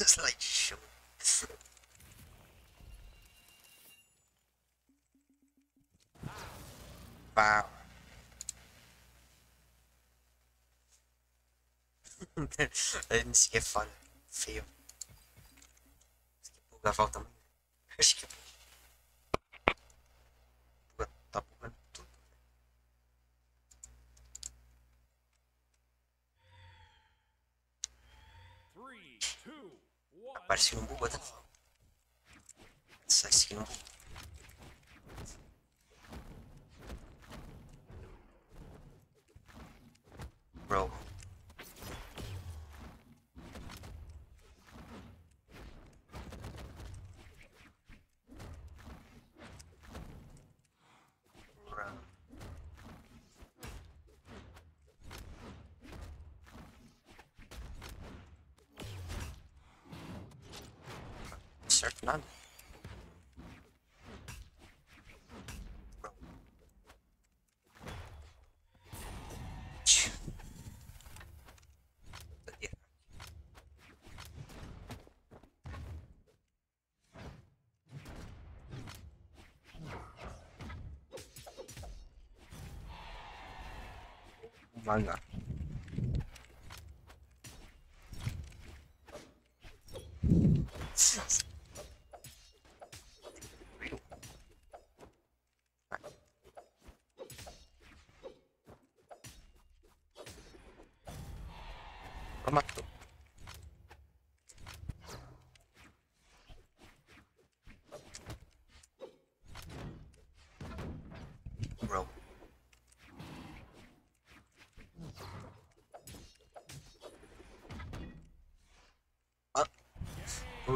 slideshow. Wow. <laughs> Isso aqui é foda. Feio. Isso aqui buga muito. 漫啊。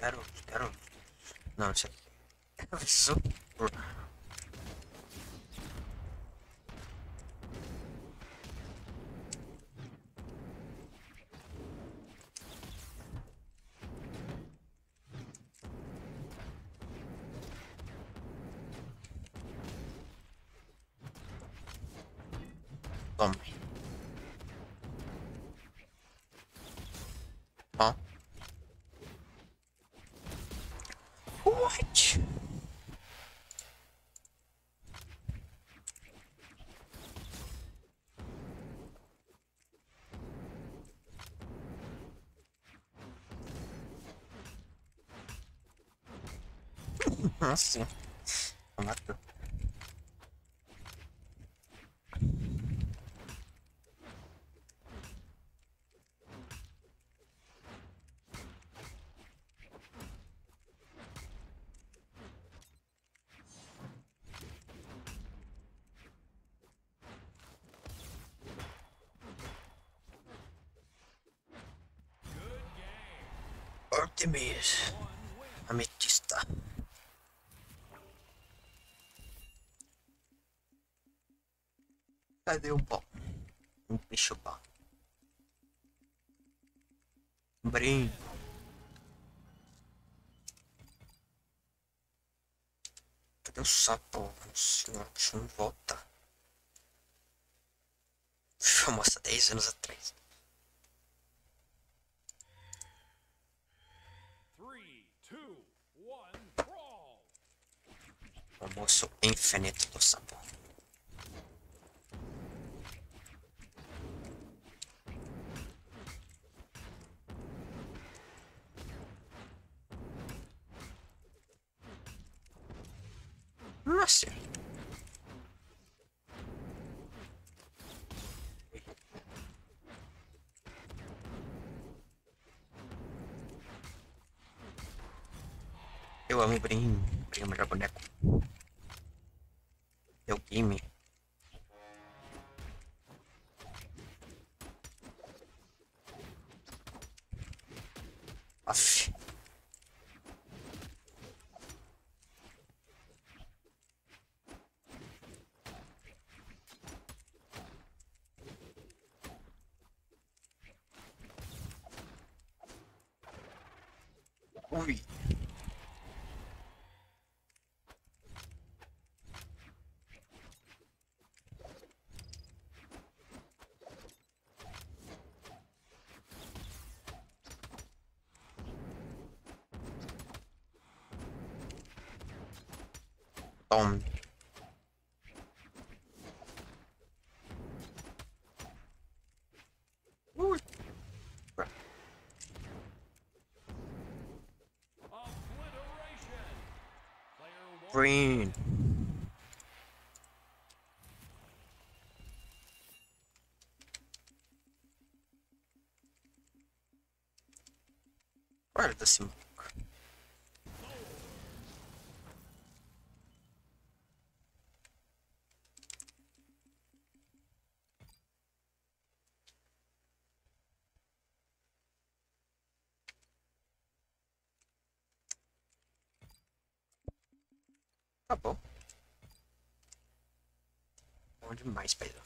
garotos, garotos. Não, isso. <laughs> Ah, Nossa senhora. Cadê o pau? Um bicho pau. Brim. Cadê o sapo? Bicho não volta. Famosa 10 anos atrás. Almoço infinito do sapo. Nossa. Eu amo o Brim. Brim é o melhor boneco. É o game. Aff. Ui. Tome. Ui. Obliteration. Player one. Green. Guarda esse maluco. Tá bom. Demais, Pedro.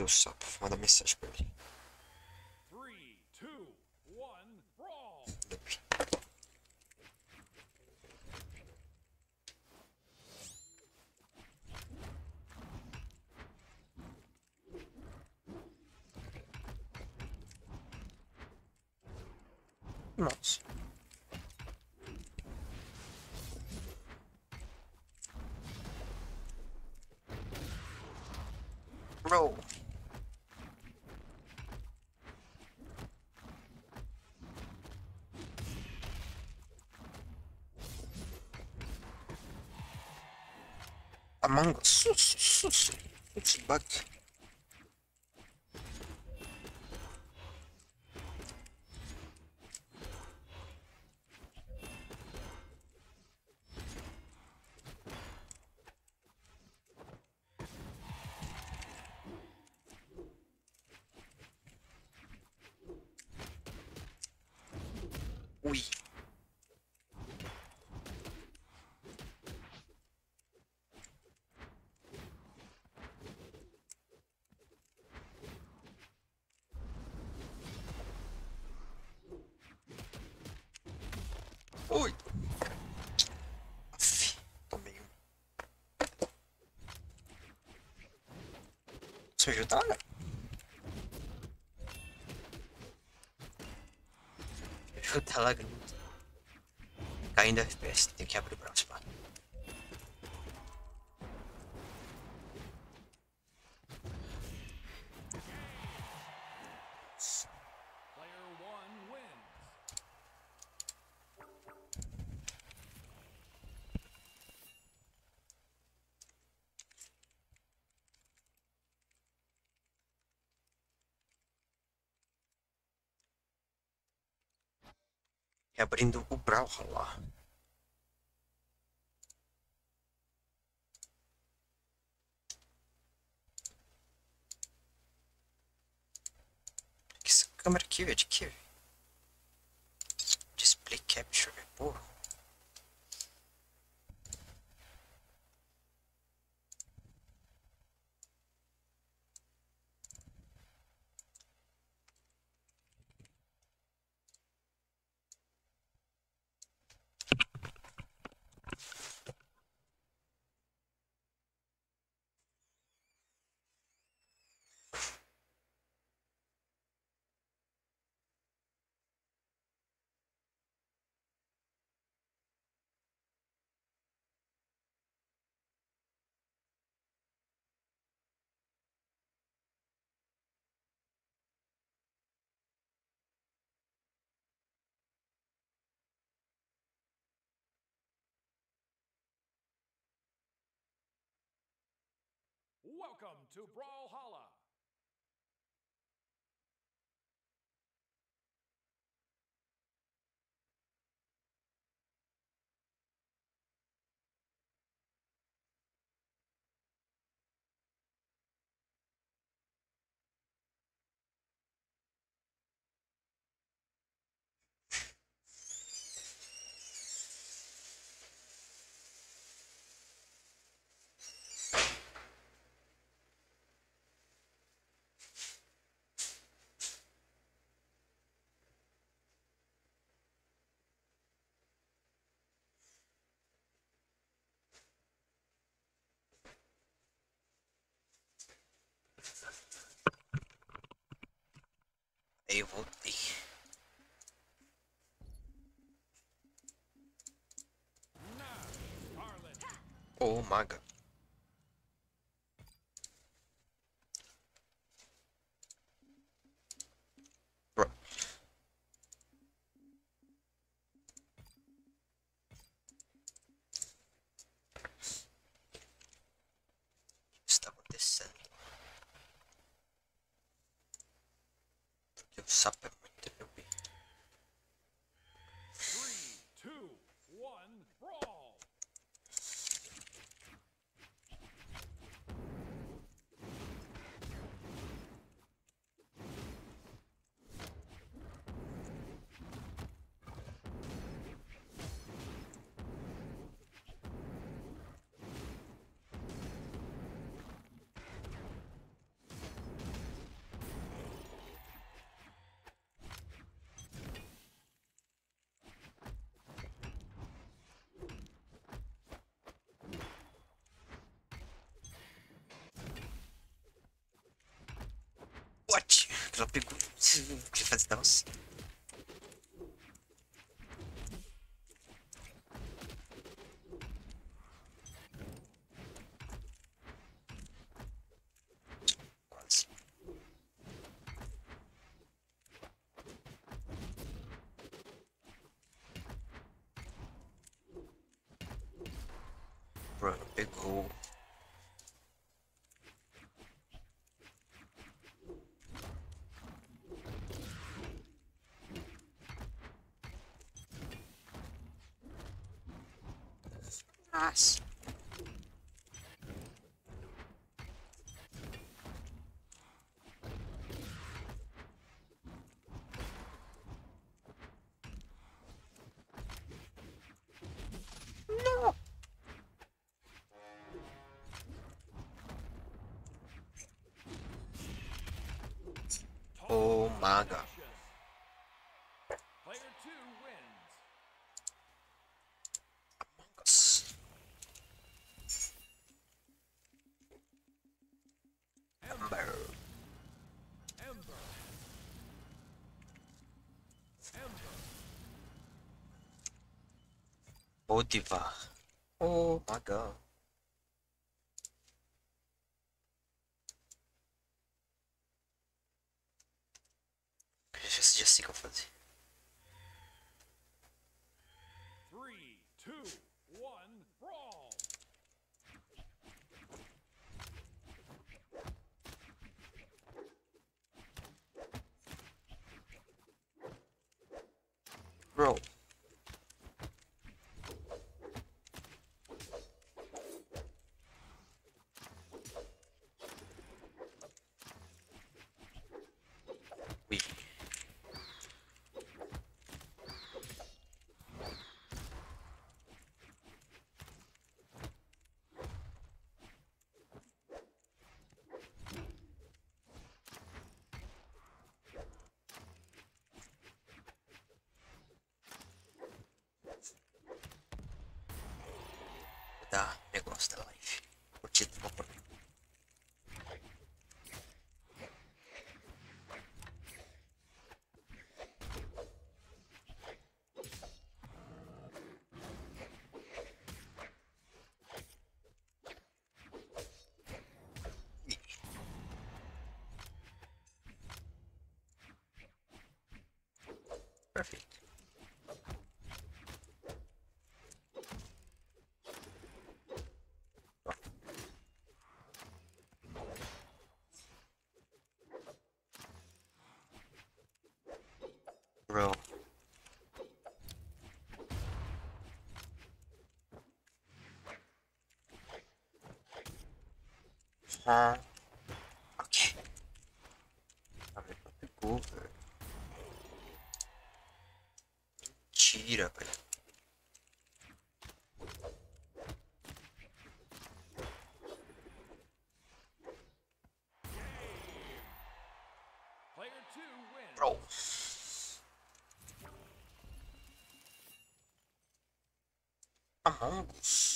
O sapo? Manda mensagem pra ele. Three, two, one, brawl. Noob. Nossa. Roll. Among Us. Sus, sus, sus. It's bug. Ui. Ui. Aff, tomei um. Você me ajudar? Eu tá lagando. Caindo FPS, tem que abrir o próximo. É abrindo o Brawlhalla. Que câmera aqui, é? De que? Display Capture, porra. Welcome to Brawlhalla, They would be. Oh my god. j'en peux le goût. S'il vous. ass. Odivar. Oh my god. Ah. Ok. A ver, não pegou, velho. Mentira, velho. Bro. Among Us.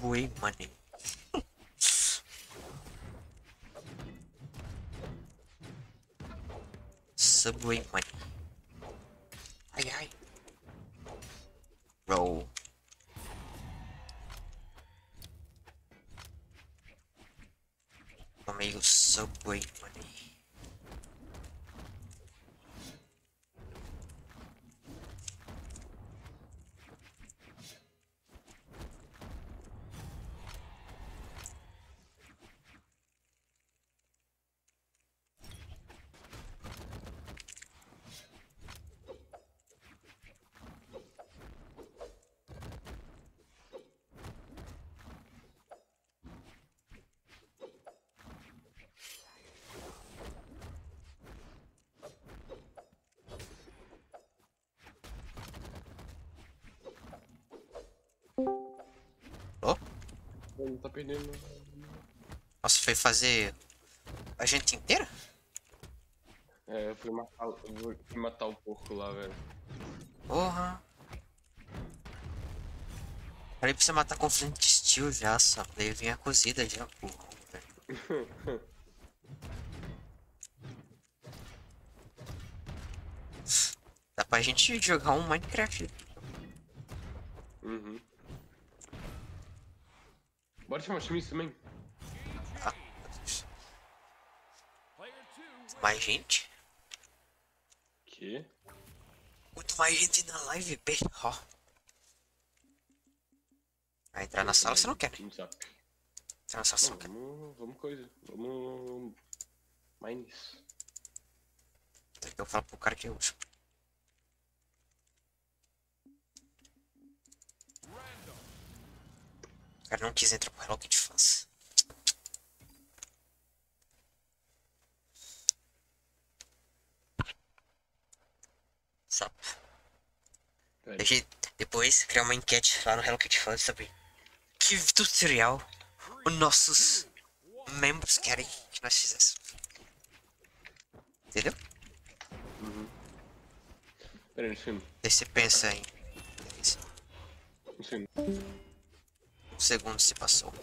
Subway money. Subway money. Ele tá perdendo. Nossa, foi fazer a gente inteira? É, eu fui matar, eu fui matar o porco lá, velho. Porra. Falei pra você matar com flint steel já, só. Daí vinha cozida já, porra. velho. <laughs> Dá pra gente jogar um Minecraft. Uhum. Bora chamar o time também. Wins. Mais gente? Que? Muito mais gente na live. Ó. Vai entrar na sala você não quer, né? Entrar na sala você Não, quer. vamos, vamos coisa. Vamos. Mines. Que eu falo pro cara que eu uso. Random. O cara não quis entrar pro Hello Kitty Fans. Só. Pera. Deixa depois criar uma enquete lá no Hello Kitty Fans saber que tutorial os nossos membros querem que nós fizéssemos. Entendeu? Pera aí. Daí você pensa em. No Um segundo se passou.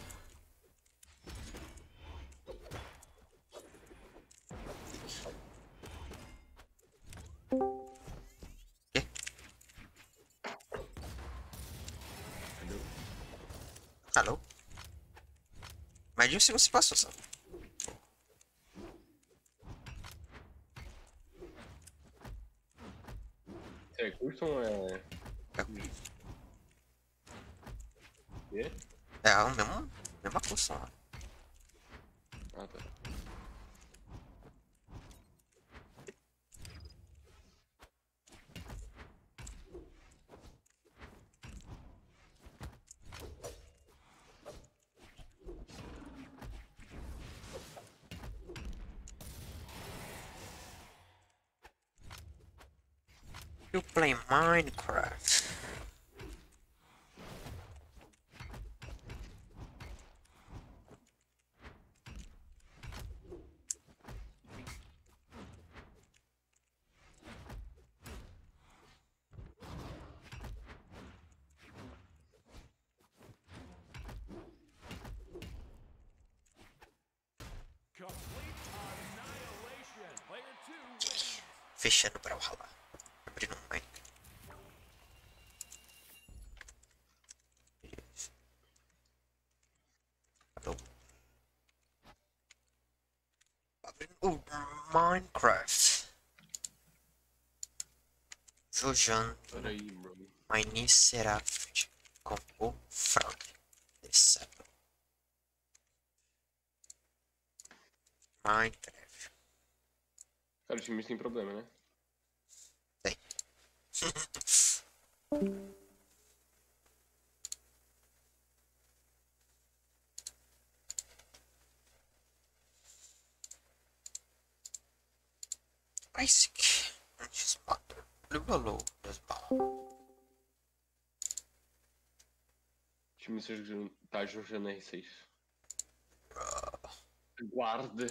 Alô? Mais de um segundo se passou, só. Recurso é. é a mesma, mesma poção. Ah, tá. You play Minecraft. Jogando Peraí, bro. Minecraft com o Frank. Dessa. Minecraft. Cara, o time tem problema, né? Tá tá jogando R6. Guarda.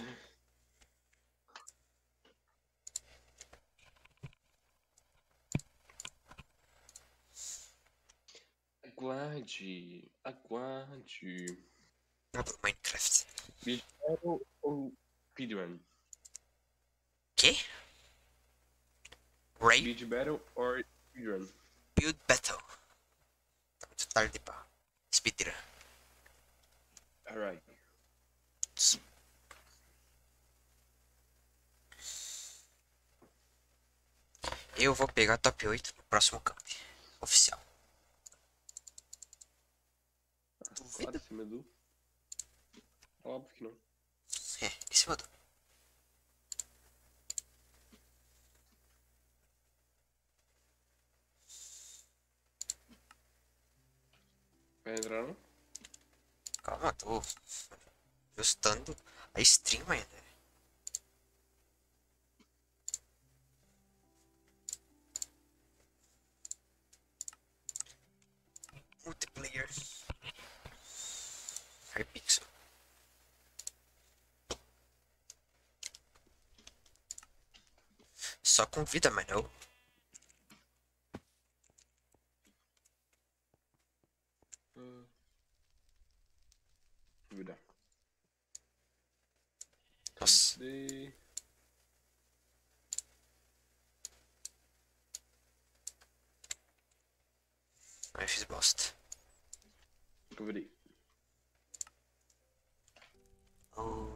Aguarde, aguarde. Abra o Minecraft. Battle ou speedrun? Que? Ray Beat Battle or speedrun? Build Battle. Tá muito tarde speedrun. Alright. Eu vou pegar top 8 no próximo camp. Oficial. Claro, em cima do. Óbvio que não. É, em cima do. Vai entrar não? Calma, tô ajustando a stream ainda. Multiplayer. Hypixel. Só convida, mas não. Dúvida. Nossa. De... Aí fiz bosta. Convidei. Oh.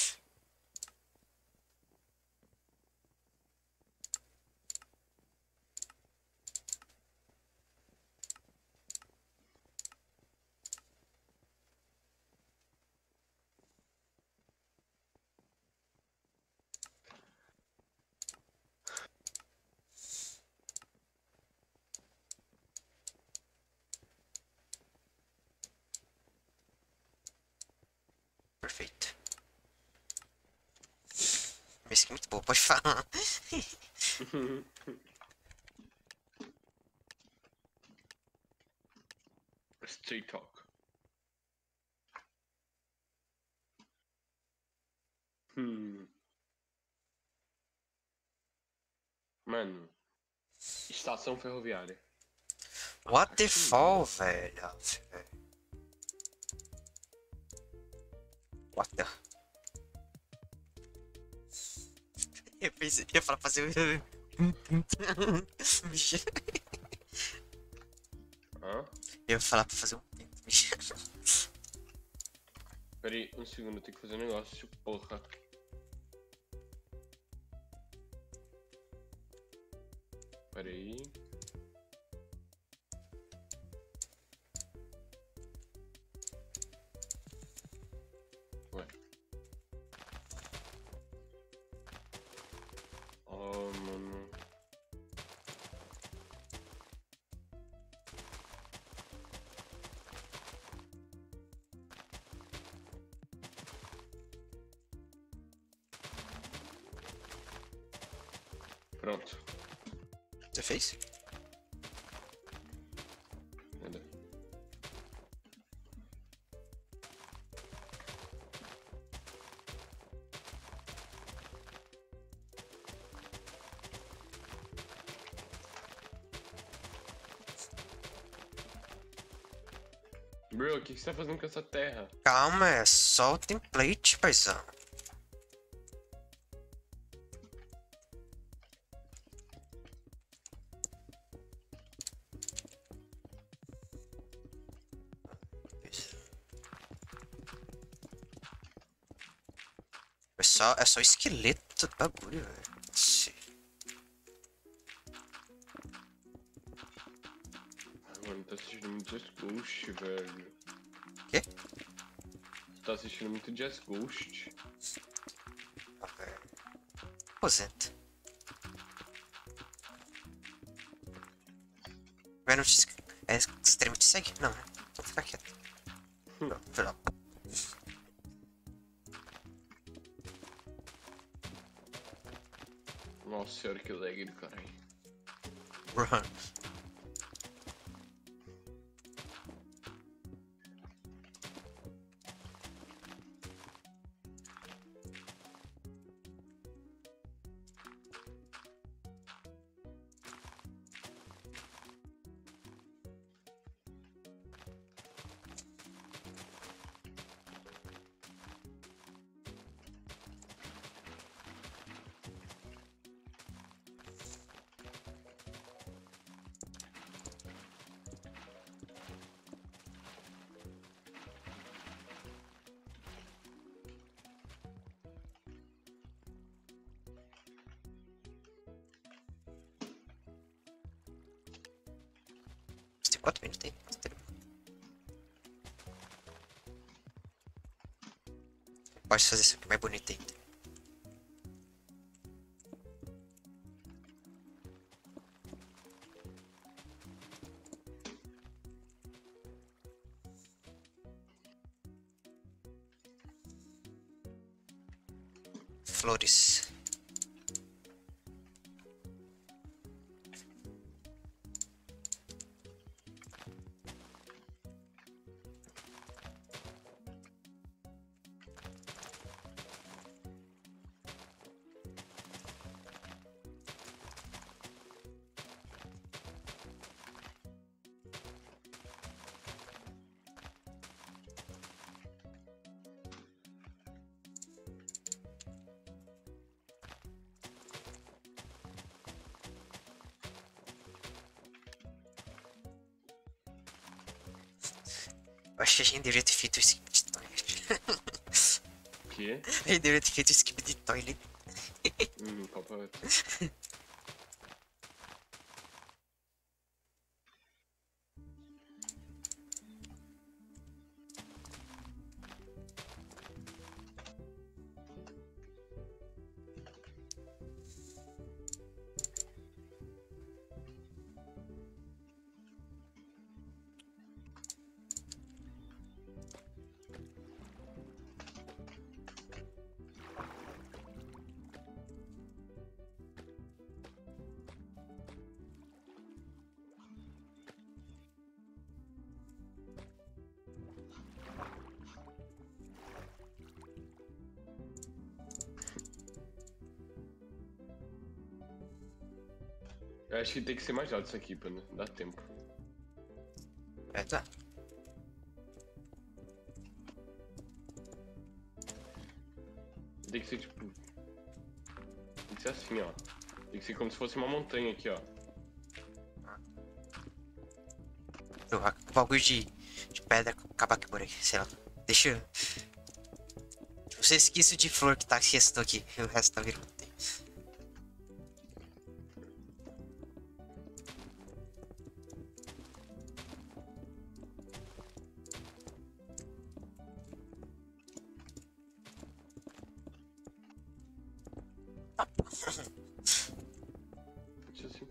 É muito boa, pode falar. <laughs> Straight talk. Hmm. Mano. Estação ferroviária. What the fall, velho? What the... Eu pensei, ia falar fazer um... Hã? Eu ia falar pra fazer um... bicho. Pera aí, um segundo, eu tenho que fazer um negócio, porra. Pera que, que você tá fazendo com essa terra? Calma, é só o template, paizão. É só, é só esqueleto do bagulho, velho. Just Ghost. Aposenta. Vai não Pode fazer isso aqui mais bonito ainda. Eu acho que a gente deveria ter feito o skip acho que tem que ser mais alto isso aqui, pra não dar tempo. É, tá. Tem que ser tipo. Tem que ser assim, ó. Tem que ser como se fosse uma montanha aqui, ó. O bagulho de, de pedra acabar aqui por aí, sei lá. Deixa eu. Você esquece de flor que tá restou aqui. O resto tá virando. Deixa assim.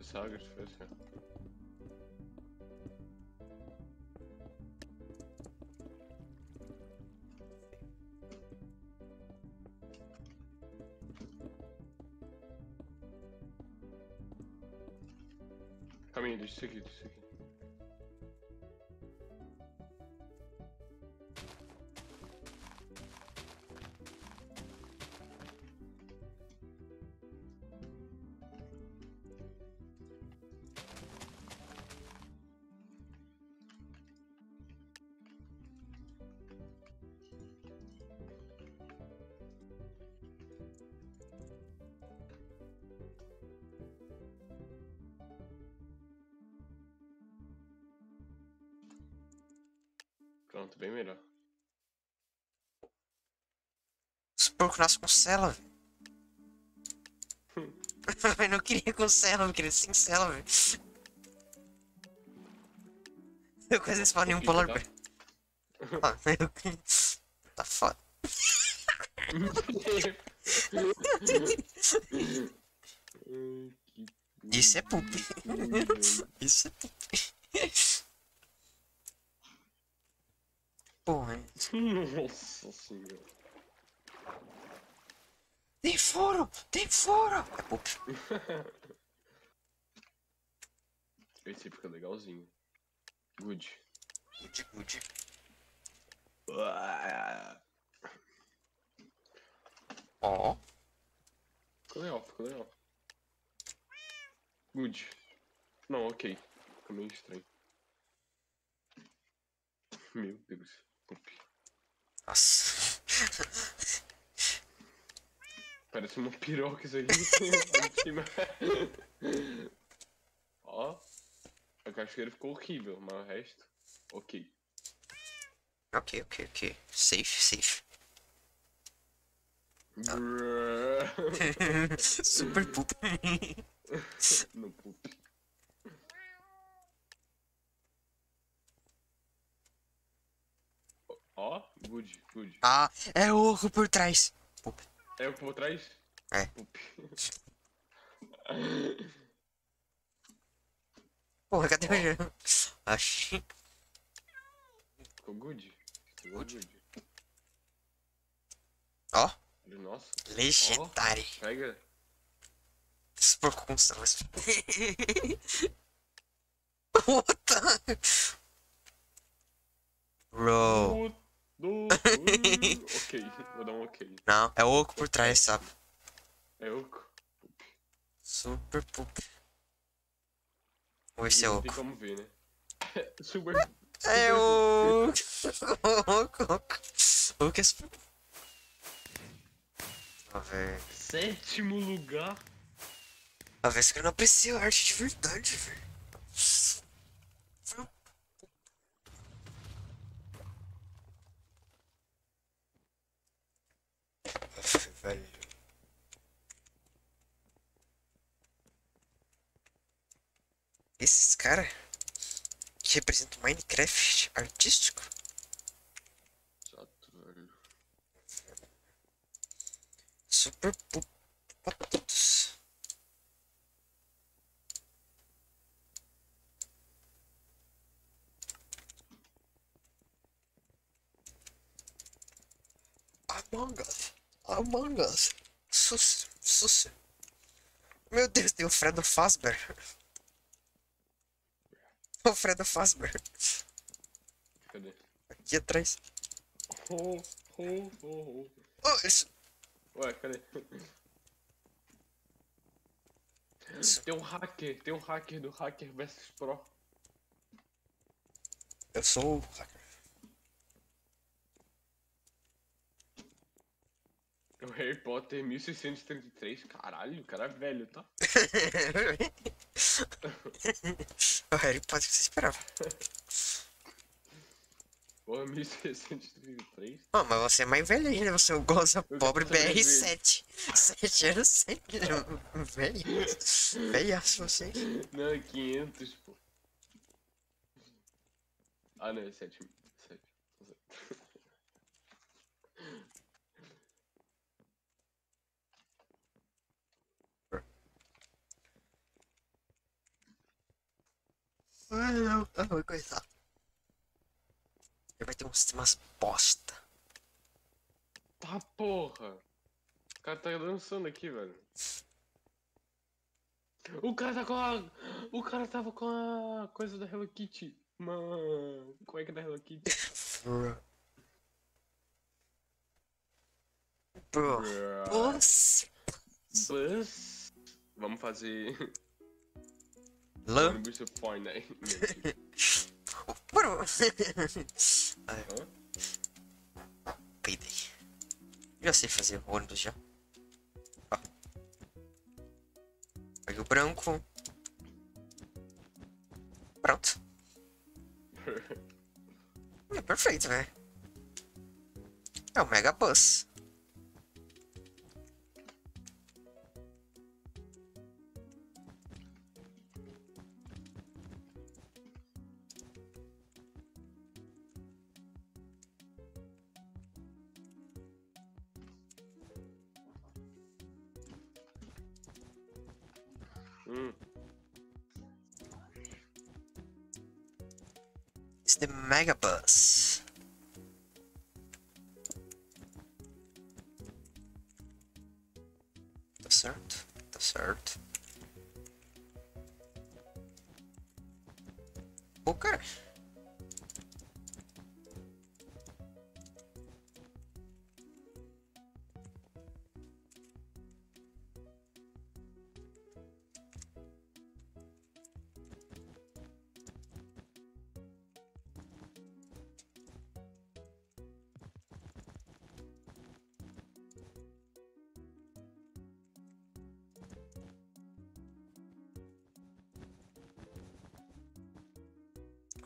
Essa 8 8 Pronto, bem melhor. Os porcos nascem com cela, velho. <laughs> Eu não queria com cela, eu queria sem cela, velho. Eu quase spawnei um polar bear. Ah, eu... Tá foda. <laughs> Isso é poop. Isso é poop. Porra. Nossa senhora. Tem poop. <laughs> Esse fica legalzinho. Good. Good, good. Ó. Ficou legal, ficou legal. Good. Não, ok. Ficou meio estranho. Meu Deus. Poop. Nossa. Parece uma piroca isso aqui. Lá de cima. Ó. A cachoeira ficou horrível, mas o resto. Ok. ok, ok, ok. Safe, safe. Brrr. <laughs> Super poop. <laughs> no poop. Ó, good, good. ah, é oco por trás. Poop. É o que por trás? É. <laughs> Porra, cadê o Jean? Achei. Ficou good? Ficou good. Ó, Nossa, legendário. pega. Esse porco com celas. <laughs> Puta. Bro. Do, do, <laughs> ok, vou dar um ok. Não, é oco por trás, sabe? É oco. Super poop. Vamos ver se é oco. tem como ver, né? <laughs> Super. É oco. <laughs> Oco, oco. Oco é super. A ver. Sétimo lugar. A ver se eu não aprecio a arte de verdade, velho. Velho. Esses caras que representam Minecraft artístico Chato, velho. super pu- patudos. Among Us. Among Us. Sus, sus. Meu Deus, tem o Fredo Fazbear. O Fredo Fazbear. Cadê? Aqui atrás. Oh, oh, oh, oh. Oh, isso. Ué, cadê? Tem um hacker, tem um hacker do Hacker vs Pro. Eu sou o hacker. O Harry Potter 1633, caralho, o cara é velho, tá? <laughs> o Harry Potter que você esperava. Porra, 1633. Ah, mas você é mais velho ainda, você é o goza Eu pobre sou mais BR7. 7 anos sem. Velho. Velhaço você. Não, é 500, pô. Ah, não, é 7. 7. Ah, não. Ah, vou coisar. Vai ter umas bosta. Tá, porra. O cara tá dançando aqui, velho. O cara tá com a. O cara tava com a coisa da Hello Kitty. Mano, como é que é da Hello Kitty? Bro. Bro. Bus. Bus. Vamos fazer. Lã. Ai, peidei. Já sei fazer ônibus já. Ó. O branco. Pronto. <laughs> É perfeito, velho. É o Mega Bus. It's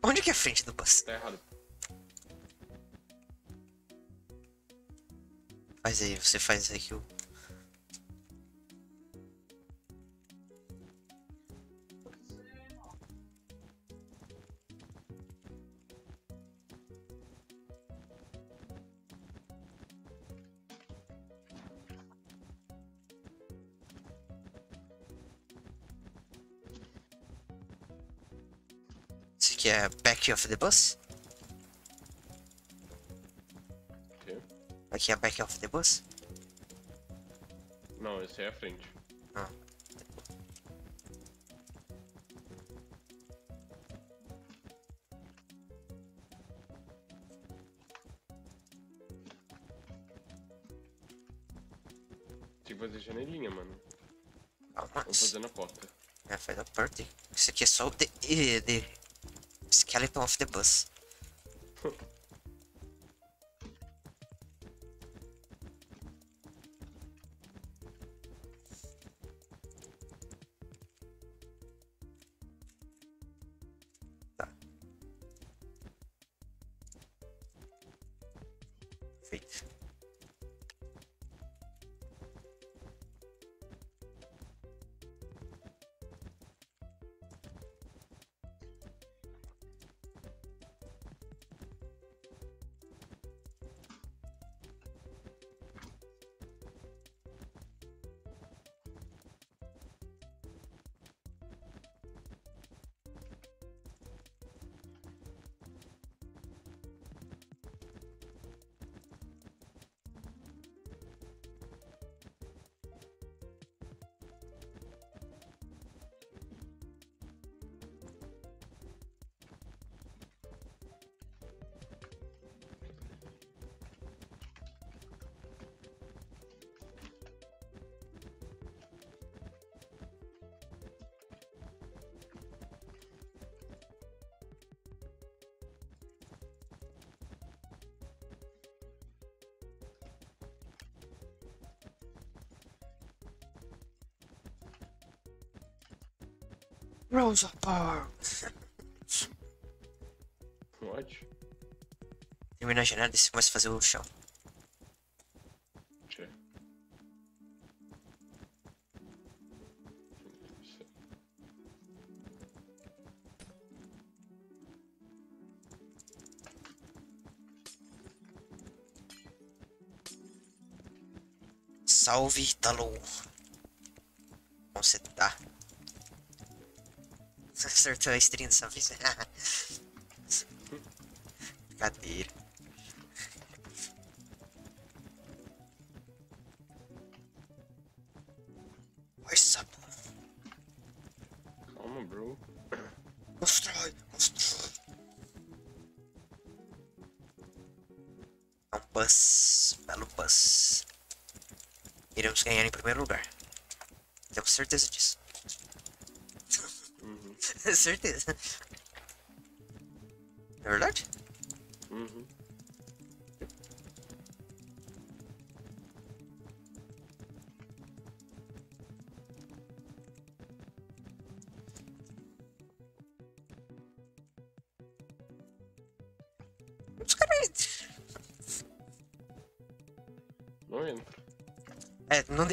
Onde que é a frente do bus? tá errado. Faz aí, você faz aí que eu. Back of the bus? Ok. Aqui é back of the bus? Não, esse é a frente. Ah. Tem que fazer janelinha, mano. Calma. Vamos fazer na porta. É, faz a parte. Isso aqui é só o the, eh, skeleton of the bus. Rosa Parks. What? Termina a janela e você começa a fazer o chão. Tchê. Salve, Italo. Acertou a estrinha dessa vez? Brincadeira. <laughs>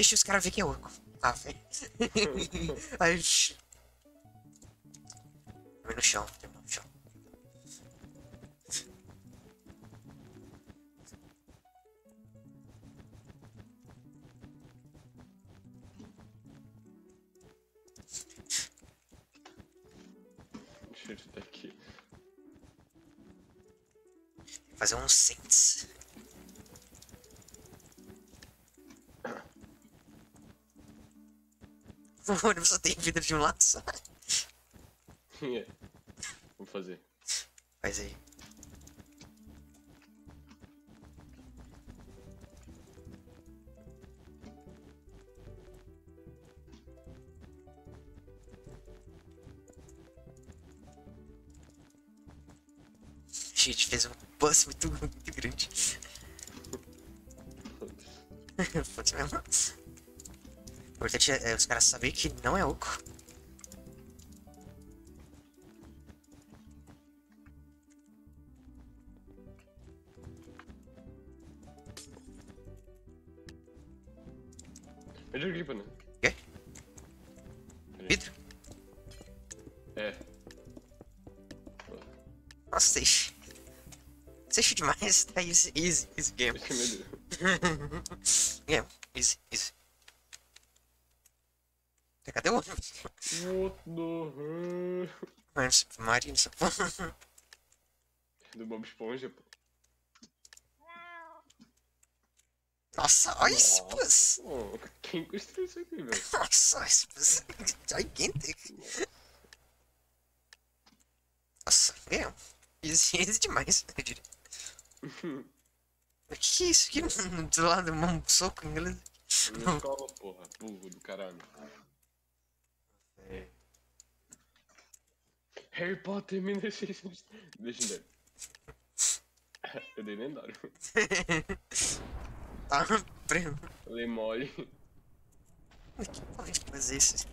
Deixe os caras ver que é oco. Ah, velho. <laughs> Aí. Só tem vida de um lado só. <laughs> É. Importante é, é os caras saberem que não é oco. Eu joguei, mano. Quê? Vidro? É. Nossa, safe. Safe demais. Tá easy, easy, easy game. Medo. <laughs> game, easy, easy. Cadê o ônibus? What the hell? Porra. Do Bob Esponja, pô. Nossa, olha esse bus. Quem construiu isso aqui, velho? Nossa, esse bus é gigantic. Nossa. Easy, easy demais, eu diria. O que é isso aqui? <laughs> Do lado, um soco inglês. Minha escola, porra. Burro do caralho. Harry Potter 1600. Legendário. Eu dei lendário. <laughs> Tá, prêmio. Eu dei mole. Que porra de bus é esse?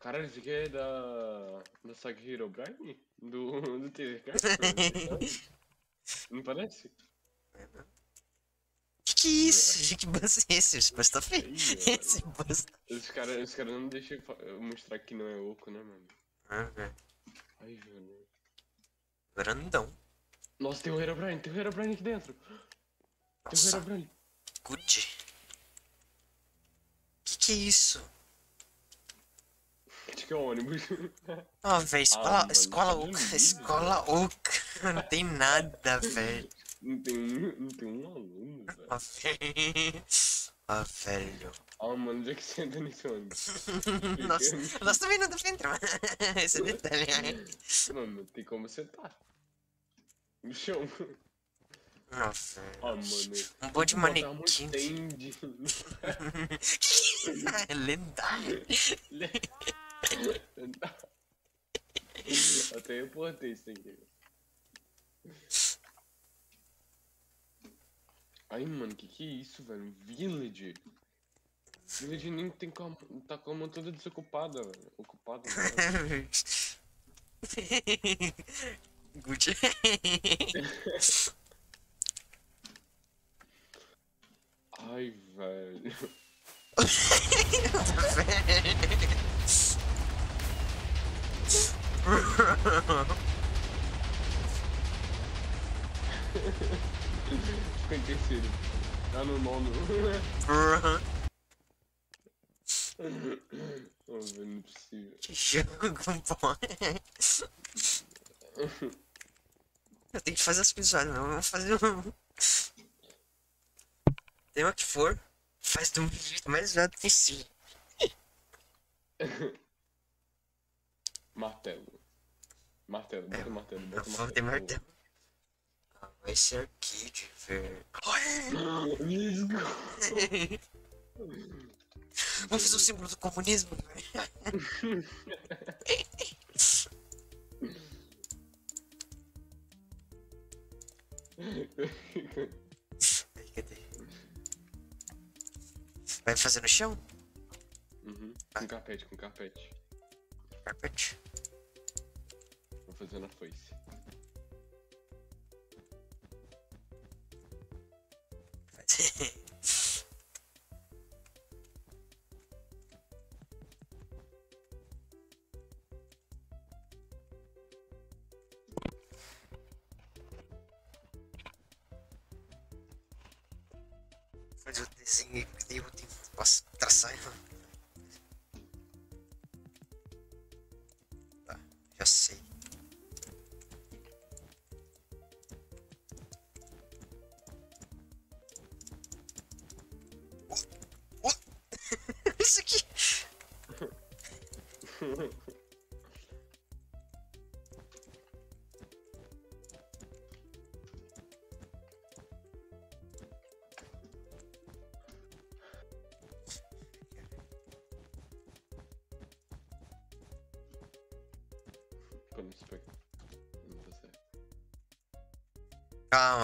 Caralho, isso aqui é da. da saga Herobrine? Do. do TZK? <laughs> Não parece? Que é isso? Que bus é esse? <laughs> Esse bus tá feio. Ih, Esse tá... Os caras cara não deixam mostrar que não é oco, né, mano? Ah, velho. Ai, velho. Grandão. Nossa, tem um Herobrine, tem um Herobrine aqui dentro. Tem um Nossa, Herobrine. good. Que que é isso? Acho que é um ônibus. Ó, velho, <laughs> escola, mano, escola tá oca, lindo, escola oca. Não tem nada, <laughs> velho. Não, tem um, não tem um aluno, <laughs> velho. Ó, velho. Ah, mano, onde é que você entra nesse ônibus? <laughs> Nossa, nós também não pra entrar. <laughs> Esse é detalhe. Mano, tem como sentar. No chão. Velho. Ah, mano. Um monte de manequim. stand. É lendário. Até eu botei isso aqui. Ai, mano, que que é isso, velho? Village. Village nem tem como. Tá com a mão toda desocupada, velho. Ocupada, <laughs> velho. Good. Ai, velho. <laughs> Ficou em terceiro. Tá no nono. Oh, velho, não é possível. Que jogo, pô. Eu tenho que fazer as coisas, olha, vamos fazer um. Tema que for, faz do jeito mais zoado possível. Martelo. Martelo, bota o martelo, bota o vou ter martelo. Vai ser Kid, velho. Vou fazer o símbolo do comunismo, velho. Cadê? Vai fazer no chão? Uhum. Com carpete, com carpete. Carpete. Vou fazer na foice. Fazer o desenho aí, porque daí eu tenho posso traçar. hein?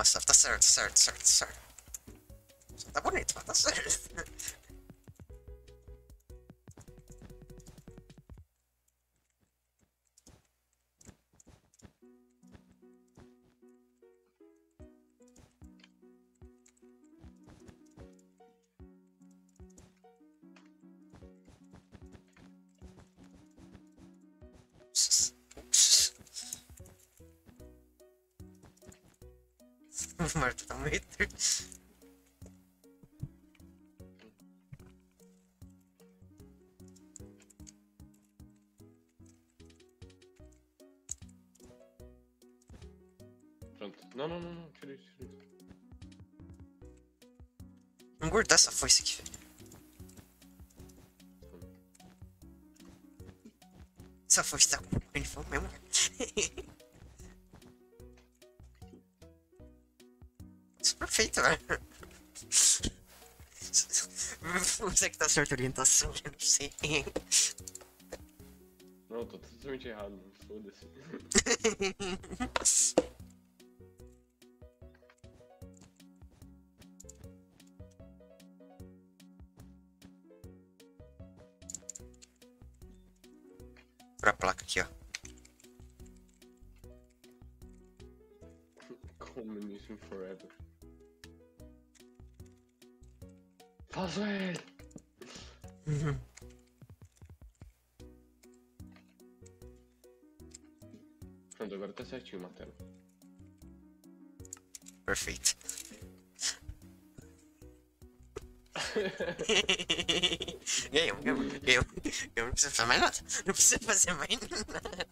Calma, Saf, tá certo, certo, certo, certo. Só tá bonito, mas Essa foice aqui, velho. Essa foice tá com uniforme mesmo. <laughs> Isso é perfeito, velho. <laughs> Você que tá certa orientação, eu não sei. Não, tô totalmente errado. Foda-se. <laughs> certinho o martelo. Perfeito. Ganhamos, ganhamos, ganhamos. Eu não preciso fazer mais nada. Não precisa fazer mais nada.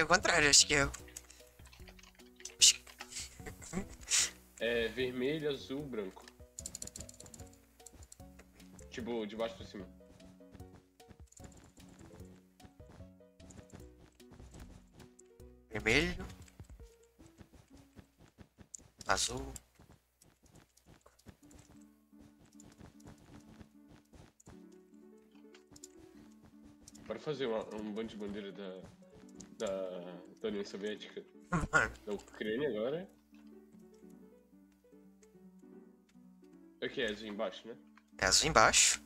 É o contrário, acho que é É vermelho, azul, branco. Tipo, de baixo pra cima. Vermelho. Azul. Bora fazer uma, um bando de bandeira da, da, da União Soviética. Da Ucrânia agora. É o que? É azul embaixo, né? é azul embaixo.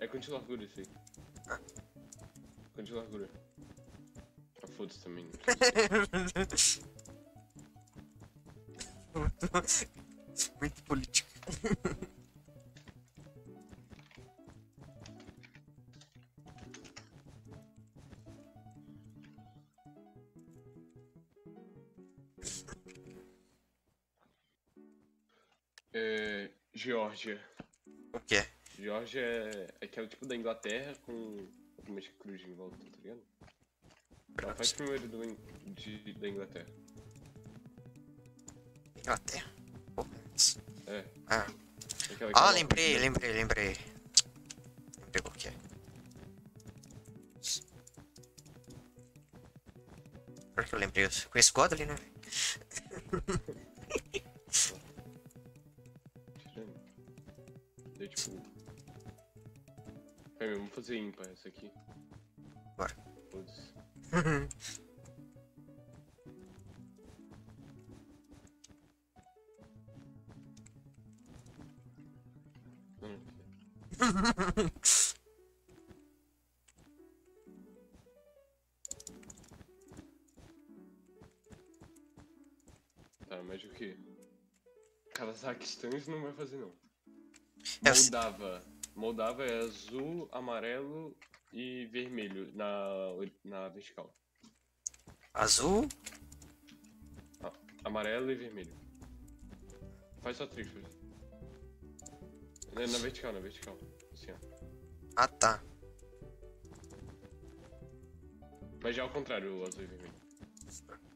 É quanto de largura isso aí? Quanto de largura? Ah, foda-se também. <laughs> Muito político. É. Geórgia. O que é? Geórgia é aquela tipo da Inglaterra com algumas cruzes em volta, tá ligado? Ela faz primeiro do, de, da Inglaterra. Inglaterra. Isso. É. Ah. Ah, lembrei, lembrei, lembrei. Lembrei qual que é. Por que eu lembrei? Eu conheço Godly, né? <laughs> Peraí, vamos fazer ímpar essa aqui. Bora. Hum, <laughs> Tá, mas o que? Kazaquistão isso não vai fazer não. É, Moldava. Moldava é azul, amarelo e vermelho na, na vertical. Azul. Amarelo e vermelho. Faz só três coisas. Na, na vertical, na vertical. Assim, ó. Ah, tá. Mas já ao contrário, o azul e vermelho.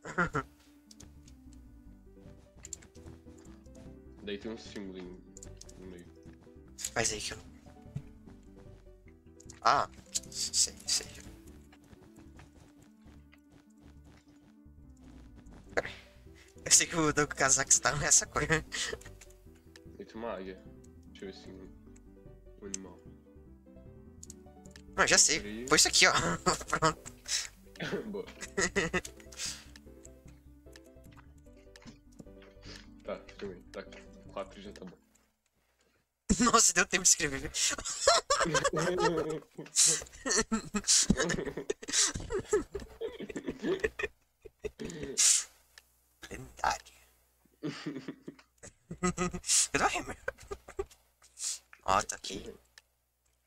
<laughs> Daí tem um símbolo no meio. Faz aí que eu não. Ah, sei, sei. Eu sei que o do Cazaquistão é essa cor. Daí tem uma águia. Deixa eu ver se um, animal. Não, já sei. Peraí. Põe isso aqui, ó. <laughs> Pronto. <laughs> Boa. <laughs> tá, eu ver. Tá, quatro já tá bom. <laughs> Nossa, deu tempo de escrever. Lendário. Cadê o Hammer? Ó, tá aqui.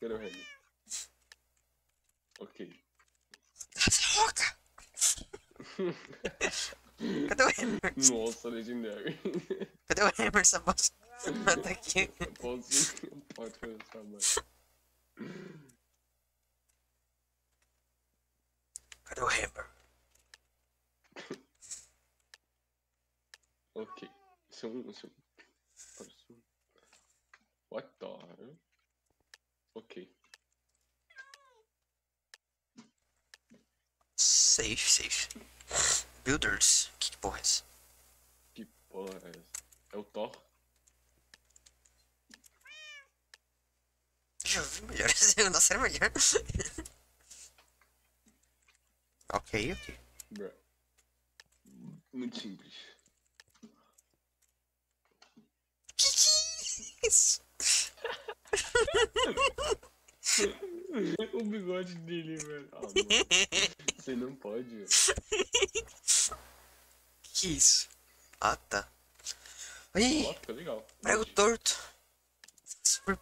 Cadê o Hammer? Ok. Roca! <laughs> Cadê o Hammer? Nossa, Legendary. Cadê o Hammer essa bosta? Tá aqui. Pode começar, mais. Cadê o Hammer? Ok. Isso é um. Isso é um. What the? Ok. Safe, safe. Builders. Que, que porra é essa? Que porra é essa? É o Thor? Eu ver melhor. <laughs> Nossa, era melhor. <laughs> ok, ok. Bruh. Muito simples. Que que é isso? <laughs> o bigode dele, velho. Ah. Você não pode, velho. Que isso? Ah, tá. Ih, Ó, ficou legal. prego torto. Pop.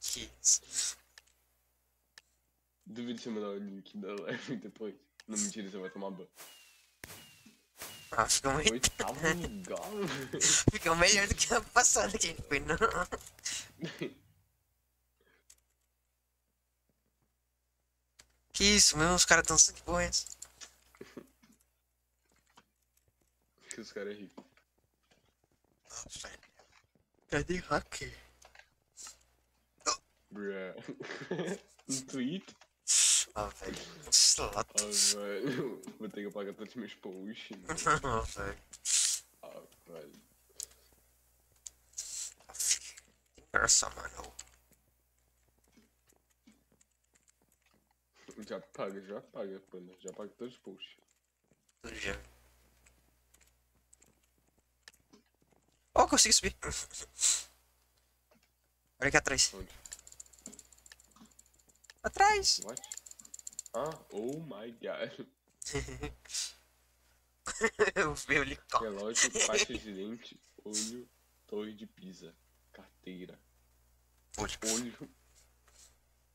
que isso? Duvido você mandar o link da live depois. Não, mentira, você vai tomar banho. Ah, ficou, muito... Oitavo lugar, velho. ficou melhor do que a passada que a gente foi, não. Que isso, meu? Os caras tão que porra é essa? Que os caras é rico. Nossa, Cadê hacker? Bruh. <laughs> No Twitter? Ah, velho. Slato. Ah, velho. Vou ter que apagar todos os meus posts. <laughs> Ah, velho. Ah, velho. Engraçado, mano. Já paga, já paga, pano. Já paga todos os posts. Já. Oh, consegui subir. Olha aqui atrás. Onde? Atrás. What? Ah, oh my god. <laughs> Eu vi o helicóptero. Relógio, faixa <laughs> de dente, olho, torre de pisa, carteira, Olho. olho.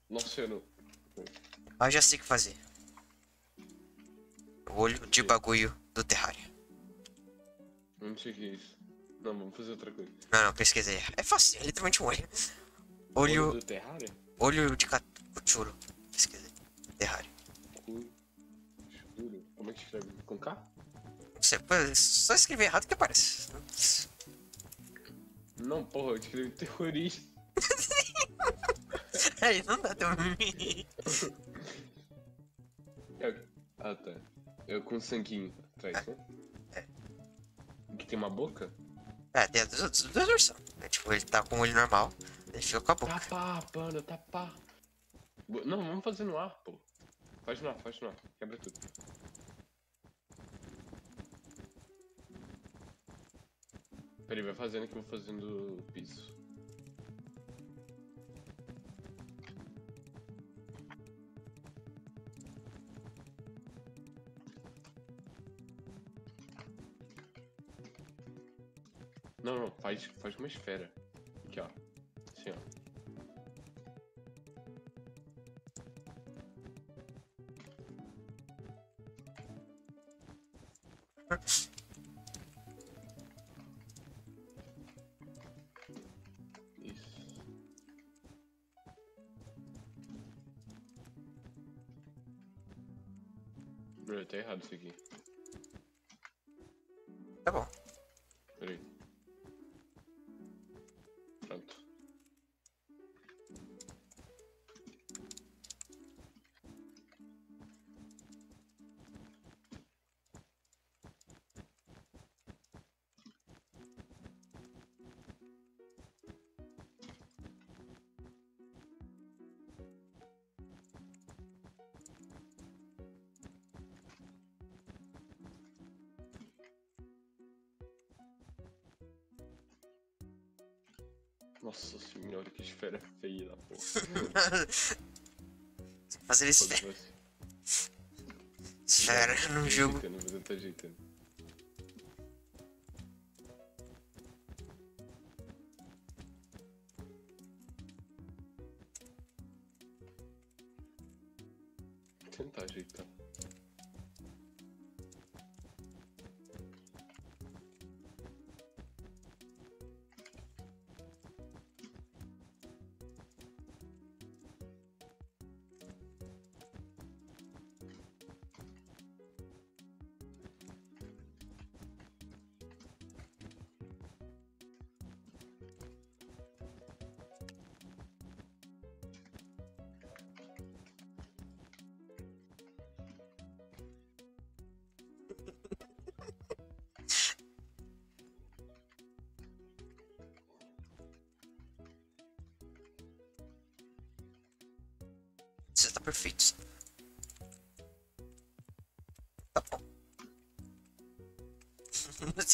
Nossa, eu não. Ah, já sei o que fazer. O olho de bagulho do terrário. Não sei o que é isso. Não, vamos fazer outra coisa. Não, não, pesquisei. É fácil, é literalmente um olho. Olho, do Terraria? olho de cachorro. Pesquisei. Terrário. Cu. Duro. Como é que escreve? Com K? Não sei, é só escrever errado que aparece. Não, porra, eu escrevi terrorista. <laughs> Aí não dá também. É- <laughs> Ah, tá. É com sanguinho atrás, né? É. Que tem uma boca? É, tem as duas, duas versões. É, tipo, ele tá com o olho normal, ele fica com a boca. Tapá, panda, tapá. Bo- Não, vamos fazer no ar, pô. Faz no ar, faz no ar. Quebra tudo. Peraí, vai fazendo que eu vou fazendo piso. Não, não, faz, faz uma esfera. Aqui, ó. Assim, ó. Isso. Bro, tá errado isso aqui. Nossa senhora, que esfera feia da porra. <laughs> Fazer esfera, esfera num jogo. eu tô ajeitando.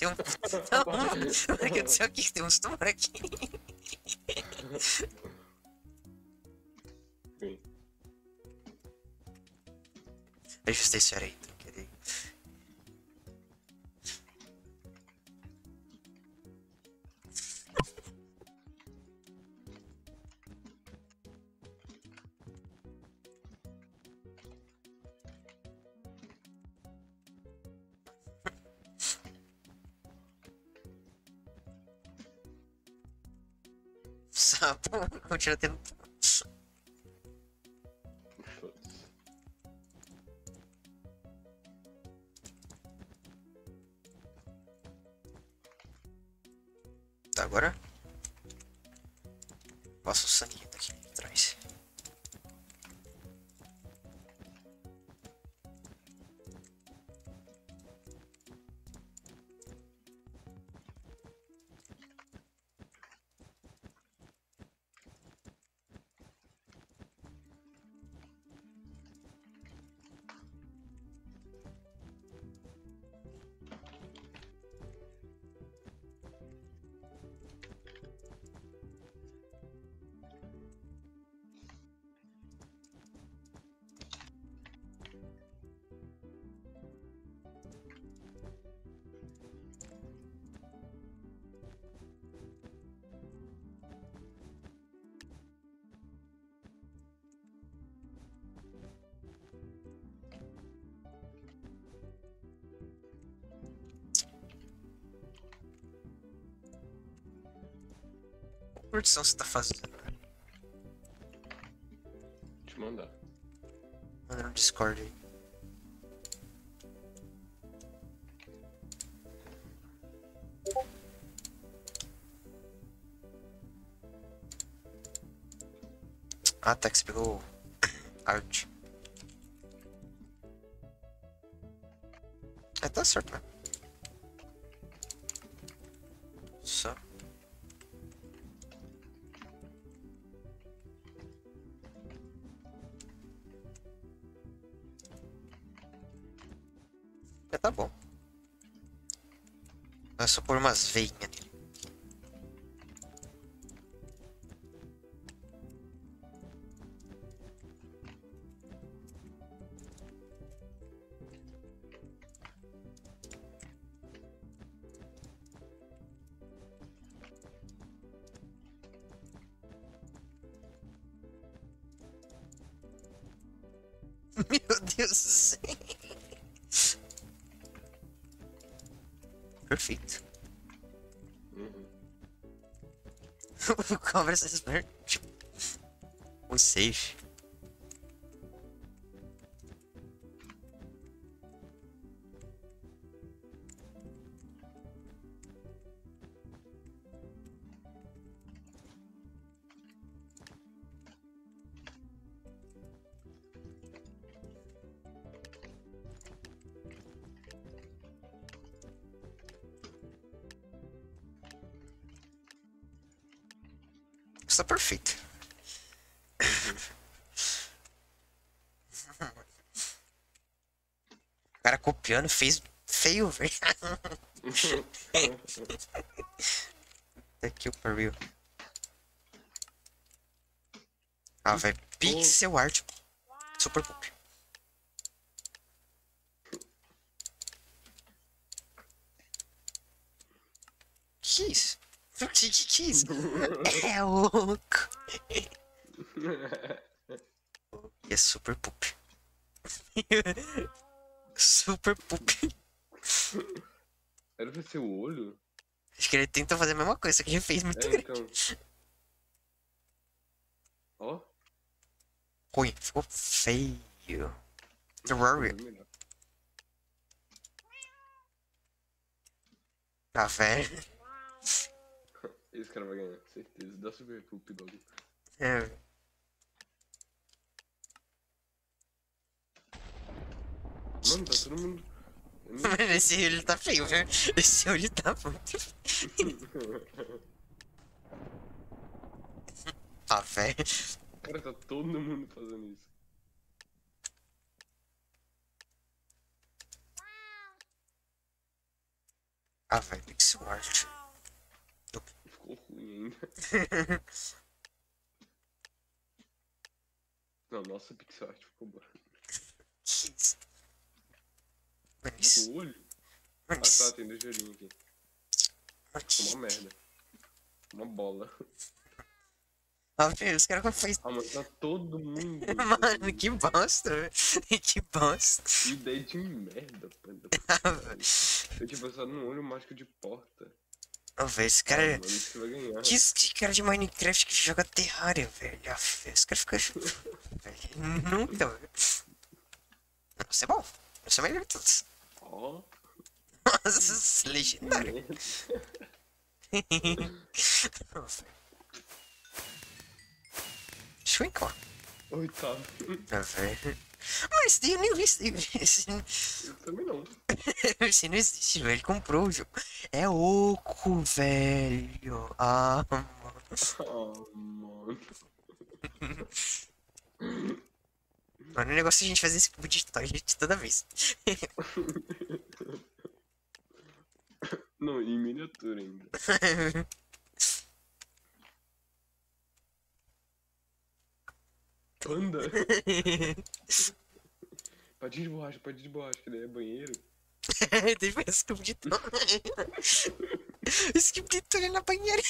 Um... Não, o que aconteceu aqui? Tem uns tumores aqui. Ajustei isso aí. echarte curtição você tá fazendo? Te mandar. Manda no Discord aí. Ah, tá, que você pegou <coughs> arte. É, tá certo, né? Pôr umas veinhas Conversa expert. O safe. O cara copiando fez feio, velho. <laughs> Aqui o pariu. Ah, velho. Pixel art. Super pop. Que isso? Que que, que isso? É louco. E é super poop. super poop. Era pra ser o olho? Tenta fazer a mesma coisa, só que ele fez muito É, grande. então. Ó. Ruim, ficou feio. Melhor. Ah, velho. Esse cara vai ganhar, certeza. Dá super poop logo. É. Mano, tá todo mundo. <laughs> Mano, esse olho tá feio, velho. Esse olho tá muito feio. <laughs> Ah, velho. Cara, tá todo mundo fazendo isso. Ah, velho, pixel art. Ficou ruim ainda. <laughs> Não, nossa pixel art ficou boa. Que isso? Mano, isso. O olho? Mano, Ah tá, tem dois olhinhos aqui. Mano, que- uma merda. Uma bola. Ah, velho, os caras fez. Ah, mas tá todo mundo. <laughs> Mano, <laughs> que bosta, velho. Que bosta. Que ideia de merda, panda. Ah. Eu tinha pensado num olho mágico de porta. Ah, velho, esse Ah, cara. mano, você vai ganhar. Que esse cara de Minecraft que joga Terraria, velho? Ah, esse cara fica. <laughs> Nunca, velho. Você é bom. Você é melhor de todos. Ó. Nossa, legendário. velho. Shrinkor. Oitavo. Ah, velho. Mas eu nem vi. Esse, Eu também não. <laughs> esse não existe, velho. Ele comprou o jogo. É oco, velho. Ah, mano. Ah, <laughs> mano. Mano, o negócio é a gente fazer esse tipo de toilet toda vez. <laughs> Não, em miniatura ainda. <laughs> Panda? <laughs> Padinho de borracha, padinho de borracha, que daí é banheiro. <laughs> Ver esse tipo de tipo de toalha na banheira.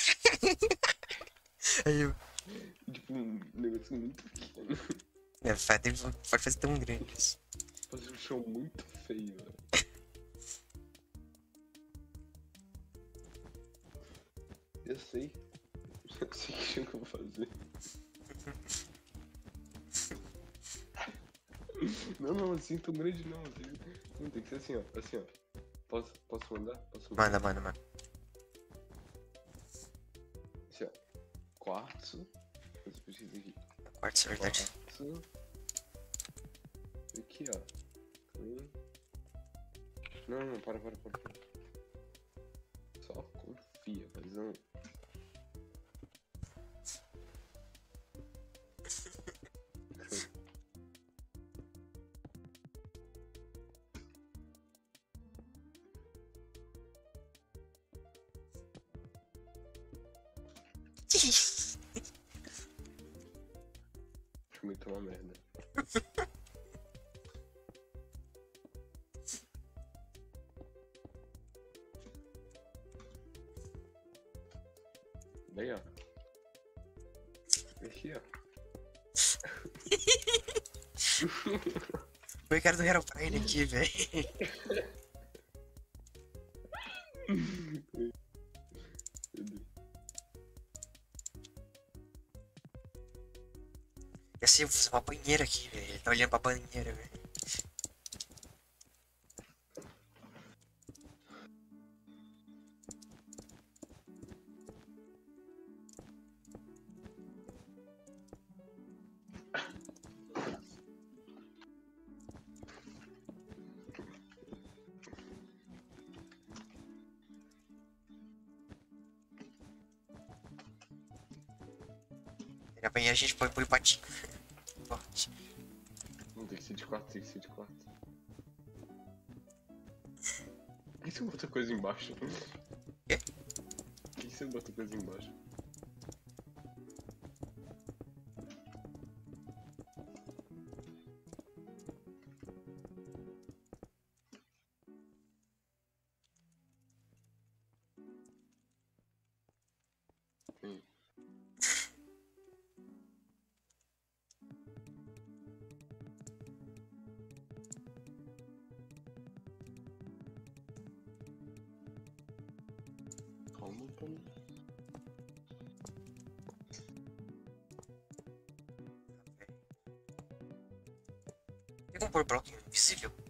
Aí eu. Tipo, um negócio muito pequeno. É, tem- pode fazer tão grande. Fazer um show muito feio, velho. Eu sei. Eu sei o que eu vou fazer. Não, não, assim tão grande não. Assim, não, tem que ser assim, ó. Assim, ó. Posso, posso mandar? Posso mandar? Manda, manda, manda. Assim, ó. Quartzo. Preciso aqui. Quarto, é verdade. Quartzo. Aqui, ó. Não, não, para, para, para. Só confia, mas Acho muito uma merda. Daí, ó. Aqui, ó. O cara do Herobrine aqui, velho. <laughs> Ia ser uma banheira aqui, velho. Ele tá olhando pra banheira, velho. Banheira a gente põe põe o patinho. Forte. Não tem que ser de 4, tem que ser de 4. Por que você botou coisa embaixo? Quê? Por que você botou coisa embaixo? Pôr bloco invisível?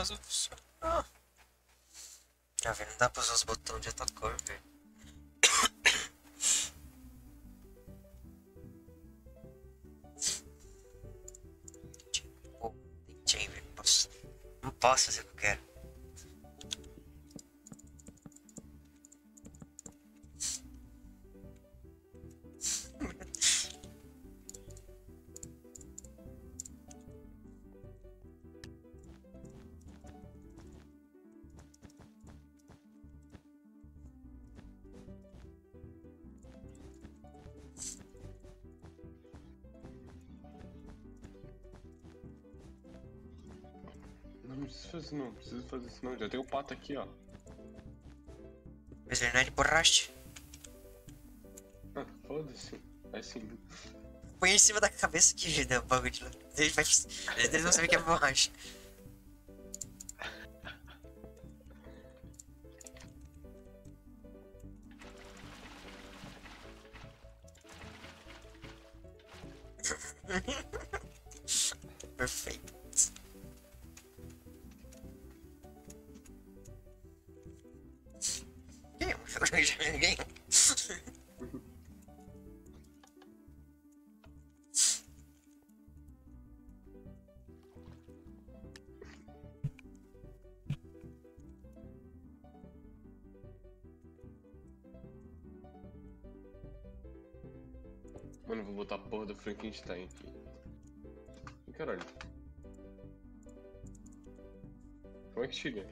Mas não funciona. Ah. Já velho, não dá pra usar os botões de outra cor, velho. <coughs> Posso. Não posso fazer o que eu quero. Fazer isso não. Já tem o pato aqui, ó. Mas ele não é de borracha. Ah, foda-se. É sim. Põe em cima da cabeça que né, o bagulho de lá. Ele vai. Eles vão saber que é borracha. gente tá, enfim. Caralho. Como é que chega?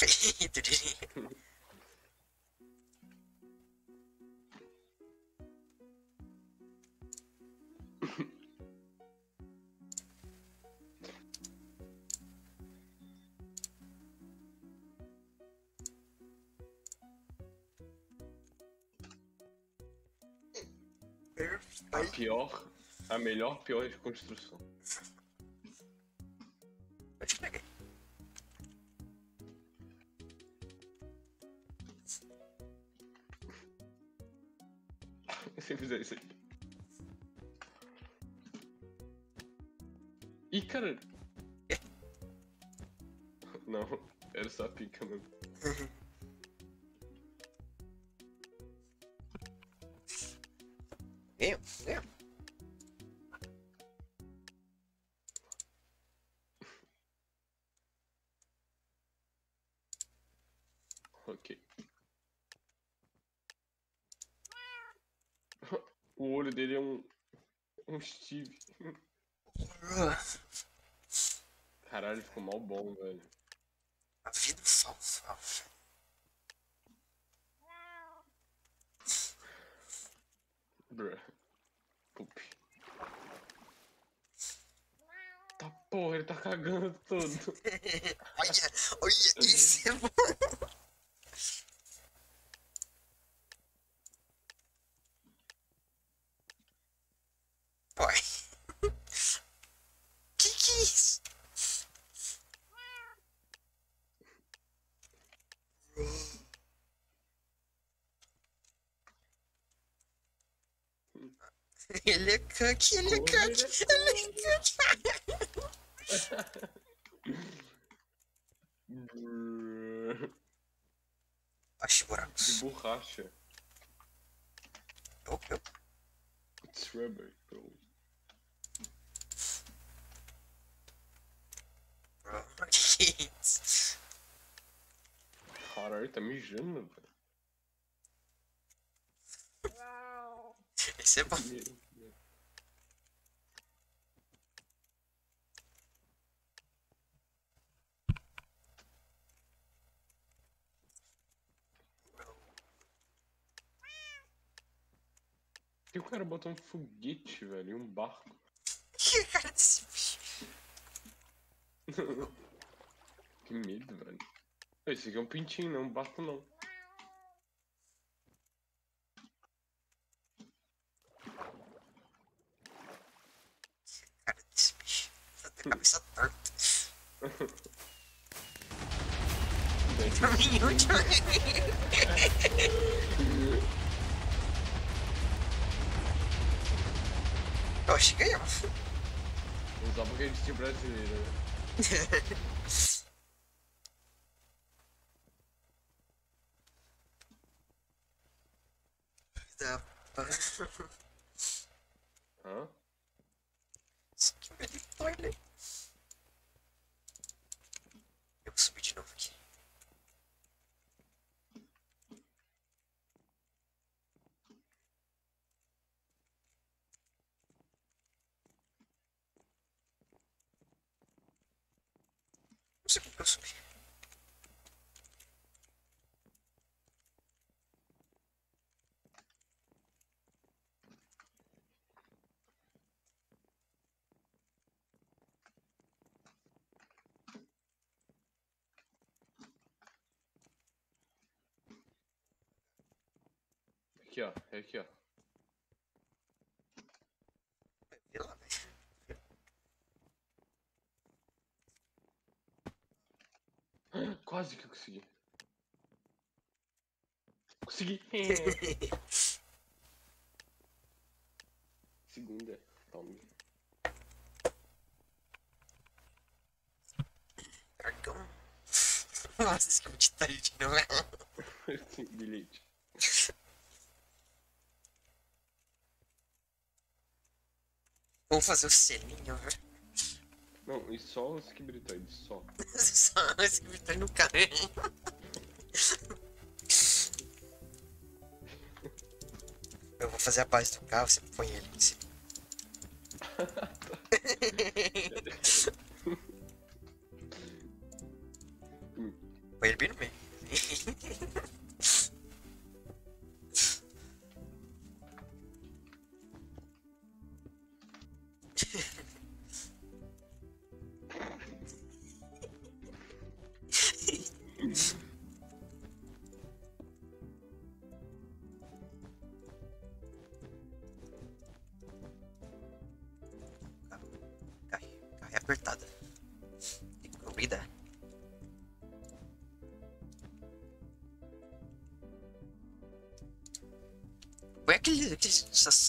Perfeito, diria. A pior, a melhor, pior construção. Ih, cara. Não, era Ele é cookie, ele é cookie, ele é cookie. Bruh. Ache De buracos. borracha. Eu, eu. It's rubber, bro. Que isso? Caralho, tá mijando, velho. Esse é bom. Meu Deus. Por que botou um foguete, velho, e um barco? Que cara desse bicho? <laughs> Que medo, velho. Esse aqui é um pintinho, não é um barco, não. Cara desse bicho. Tá a cabeça torta. <laughs> Pra mim, último. Eu acho que ganhou. Usar porque a gente tinha brasileiro, né? <laughs> É aqui, ó. Vê lá, velho. <gasps> Quase que eu consegui. Consegui! <laughs> Segunda. Tome. Dragão. <laughs> Nossa, esse escute tá de não é? Bilhete. Vamos fazer o selinho, velho. Não, e só os quibritoides, só. <laughs> Só esse que no carro. Eu vou fazer a base do carro, você põe ele em cima. <laughs>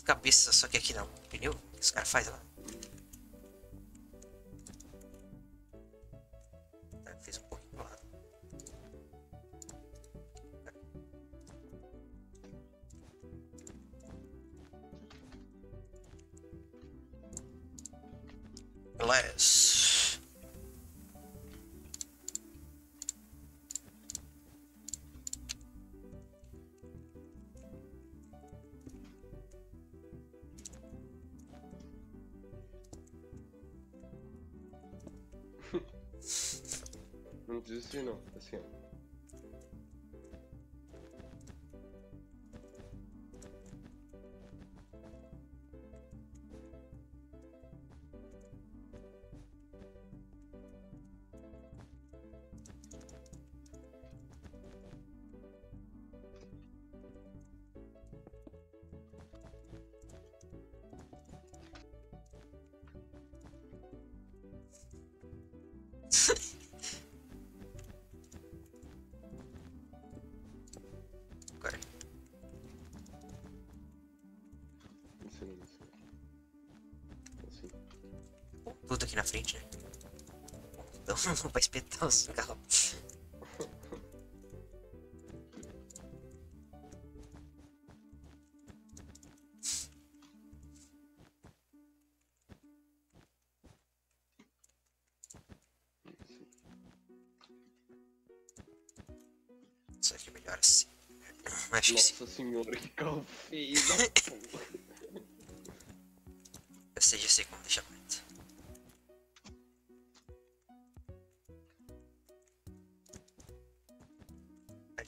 cabeças, só que aqui não. Pneu que os caras fazem lá. Não Tudo aqui na frente, né? Então, <laughs> pra espetar os carros.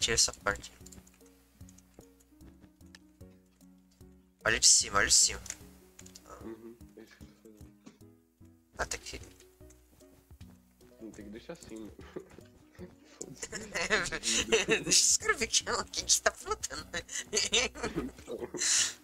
Tira essa parte. Olha de cima, olha de cima. Uhum, é isso que eu tô fazendo. Até que. Não tem que deixar assim. Foda-se. <laughs> Deixa eu escrever aqui o que que está flotando. <laughs>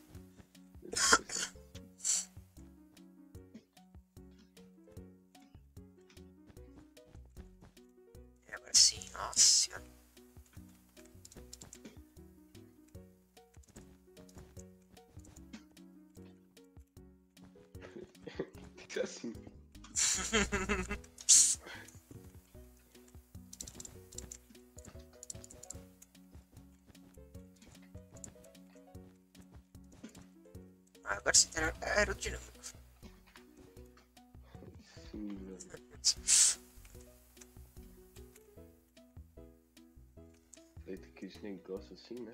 negócios assim, né?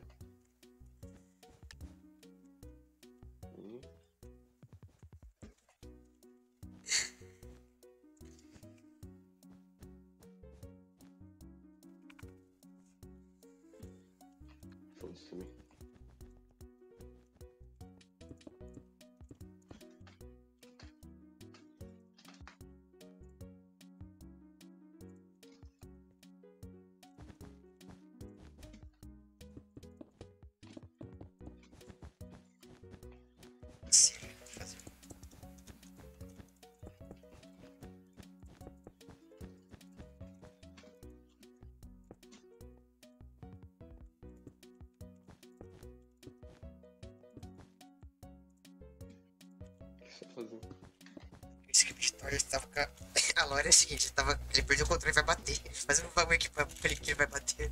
Seguinte, ele, tava... ele perdeu o controle e vai bater. Fazendo um bagulho aqui pra ele que ele vai bater.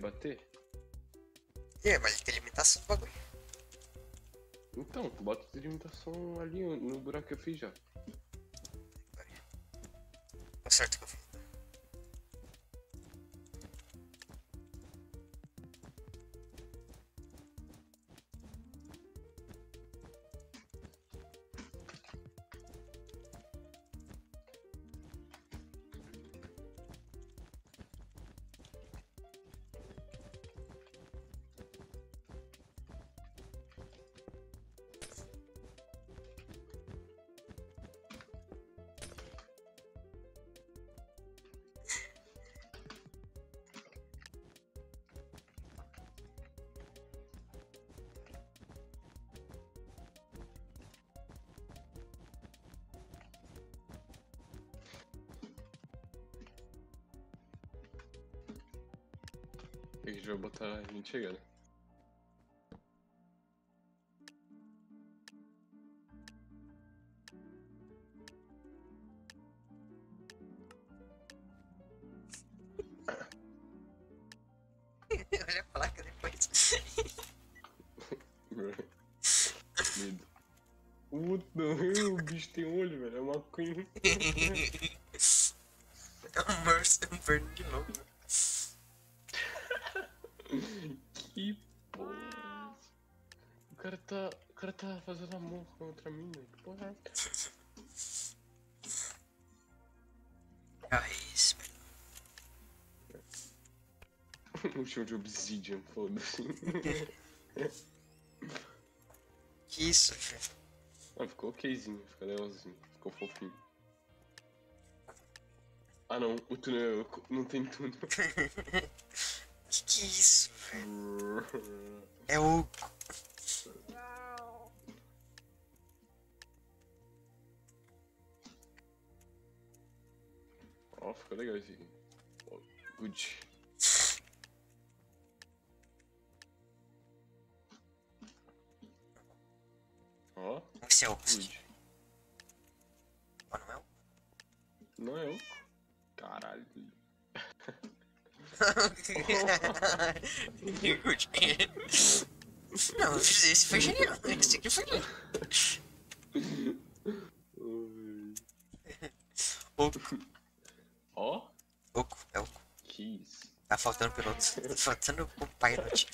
Bater? É, mas ele tem limitação do bagulho. Então, bota a delimitação ali no buraco que eu fiz já. Gente chegando. Olha a placa depois. <laughs> Medo. Puta, o bicho tem olho, velho. É uma queen. <laughs> É um Mercy Burn de novo. De obsidian, foda-se. <laughs> Que isso, velho. Ah, ficou okzinho, ficou legalzinho, ficou fofinho. Ah não, o túnel não tem túnel. <laughs> Que que isso, velho? <laughs> É o. Esse é o. Ó, não é o. <laughs> Não é oco. Caralho. Não, esse foi genial. Esse aqui foi genial. Oco. Ó, Oco, é oco. que isso. Tá faltando piloto. Tá faltando o pilot.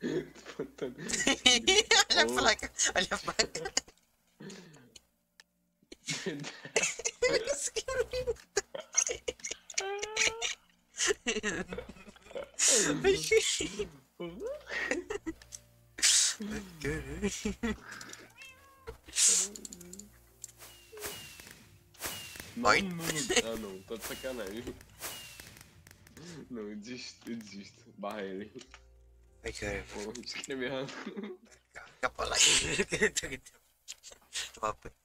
<laughs> Botando- <laughs> olha a placa. Olha a placa. Isso que é lindo. Não, Oi? não, não. Ah não, tá de sacanagem. Não, eu desisto, eu desisto. Barra ele. Ai, cara. Pô, escrevi errado. Fica pra lá. <laughs> Toma banho.